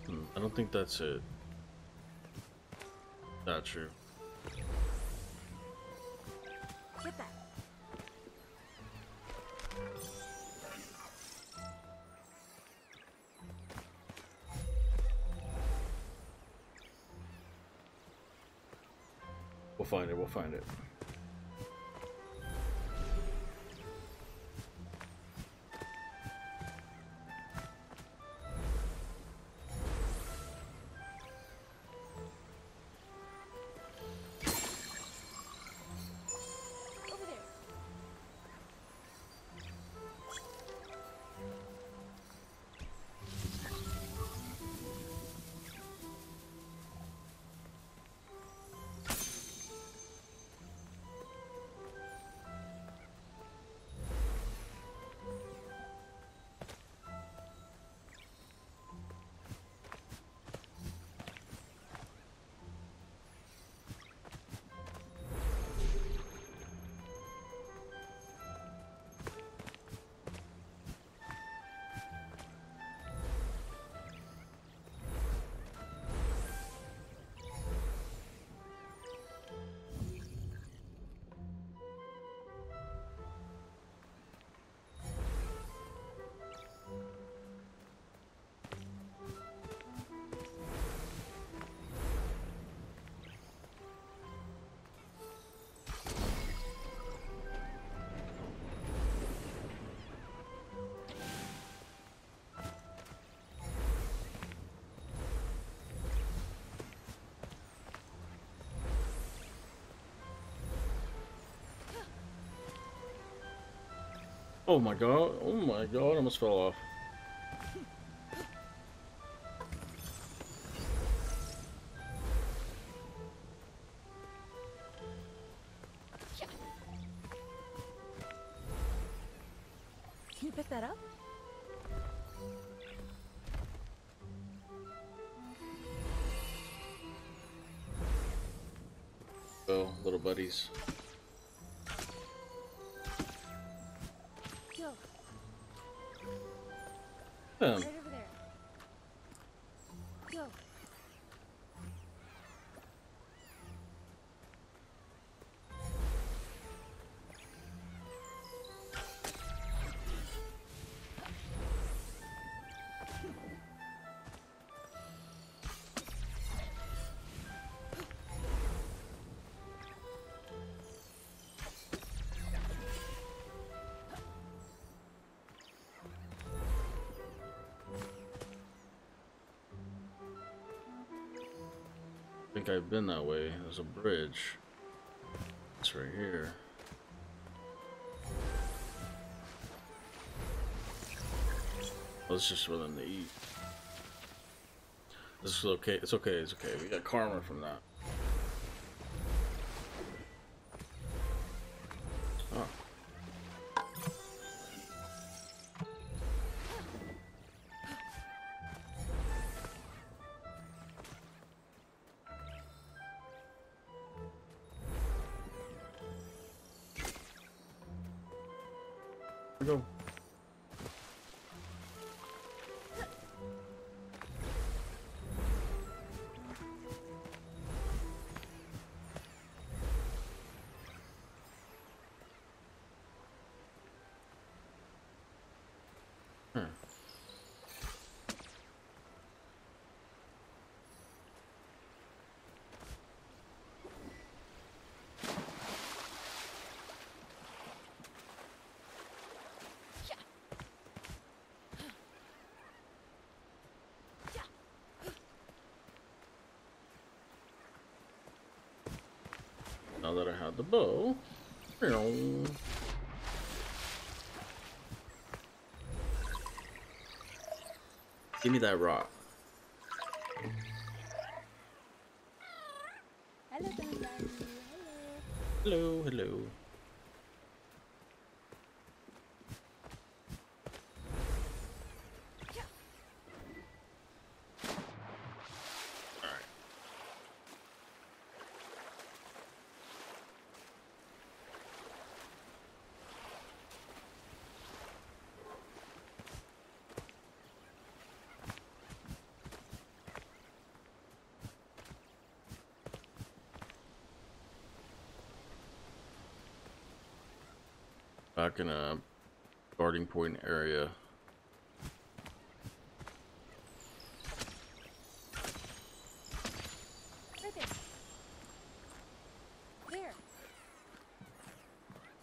Hmm, I don't think that's it. Not true. Find it. Oh my god. Oh my god. I almost fell off. Can you pick that up? Oh, little buddies. Um, think I've been that way. There's a bridge. It's right here. Oh, it's just for them to eat. This is okay. It's okay. It's okay. We got karma from that. That I have the bow. Give me that rock. Hello. Hello. Hello, Back in a starting point area.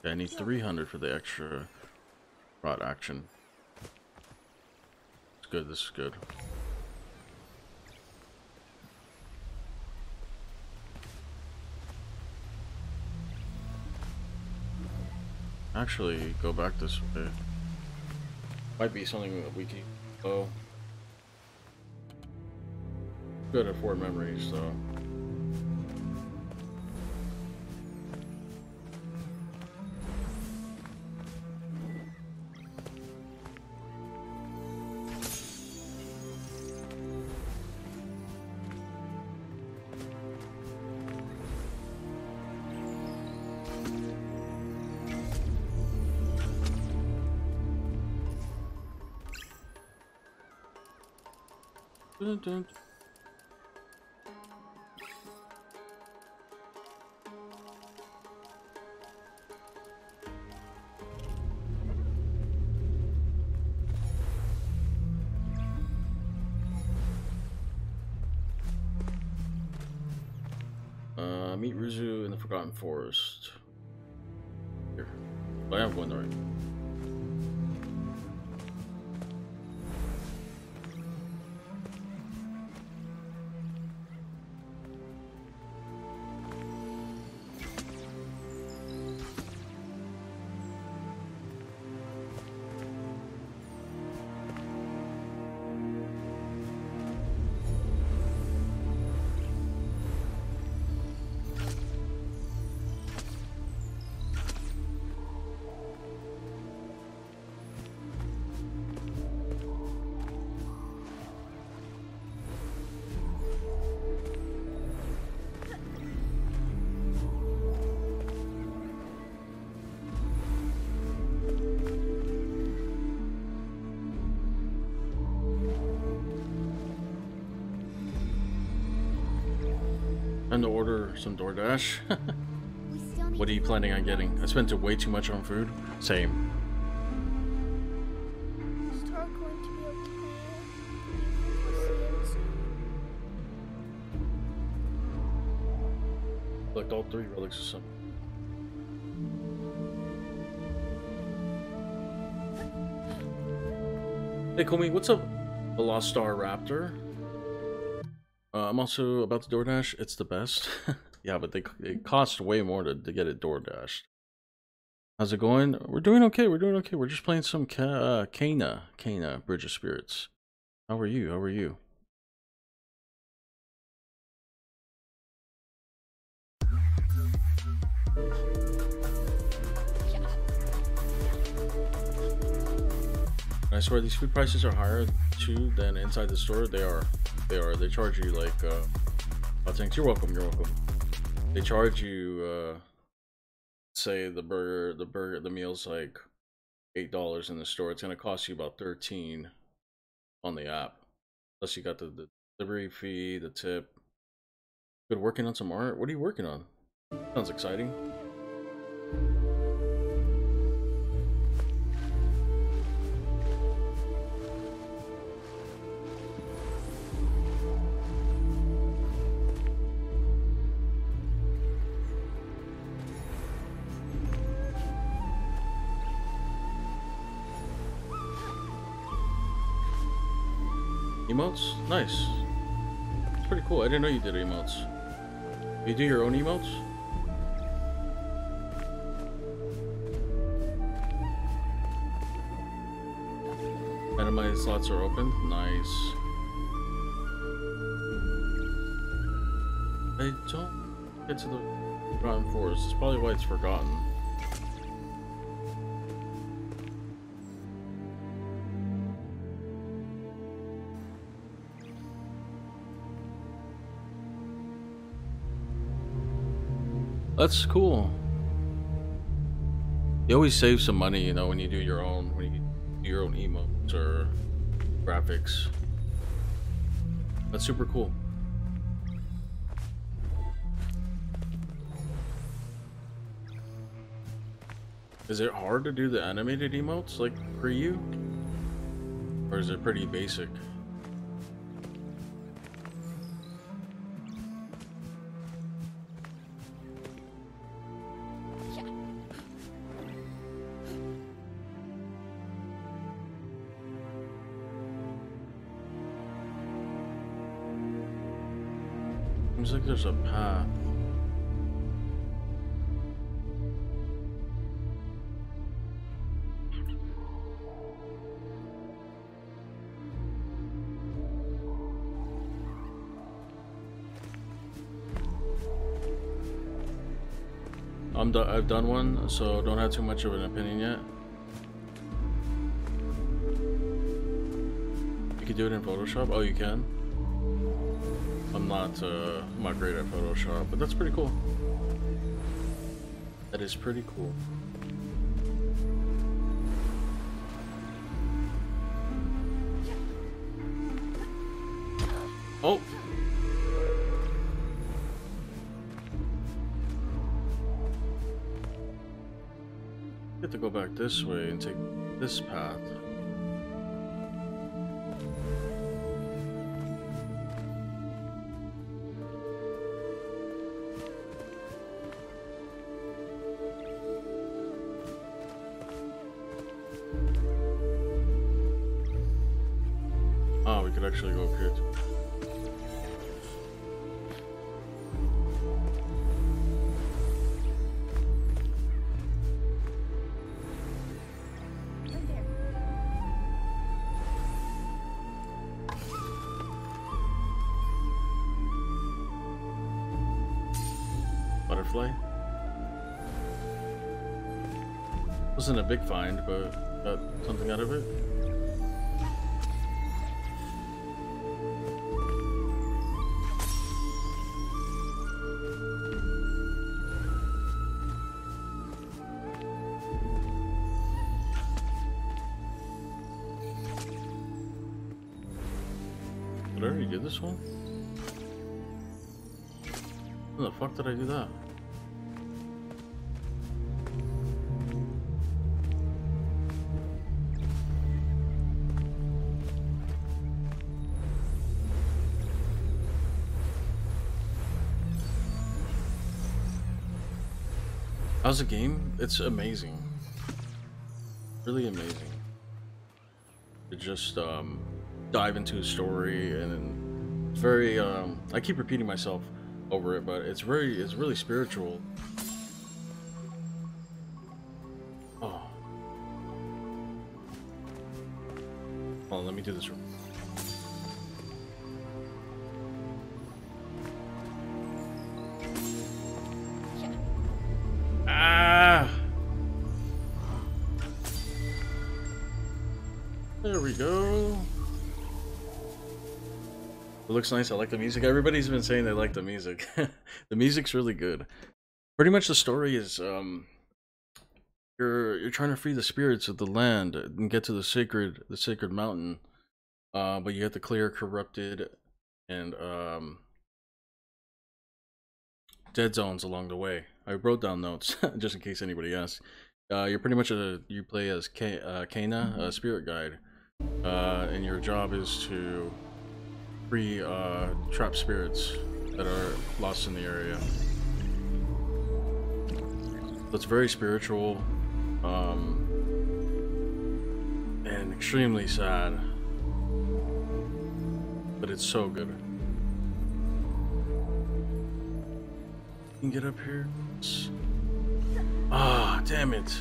I need 300 for the extra rot action. It's good, this is good. Actually, go back this way. Might be something that we can. Oh. Good at four memories, so. Some DoorDash. We still need what are you planning on getting? I spent way too much on food. Same. Is Taro going to be okay? We'll see him soon. Collect all three relics of some. Hey, Komi, what's up? The Lost Star Raptor. Uh, I'm also about to DoorDash. It's the best. yeah, but they it costs way more to, to get it DoorDashed. How's it going? We're doing okay. We're doing okay. We're just playing some Ka uh, Kena, Kena, Bridge of Spirits. How are you? How are you? I swear these food prices are higher too than inside the store. They are. They are. They charge you like uh oh thanks. You're welcome, you're welcome. They charge you uh say the burger the burger the meal's like eight dollars in the store. It's gonna cost you about thirteen on the app. Plus you got the, the delivery fee, the tip. Good working on some art. What are you working on? Sounds exciting. Emotes? Nice. It's pretty cool. I didn't know you did emotes. You do your own emotes? Randomized slots are open. Nice. I don't get to the Forgotten Forest. It's probably why it's forgotten. That's cool. You always save some money, you know, when you do your own when you do your own emotes or graphics. That's super cool. Is it hard to do the animated emotes like for you? Or is it pretty basic? There's a path. I'm do I've done one, so don't have too much of an opinion yet. You can do it in Photoshop? Oh, you can? I'm not, uh, I'm not great at Photoshop, but that's pretty cool. That is pretty cool. Oh! Get to go back this way and take this path. Big find, but got something out of it. Did I already do this one? How the fuck did I do that? How's the game? It's amazing. Really amazing. To just um, dive into a story and it's very um, I keep repeating myself over it, but it's very it's really spiritual. Oh. Hold on, let me do this. real- It looks nice. I like the music. Everybody's been saying they like the music. the music's really good. Pretty much the story is um you're you're trying to free the spirits of the land and get to the sacred the sacred mountain. Uh but you have to clear corrupted and um dead zones along the way. I wrote down notes just in case anybody asks. Uh, you're pretty much a you play as K, uh, Kena, a spirit guide, uh, and your job is to free uh, trapped spirits that are lost in the area. It's very spiritual, um, and extremely sad, but it's so good. You can get up here. Ah, damn it.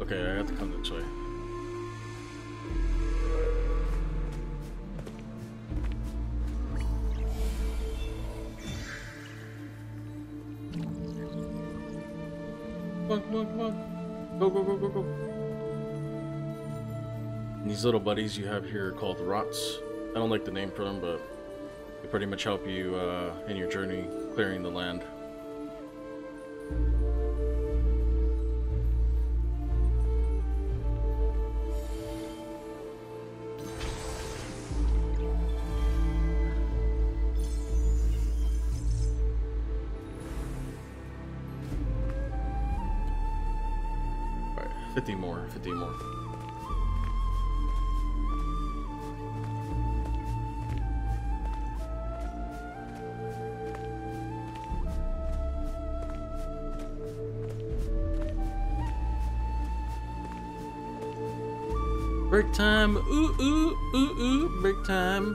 Okay, I have to come this way. On, come on, come on. Go, go, go, go, go. And these little buddies you have here are called rots. I don't like the name for them, but they pretty much help you uh, in your journey clearing the land. 50 more, 50 more. Break time, ooh ooh ooh ooh, break time.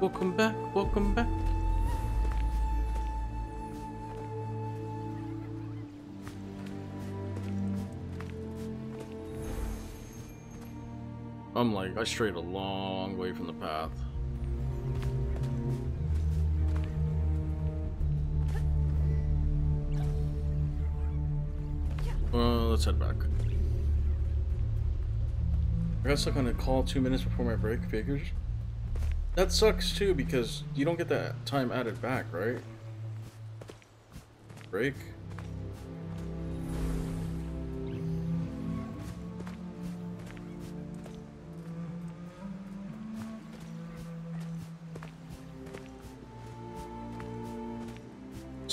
Welcome back, welcome back. I'm like, I strayed a long way from the path. Well, let's head back. I got stuck on a call two minutes before my break, figures. That sucks too because you don't get that time added back, right? Break?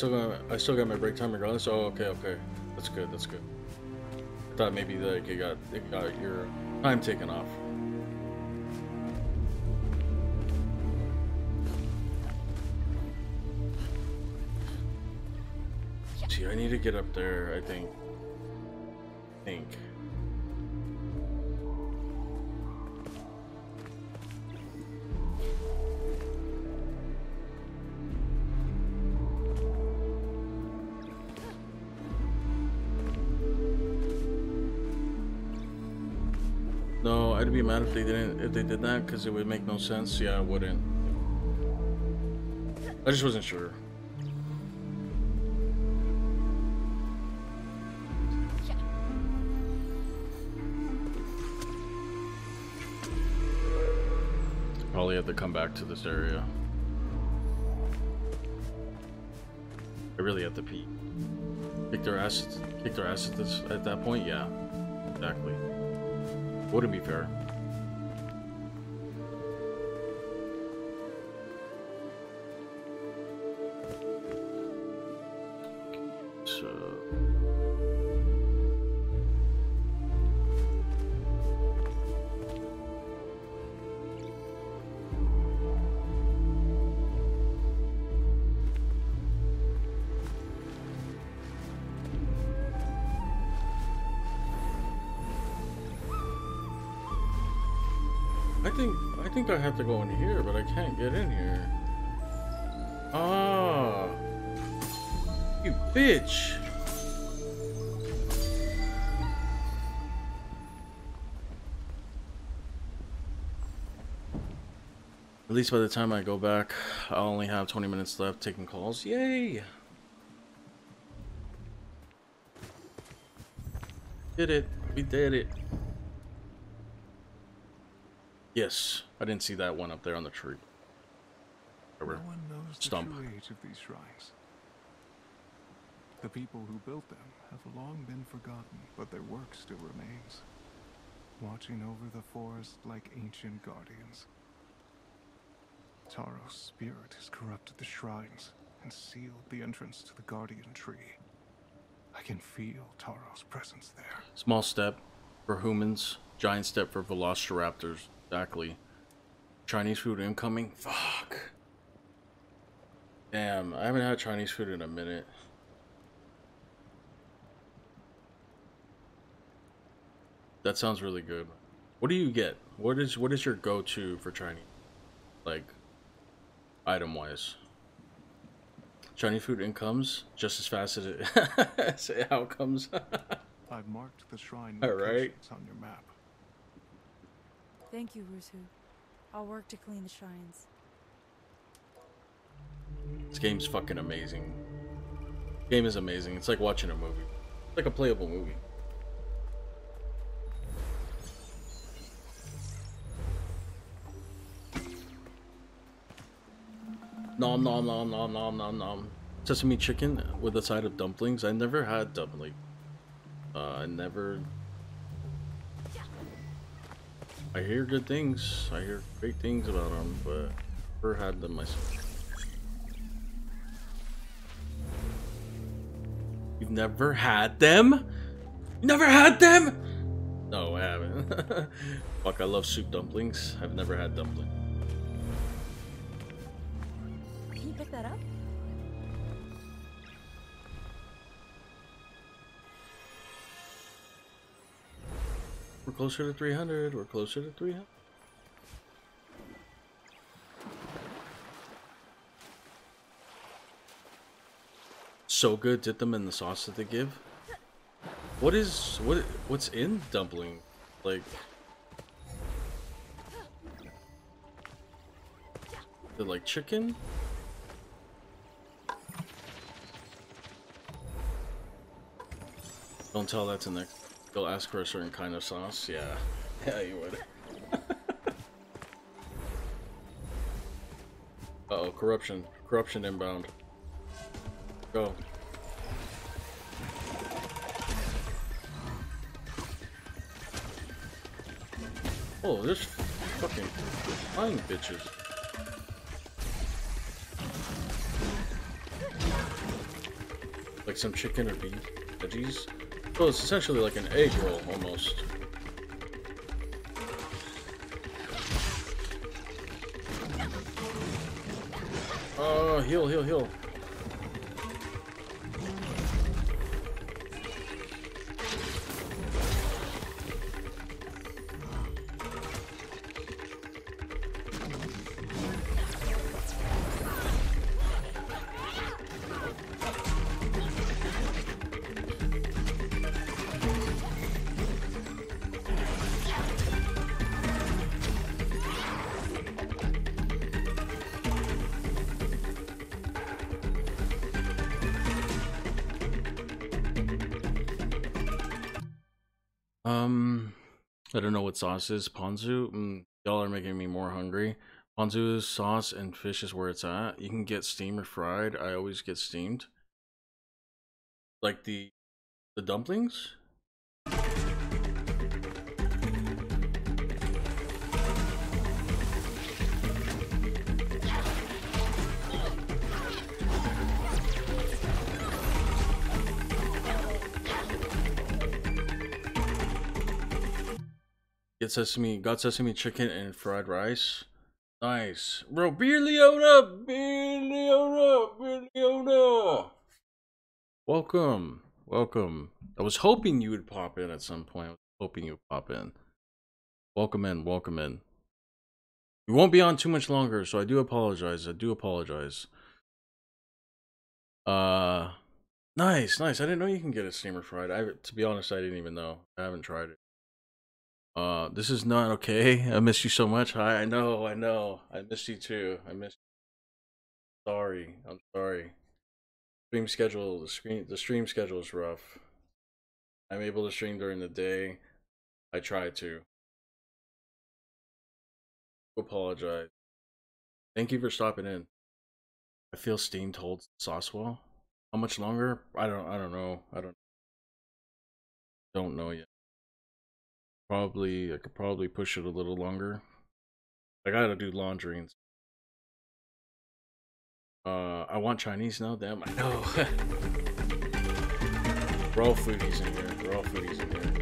Still got, I still got my break time regardless. Oh, okay, okay, that's good. That's good. I thought maybe like it got it got your time taken off. See, I need to get up there. I think. think. I'd be mad if they didn't if they did that because it would make no sense. Yeah, I wouldn't. I just wasn't sure. Probably have to come back to this area. I really have to pee. Kick their ass. Kick their ass at this at that point. Yeah, exactly. Wouldn't be fair. I have to go in here, but I can't get in here. Ah, you bitch! At least by the time I go back, I'll only have 20 minutes left taking calls. Yay! Did it. We did it. Yes, I didn't see that one up there on the tree. No one knows Stump. the true age of these shrines. The people who built them have long been forgotten, but their work still remains, watching over the forest like ancient guardians. Taro's spirit has corrupted the shrines and sealed the entrance to the guardian tree. I can feel Taro's presence there. Small step for humans, giant step for velociraptors. Exactly. Chinese food incoming? Fuck. Damn, I haven't had Chinese food in a minute. That sounds really good. What do you get? What is what is your go-to for Chinese? Like item wise. Chinese food incomes just as fast as it as it outcomes. I've marked the shrine All right. locations on your map. Thank you, Rusu. I'll work to clean the shrines. This game's fucking amazing. Game is amazing. It's like watching a movie. It's like a playable movie. Nom nom nom nom nom nom nom. Sesame chicken with a side of dumplings. I never had dumpling. Uh, I never. I hear good things. I hear great things about them, but I've never had them myself. You've never had them? You never had them? No, I haven't. Fuck, I love soup dumplings. I've never had dumpling. Can you pick that up? We're closer to 300. We're closer to 300. So good dip them in the sauce that they give. What is what what's in dumpling? Like they like chicken? Don't tell that to Nick. They'll ask for a certain kind of sauce. Yeah, yeah, you would. uh oh, corruption, corruption inbound. Go. Oh, there's fucking flying bitches. Like some chicken or beef veggies. So it's essentially like an egg roll almost. Oh, heal, heal, heal. I don't know what sauce is. Ponzu. Mm, y'all are making me more hungry. Ponzu sauce and fish is where it's at. You can get steamed or fried. I always get steamed. Like the the dumplings. Sesame, got sesame chicken and fried rice. Nice. Bro, Beer Leona! Beer Leona! Beer Leona! Welcome. Welcome. I was hoping you would pop in at some point. I was hoping you would pop in. Welcome in. Welcome in. We won't be on too much longer, so I do apologize. I do apologize. Uh, nice, nice. I didn't know you can get a steamer fried. I, to be honest, I didn't even know. I haven't tried it. Uh, this is not okay. I miss you so much. Hi, I know, I know. I miss you too. I miss. Sorry, I'm sorry. Stream schedule. The screen. The stream schedule is rough. I'm able to stream during the day. I try to. Apologize. Thank you for stopping in. I feel Steam told sauce well. How much longer? I don't. I don't know. I don't. Don't know yet. Probably, I could probably push it a little longer. I gotta do laundry and uh, I want Chinese now. Damn, I know. We're all foodies in here. We're all foodies in here.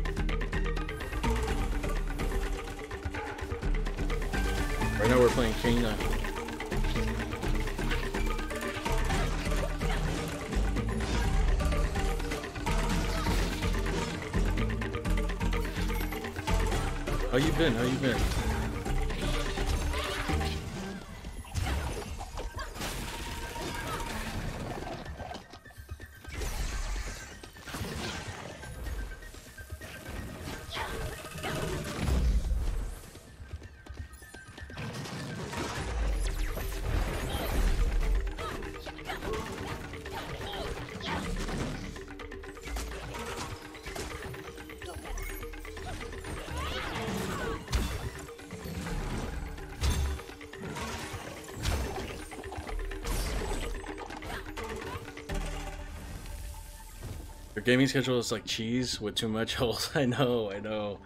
Right now we're playing Kena. How you been? How you been? Gaming schedule is like cheese with too much holes. I know, I know.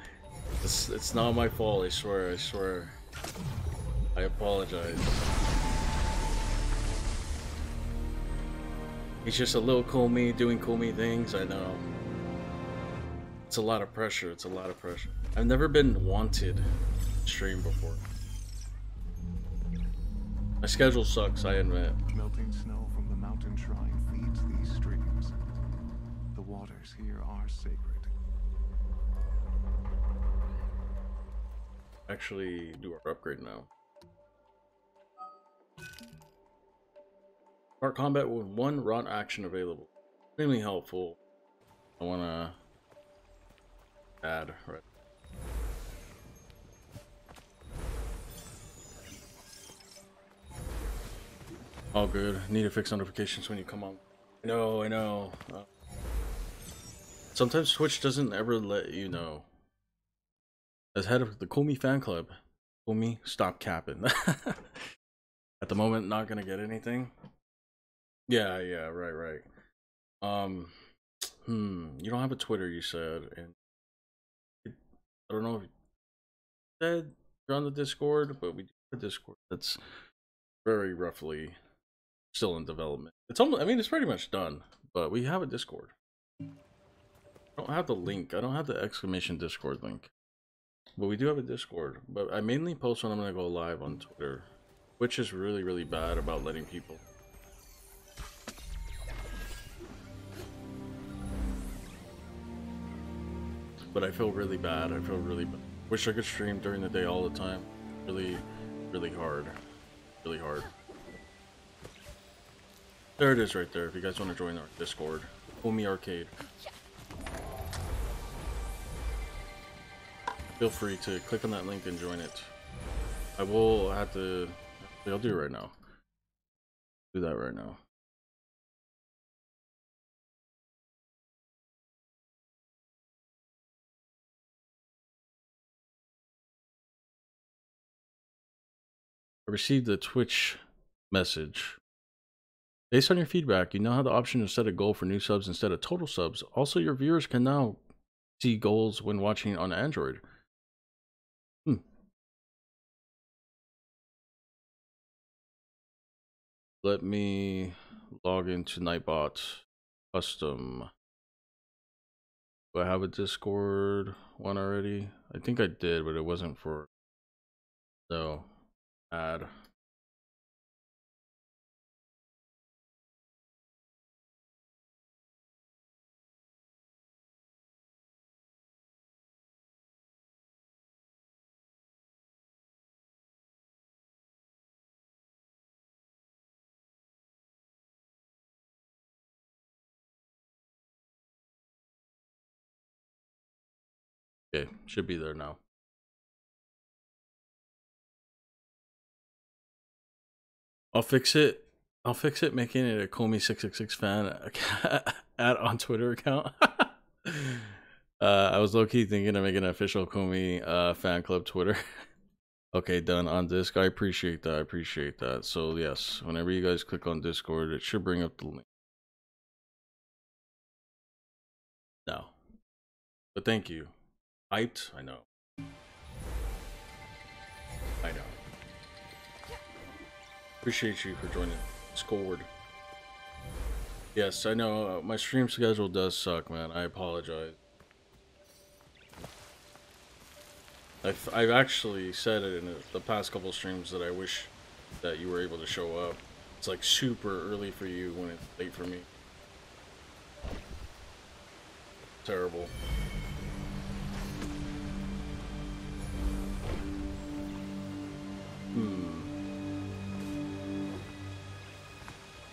It's it's not my fault. I swear. I swear. I apologize. It's just a little Koolme doing Koolme things. I know. It's a lot of pressure. It's a lot of pressure. I've never been wanted stream before. My schedule sucks. I admit. Melting snow from waters here are sacred. Actually, do our upgrade now. Part combat with one rot action available. extremely helpful. I wanna add right. All good. Need to fix notifications when you come on. I know, I know. Uh, sometimes Twitch doesn't ever let you know. As head of the Kumi fan club, Kumi, stop capping. At the moment, not gonna get anything. Yeah, yeah, right, right. Um, hmm, you don't have a Twitter, you said, and I don't know if you said you're on the Discord, but we do have a Discord that's very roughly still in development. It's almost, I mean, it's pretty much done, but we have a Discord. I don't have the link. I don't have the exclamation Discord link, but we do have a Discord. But I mainly post when I'm gonna go live on Twitter, which is really, really bad about letting people but I feel really bad. I feel really bad. Wish I could stream during the day all the time. Really, really hard. Really hard. There it is right there if you guys want to join our Discord. Omi Arcade. Feel free to click on that link and join it. I will have to... I'll do it right now. Do that right now. I received a Twitch message. Based on your feedback, you now have the option to set a goal for new subs instead of total subs. Also, your viewers can now see goals when watching on Android. Let me log into Nightbot Custom. Do I have a Discord one already? I think I did, but it wasn't for... No add Okay, should be there now. I'll fix it. I'll fix it, making it a Koolme666 fan at on Twitter account. uh, I was low key thinking of making an official Koolme uh, fan club Twitter. okay, done on Disc. I appreciate that. I appreciate that. So yes, whenever you guys click on Discord, it should bring up the link. No, but thank you. Hyped. I know. I know. Appreciate you for joining Discord. Yes, I know uh, my stream schedule does suck, man. I apologize. I've, I've actually said it in the past couple streams that I wish that you were able to show up. It's like super early for you when it's late for me. Terrible.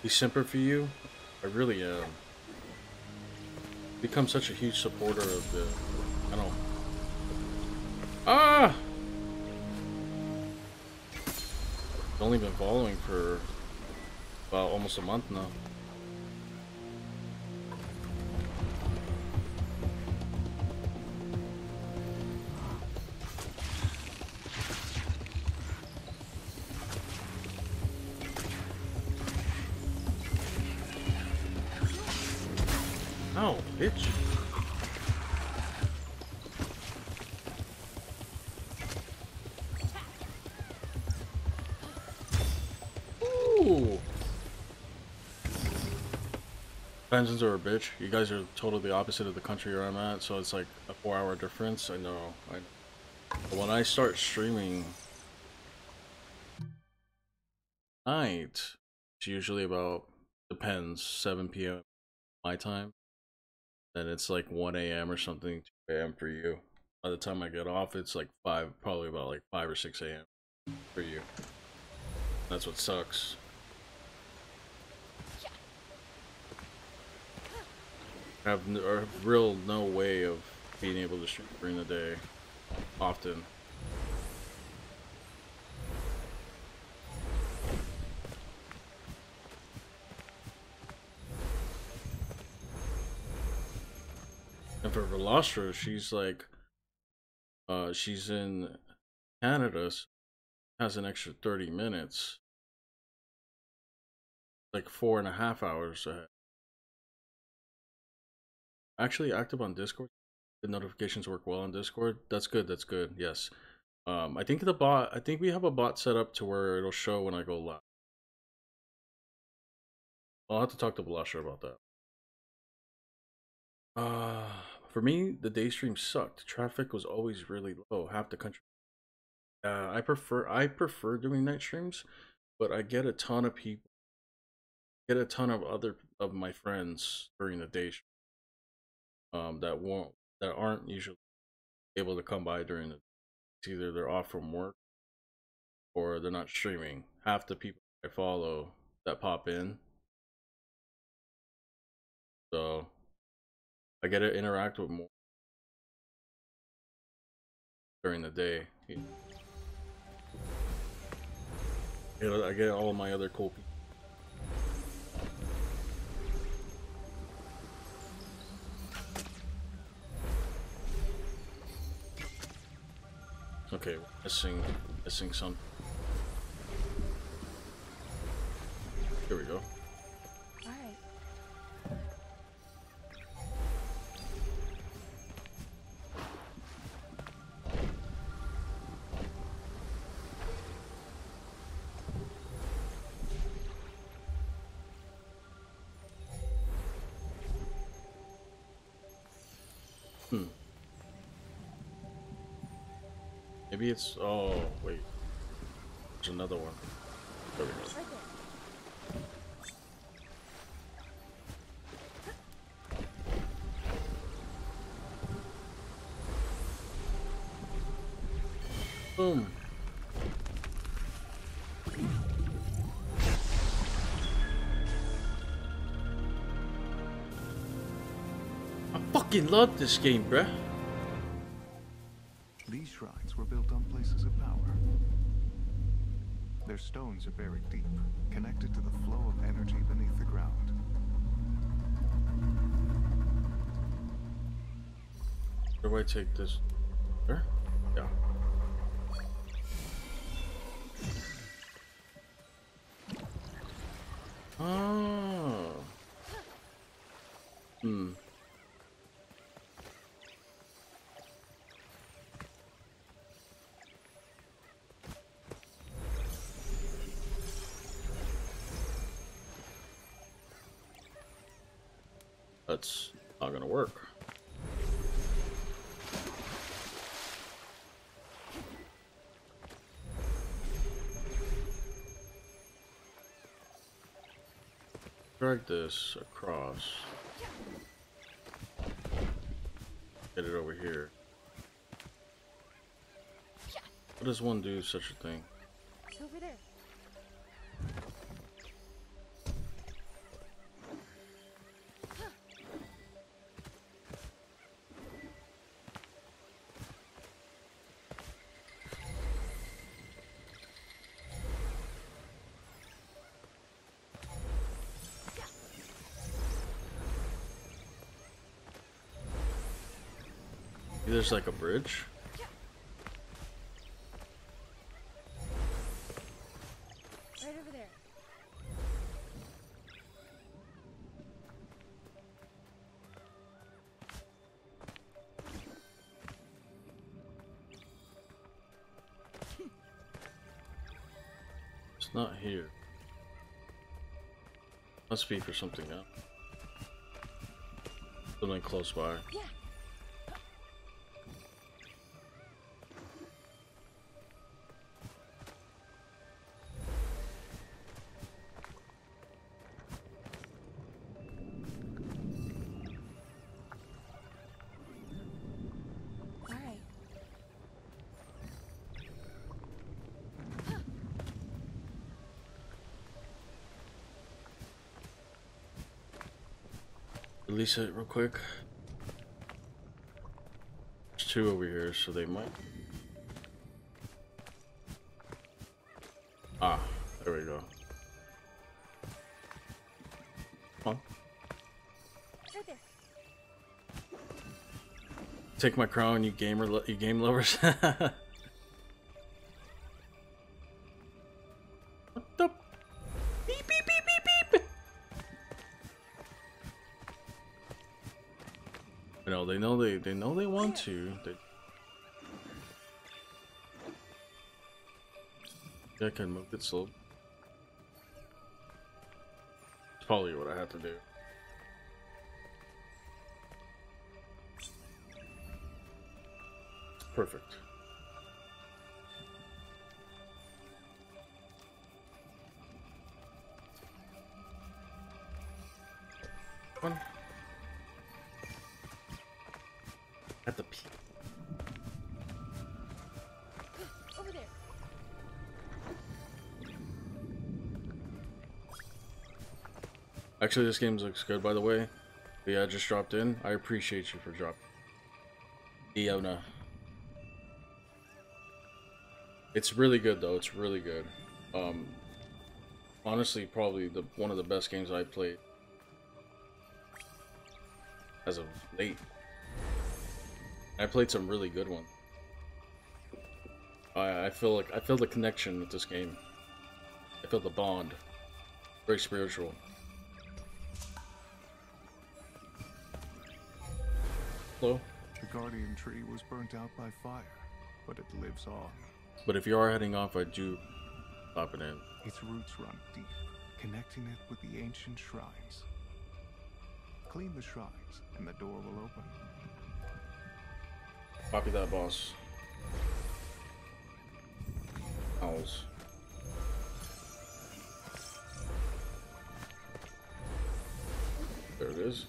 Be simper for you. I really am. Become such a huge supporter of the. I don't. Ah! I've only been following for about almost a month now. Pensions are a bitch. You guys are totally the opposite of the country where I'm at, so it's like a four hour difference. I know. I, when I start streaming night, it's usually about, depends, 7 p.m. my time and it's like 1 a.m. or something, 2 a.m. for you. By the time I get off, it's like 5, probably about like 5 or 6 a.m. for you. That's what sucks. Have, real no way of being able to stream during the day often. And for Velostra, she's like, uh, she's in Canada, has an extra 30 minutes. Like four and a half hours ahead. Actually active on Discord. The notifications work well on Discord. That's good, that's good, yes. Um, I think the bot, I think we have a bot set up to where it'll show when I go live. I'll have to talk to Blusher about that. Uh, for me, the day stream sucked. Traffic was always really low. Half the country. Uh, I prefer I prefer doing night streams, but I get a ton of people, get a ton of other of my friends during the day. stream, Um, that won't that aren't usually able to come by during the. It's either they're off from work, or they're not streaming. Half the people I follow that pop in. So I get to interact with more during the day. You know, I get all my other cool people. Okay, missing, missing some. Here we go. It's. Oh, wait. There's another one. There we go. Boom. I fucking love this game, bruh. Stones are buried deep, connected to the flow of energy beneath the ground. Where do I take this? There? Drag this across. Get it over here. How does one do such a thing? There's like a bridge. Right over there. It's not here. Must be for something else. Something close by. Yeah. Release it real quick. There's two over here, so they might. Ah, there we go. Come on. Right there. Take my crown, you gamer, you game lovers. want to. Yeah, I can move it slow. It's probably what I have to do. Perfect. Actually, this game looks good, by the way. Yeah, I just dropped in. I appreciate you for dropping. Iona. It's really good, though. It's really good. Um, honestly, probably the one of the best games I played as of late. I played some really good ones. I I feel like I feel the connection with this game. I feel the bond. Very spiritual. Hello. The guardian tree was burnt out by fire, but it lives on. But if you are heading off, I do pop it in. Its roots run deep, connecting it with the ancient shrines. Clean the shrines, and the door will open. Copy that, boss. Owls. There it is.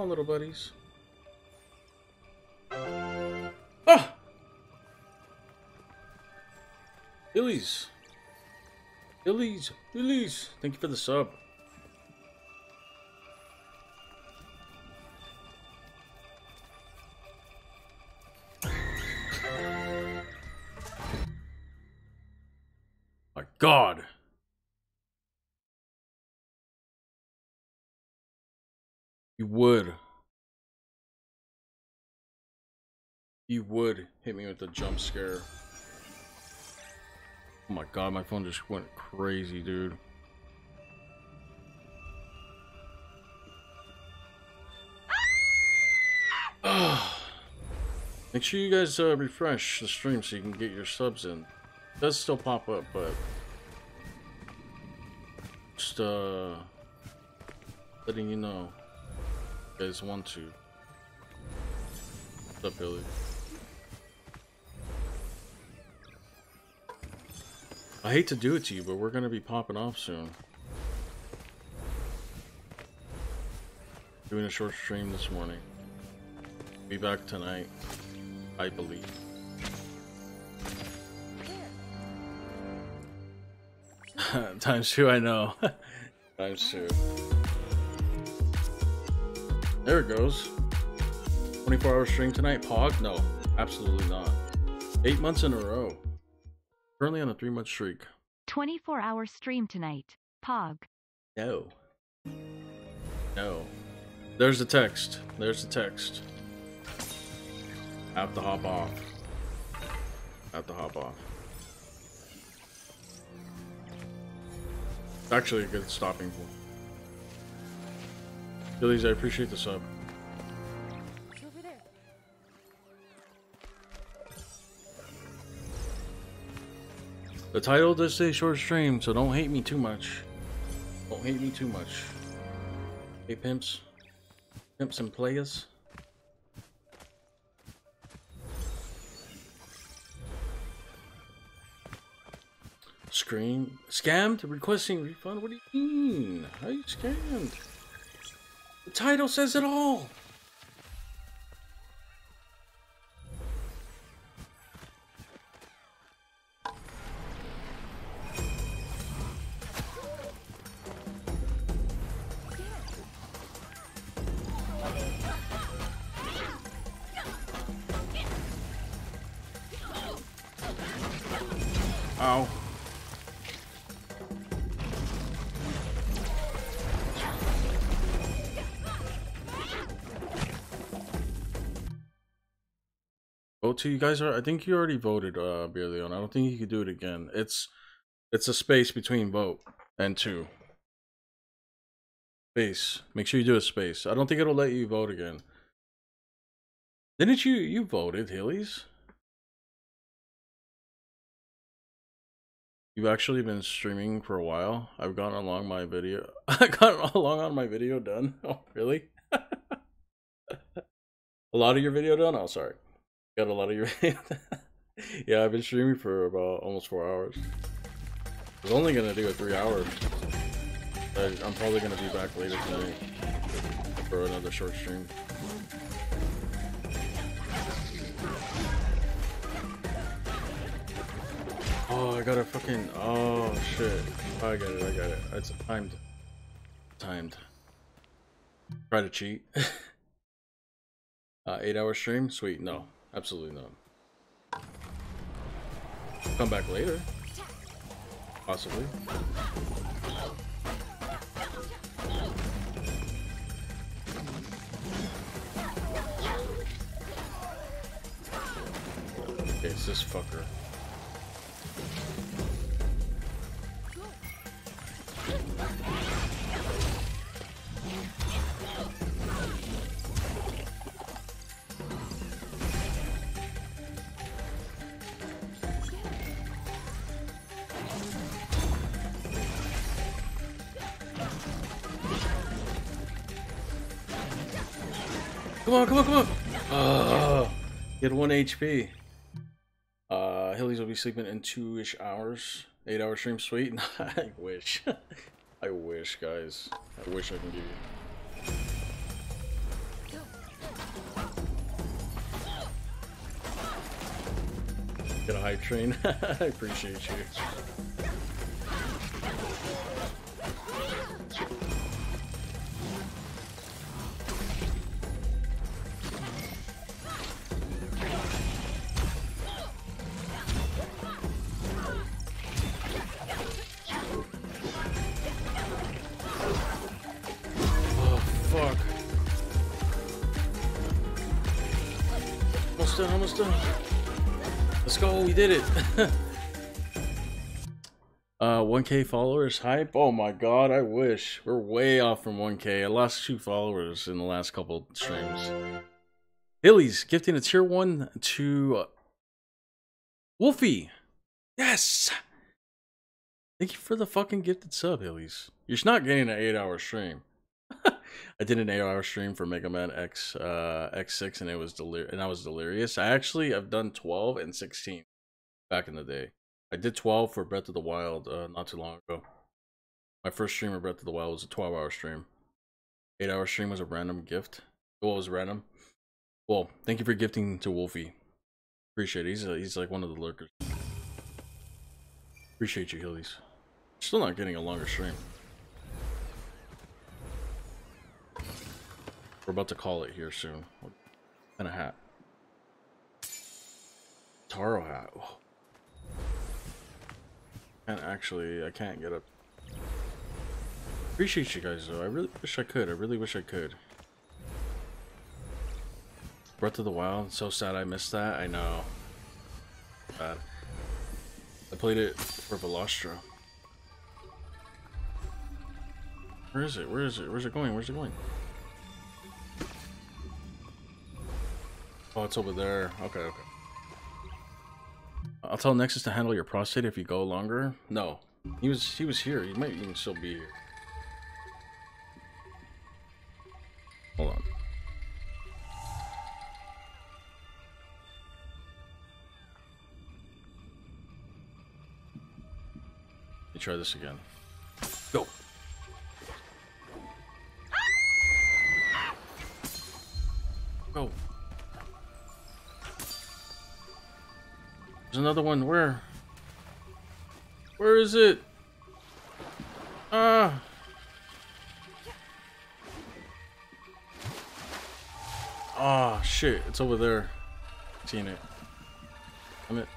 Come on, little buddies. Ah! Illies. Illies. Illies. Thank you for the sub. You would hit me with a jump scare. Oh my god, my phone just went crazy, dude. Make sure you guys uh, refresh the stream so you can get your subs in. It does still pop up, but just uh letting you know you guys want to. What's up, Billy? I hate to do it to you, but we're gonna be popping off soon. Doing a short stream this morning. Be back tonight, I believe. Times two, I know. Times two. There it goes. 24 hour stream tonight. Pog? No, absolutely not. Eight months in a row. Currently on a three month streak. 24 hour stream tonight. Pog. No. No. There's the text. There's the text. Have to hop off. Have to hop off. It's actually a good stopping point. Billy's, I appreciate the sub. The title does say short stream, so don't hate me too much. Don't hate me too much. Hey pimps. Pimps and players. Scream scammed? Requesting refund? What do you mean? How you scammed? The title says it all. Ow. Vote to you guys are I think you already voted uh Beer Leon. I don't think you could do it again. It's it's a space between vote and two. Space. Make sure you do a space. I don't think it'll let you vote again. Didn't you you voted, Hillies? You've actually been streaming for a while. I've gotten along my video. I got along on my video done. Oh, really? a lot of your video done? Oh, sorry. Got a lot of your Yeah, I've been streaming for about almost four hours. I was only gonna do a three hours. But I'm probably gonna be back later tonight for another short stream. Oh, I gotta fucking. Oh shit! I got it. I got it. It's timed. Timed. Try to cheat. uh, eight hour stream. Sweet. No, absolutely not. Come back later. Possibly. Okay, it's this fucker. Come on, come on, come on! Oh, had one HP. Uh, Hillies will be sleeping in two-ish hours. Eight hour stream, sweet. I wish. I wish, guys. I wish I can give you. Get a hype train. I appreciate you. Done, almost. Let's go, we did it. uh, 1k followers hype? Oh my god, I wish. We're way off from 1k. I lost two followers in the last couple streams. Hillies gifting a tier 1 to uh, Wolfie. Yes! Thank you for the fucking gifted sub, Hillies. You're not getting an 8 hour stream. I did an eight-hour stream for Mega Man X uh, X6, and it was delir- and I was delirious. I actually I've done 12 and 16 back in the day. I did 12 for Breath of the Wild uh, not too long ago. My first stream of Breath of the Wild was a 12-hour stream. Eight-hour stream was a random gift. Well, it was random. Well, thank you for gifting to Wolfie. Appreciate it. He's a, he's like one of the lurkers. Appreciate you, Hillies. Still not getting a longer stream. We're about to call it here soon. Kind of hat? Taro hat. Oh. Can't actually, I can't get up. Appreciate you guys though. I really wish I could. I really wish I could. Breath of the Wild. So sad I missed that. I know. Bad. I played it for Velostra. Where is it? Where is it? Where's it going? Where's it going? Oh, it's over there. Okay, okay. I'll tell Nexus to handle your prostate if you go longer. No, he was he was here. He might even still be here. Hold on. Let me try this again. Go. Go. There's another one. Where? Where is it? Ah! Ah, oh, shit. It's over there. Seen it. Damn it.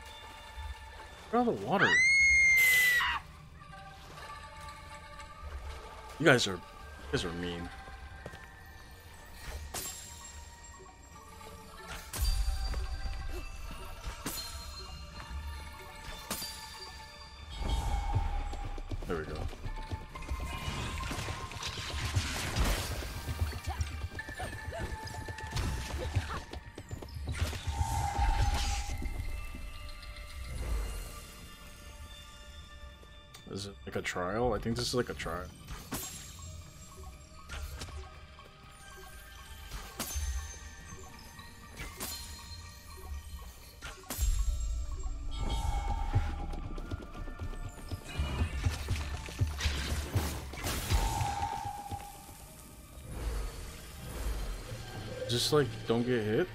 Where all the water? You guys are... You guys are mean. Trial? I think this is like a trial. Just like don't get hit.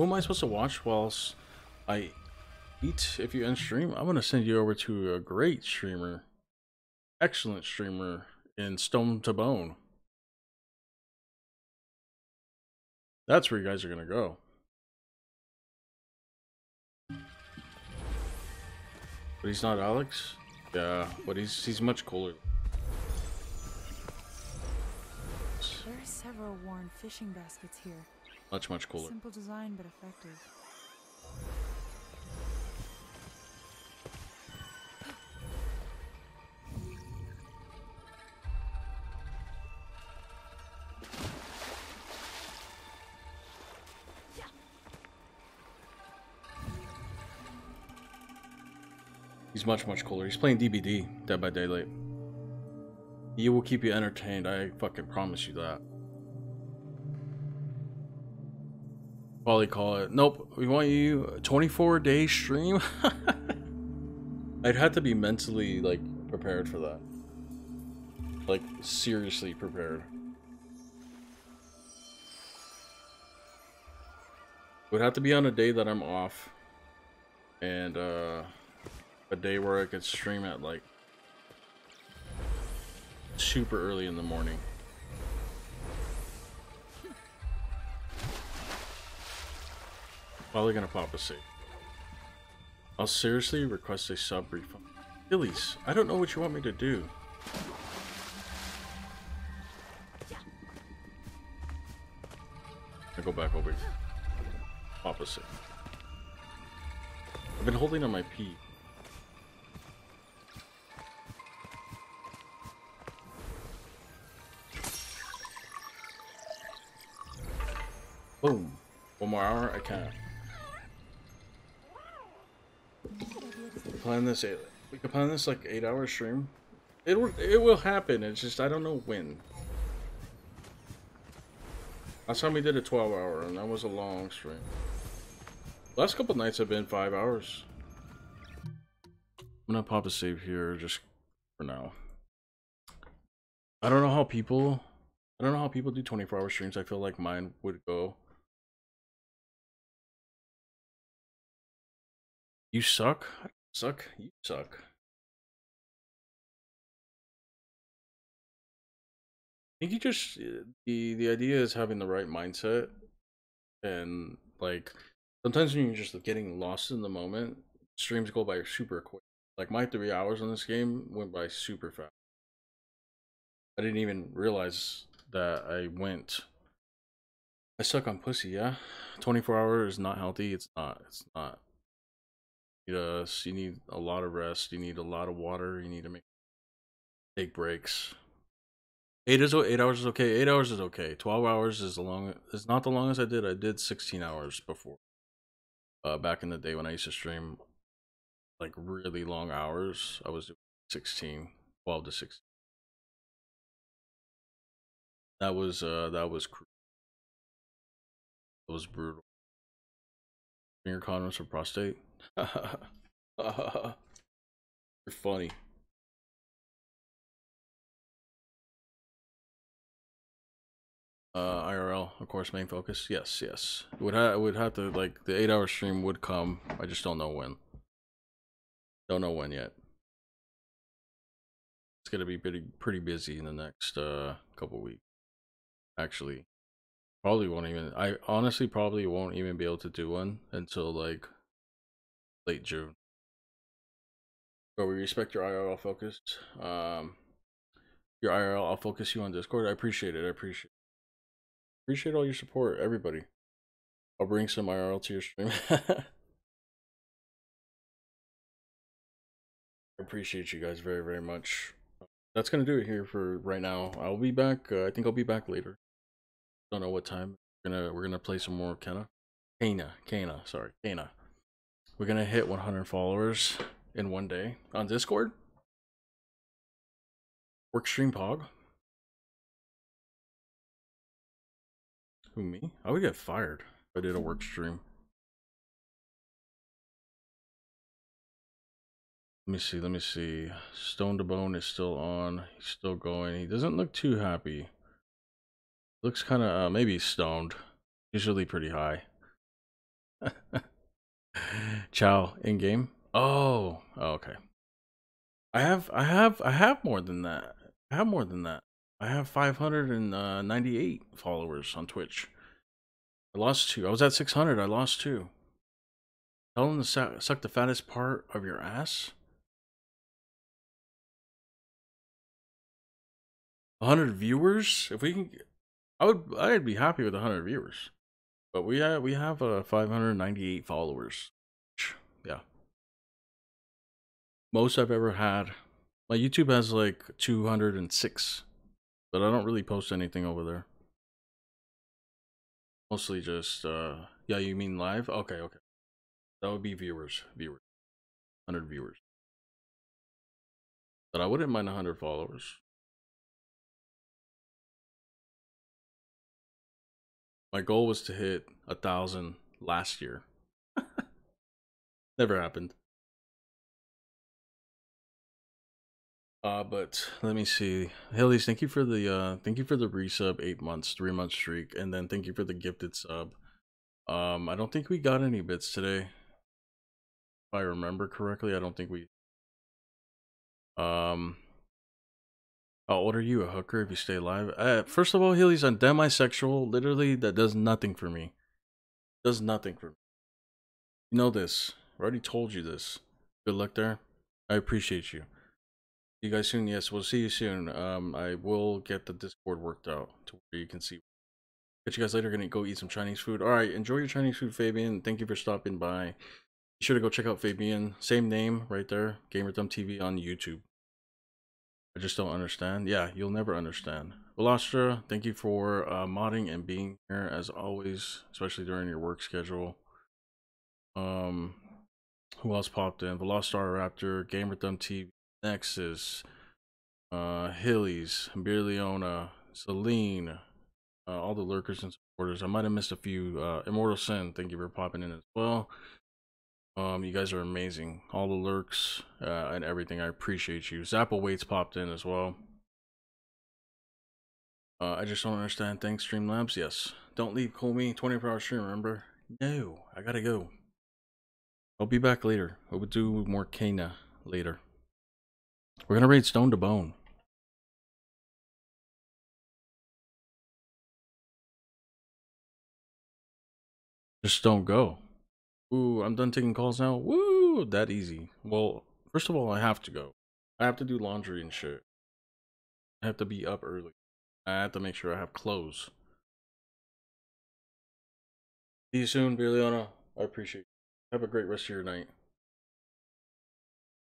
Who am I supposed to watch whilst I eat if you end stream? I'm gonna send you over to a great streamer, excellent streamer in Stone to Bone. That's where you guys are gonna go. But he's not Alex? Yeah, but he's he's much cooler. There are several worn fishing baskets here. Much, much cooler. Simple design, but effective. He's much, much cooler. He's playing DBD, Dead by Daylight. He will keep you entertained. I fucking promise you that. Probably call it. Nope. We want you 24 day stream. I'd have to be mentally like prepared for that. Like seriously prepared. Would have to be on a day that I'm off. And uh a day where I could stream at like super early in the morning. Probably gonna pop a save. I'll seriously request a sub refund. Phillies, I don't know what you want me to do. I go back over here. Pop a save. I've been holding on my P. Boom. One more hour, I can't. We plan this. Eight, we could plan this like eight hour stream. It. It will happen. It's just I don't know when. Last time we did a twelve hour, and that was a long stream. Last couple nights have been five hours. I'm gonna pop a save here just for now. I don't know how people. I don't know how people do 24 hour streams. I feel like mine would go You suck? Suck? You suck. I think you just uh, the the idea is having the right mindset and like sometimes when you're just getting lost in the moment, streams go by super quick. Like my three hours on this game went by super fast. I didn't even realize that I went I suck on pussy, yeah. 24 hours is not healthy. It's not. It's not you need a lot of rest. You need a lot of water. You need to make take breaks. Eight is eight hours is okay. Eight hours is okay. Twelve hours is the long. It's not the longest I did. I did sixteen hours before. Uh, back in the day when I used to stream, like really long hours, I was doing 16, 12 to 16. That was uh that was cruel. It was brutal. Finger condoms for prostate. You're funny. Uh, IRL, of course, main focus. Yes, yes. It would have would have to like the eight hour stream would come. I just don't know when. Don't know when yet. It's gonna be pretty pretty busy in the next uh couple weeks. Actually, probably won't even. I honestly probably won't even be able to do one until like late June. But we respect your IRL focus. Um, your IRL, I'll focus you on Discord. I appreciate it. I appreciate. Appreciate all your support, everybody. I'll bring some IRL to your stream. I appreciate you guys very, very much. That's gonna do it here for right now. I'll be back. Uh, I think I'll be back later. Don't know what time. We're gonna we're gonna play some more Kena. Kana, Kana, sorry, Kana. We're gonna hit 100 followers in one day on Discord. Workstream Pog. Who me? I would get fired if I did a work stream. Let me see, let me see. Stone to Bone is still on. He's still going. He doesn't look too happy. Looks kind of, uh, maybe stoned. Usually pretty high. Chow in game. Oh, oh, okay. I have, I have, I have more than that. I have more than that. I have 598 uh, followers on Twitch. I lost two. I was at 600. I lost two. Tell them to suck the fattest part of your ass. 100 viewers. If we can, I would. I'd be happy with 100 viewers. But we have we have uh, 598 followers. Yeah. Most I've ever had. My YouTube has like 206 but I don't really post anything over there. Mostly just, uh, yeah, you mean live? Okay, okay. That would be viewers, viewers. 100 viewers. But I wouldn't mind 100 followers. My goal was to hit a thousand last year. Never happened. Uh, but let me see. Hillies, thank you for the uh thank you for the resub eight months, three month streak, and then thank you for the gifted sub. Um, I don't think we got any bits today. If I remember correctly, I don't think we um I'll order you a hooker if you stay alive. Uh, first of all, Healy's on demisexual. Literally, that does nothing for me. Does nothing for me. You know this. I already told you this. Good luck there. I appreciate you you guys soon. Yes, we'll see you soon. Um, I will get the Discord worked out to where you can see. Catch you guys later. Gonna go eat some Chinese food. All right, enjoy your Chinese food, Fabian. Thank you for stopping by. Be sure to go check out Fabian. Same name right there. Gamer Thumb TV on YouTube. I just don't understand. Yeah, you'll never understand. Velastra, thank you for uh, modding and being here as always, especially during your work schedule. Um, who else popped in? Velostar Raptor, Gamer Thumb TV, Nexus, uh, Hillies, Birleona, Celine, uh, all the lurkers and supporters. I might have missed a few. Uh, Immortal Sin, thank you for popping in as well. Um, you guys are amazing. All the lurks uh, and everything. I appreciate you. Zapple Waits popped in as well. Uh, I just don't understand. Thanks, Streamlabs. Yes. Don't leave Koolme 24 hour stream, remember? No, I gotta go. I'll be back later. We'll do more Kana later. We're gonna raid Stone to Bone. Just don't go. Ooh, I'm done taking calls now. Woo, that easy. Well, first of all, I have to go. I have to do laundry and shit. I have to be up early. I have to make sure I have clothes. See you soon, Biliana. I appreciate you. Have a great rest of your night.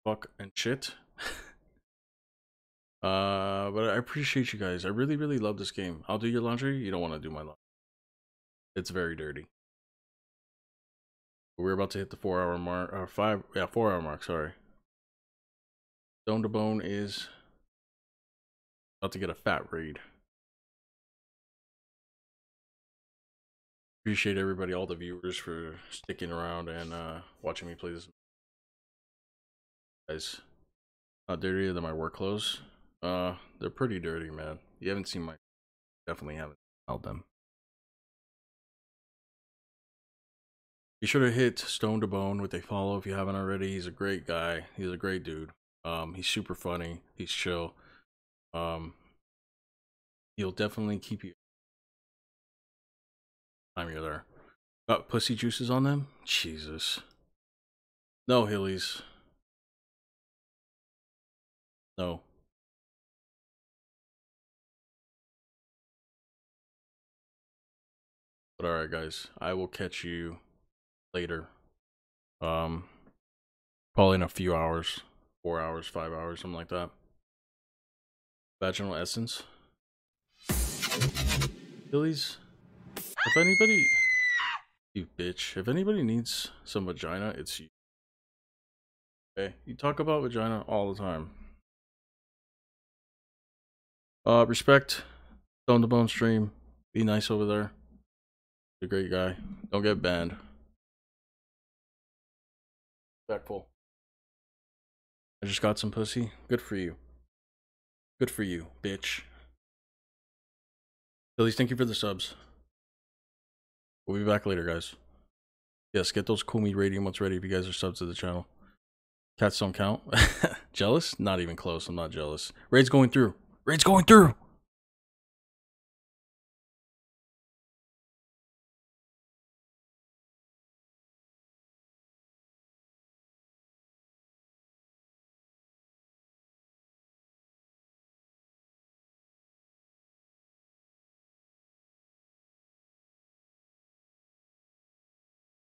Fuck and shit. Uh, but I appreciate you guys. I really, really love this game. I'll do your laundry. You don't want to do my laundry. It's very dirty. We're about to hit the four hour mark, or five, yeah, four hour mark. Sorry. Stone to Bone is about to get a fat raid. Appreciate everybody, all the viewers for sticking around and uh watching me play this. Guys, not dirtier than my work clothes. Uh, they're pretty dirty, man. You haven't seen my, definitely haven't held them. Be sure to hit Stone to Bone with a follow if you haven't already. He's a great guy. He's a great dude. Um, he's super funny. He's chill. Um, he'll definitely keep you. Time you're there. Got pussy juices on them? Jesus. No, Hillies. No. But alright guys, I will catch you later. Um probably in a few hours. Four hours, five hours, something like that. Vaginal essence. Billy's if anybody you bitch, if anybody needs some vagina, it's you. Okay? You talk about vagina all the time. Uh, respect. Stone the Bone stream. Be nice over there. You're a great guy. Don't get banned. Respectful. I just got some pussy. Good for you. Good for you, bitch. Phillies, thank you for the subs. We'll be back later, guys. Yes, get those Koolme rating once ready if you guys are subs to the channel. Cats don't count. jealous? Not even close. I'm not jealous. Raid's going through. Raid's going through.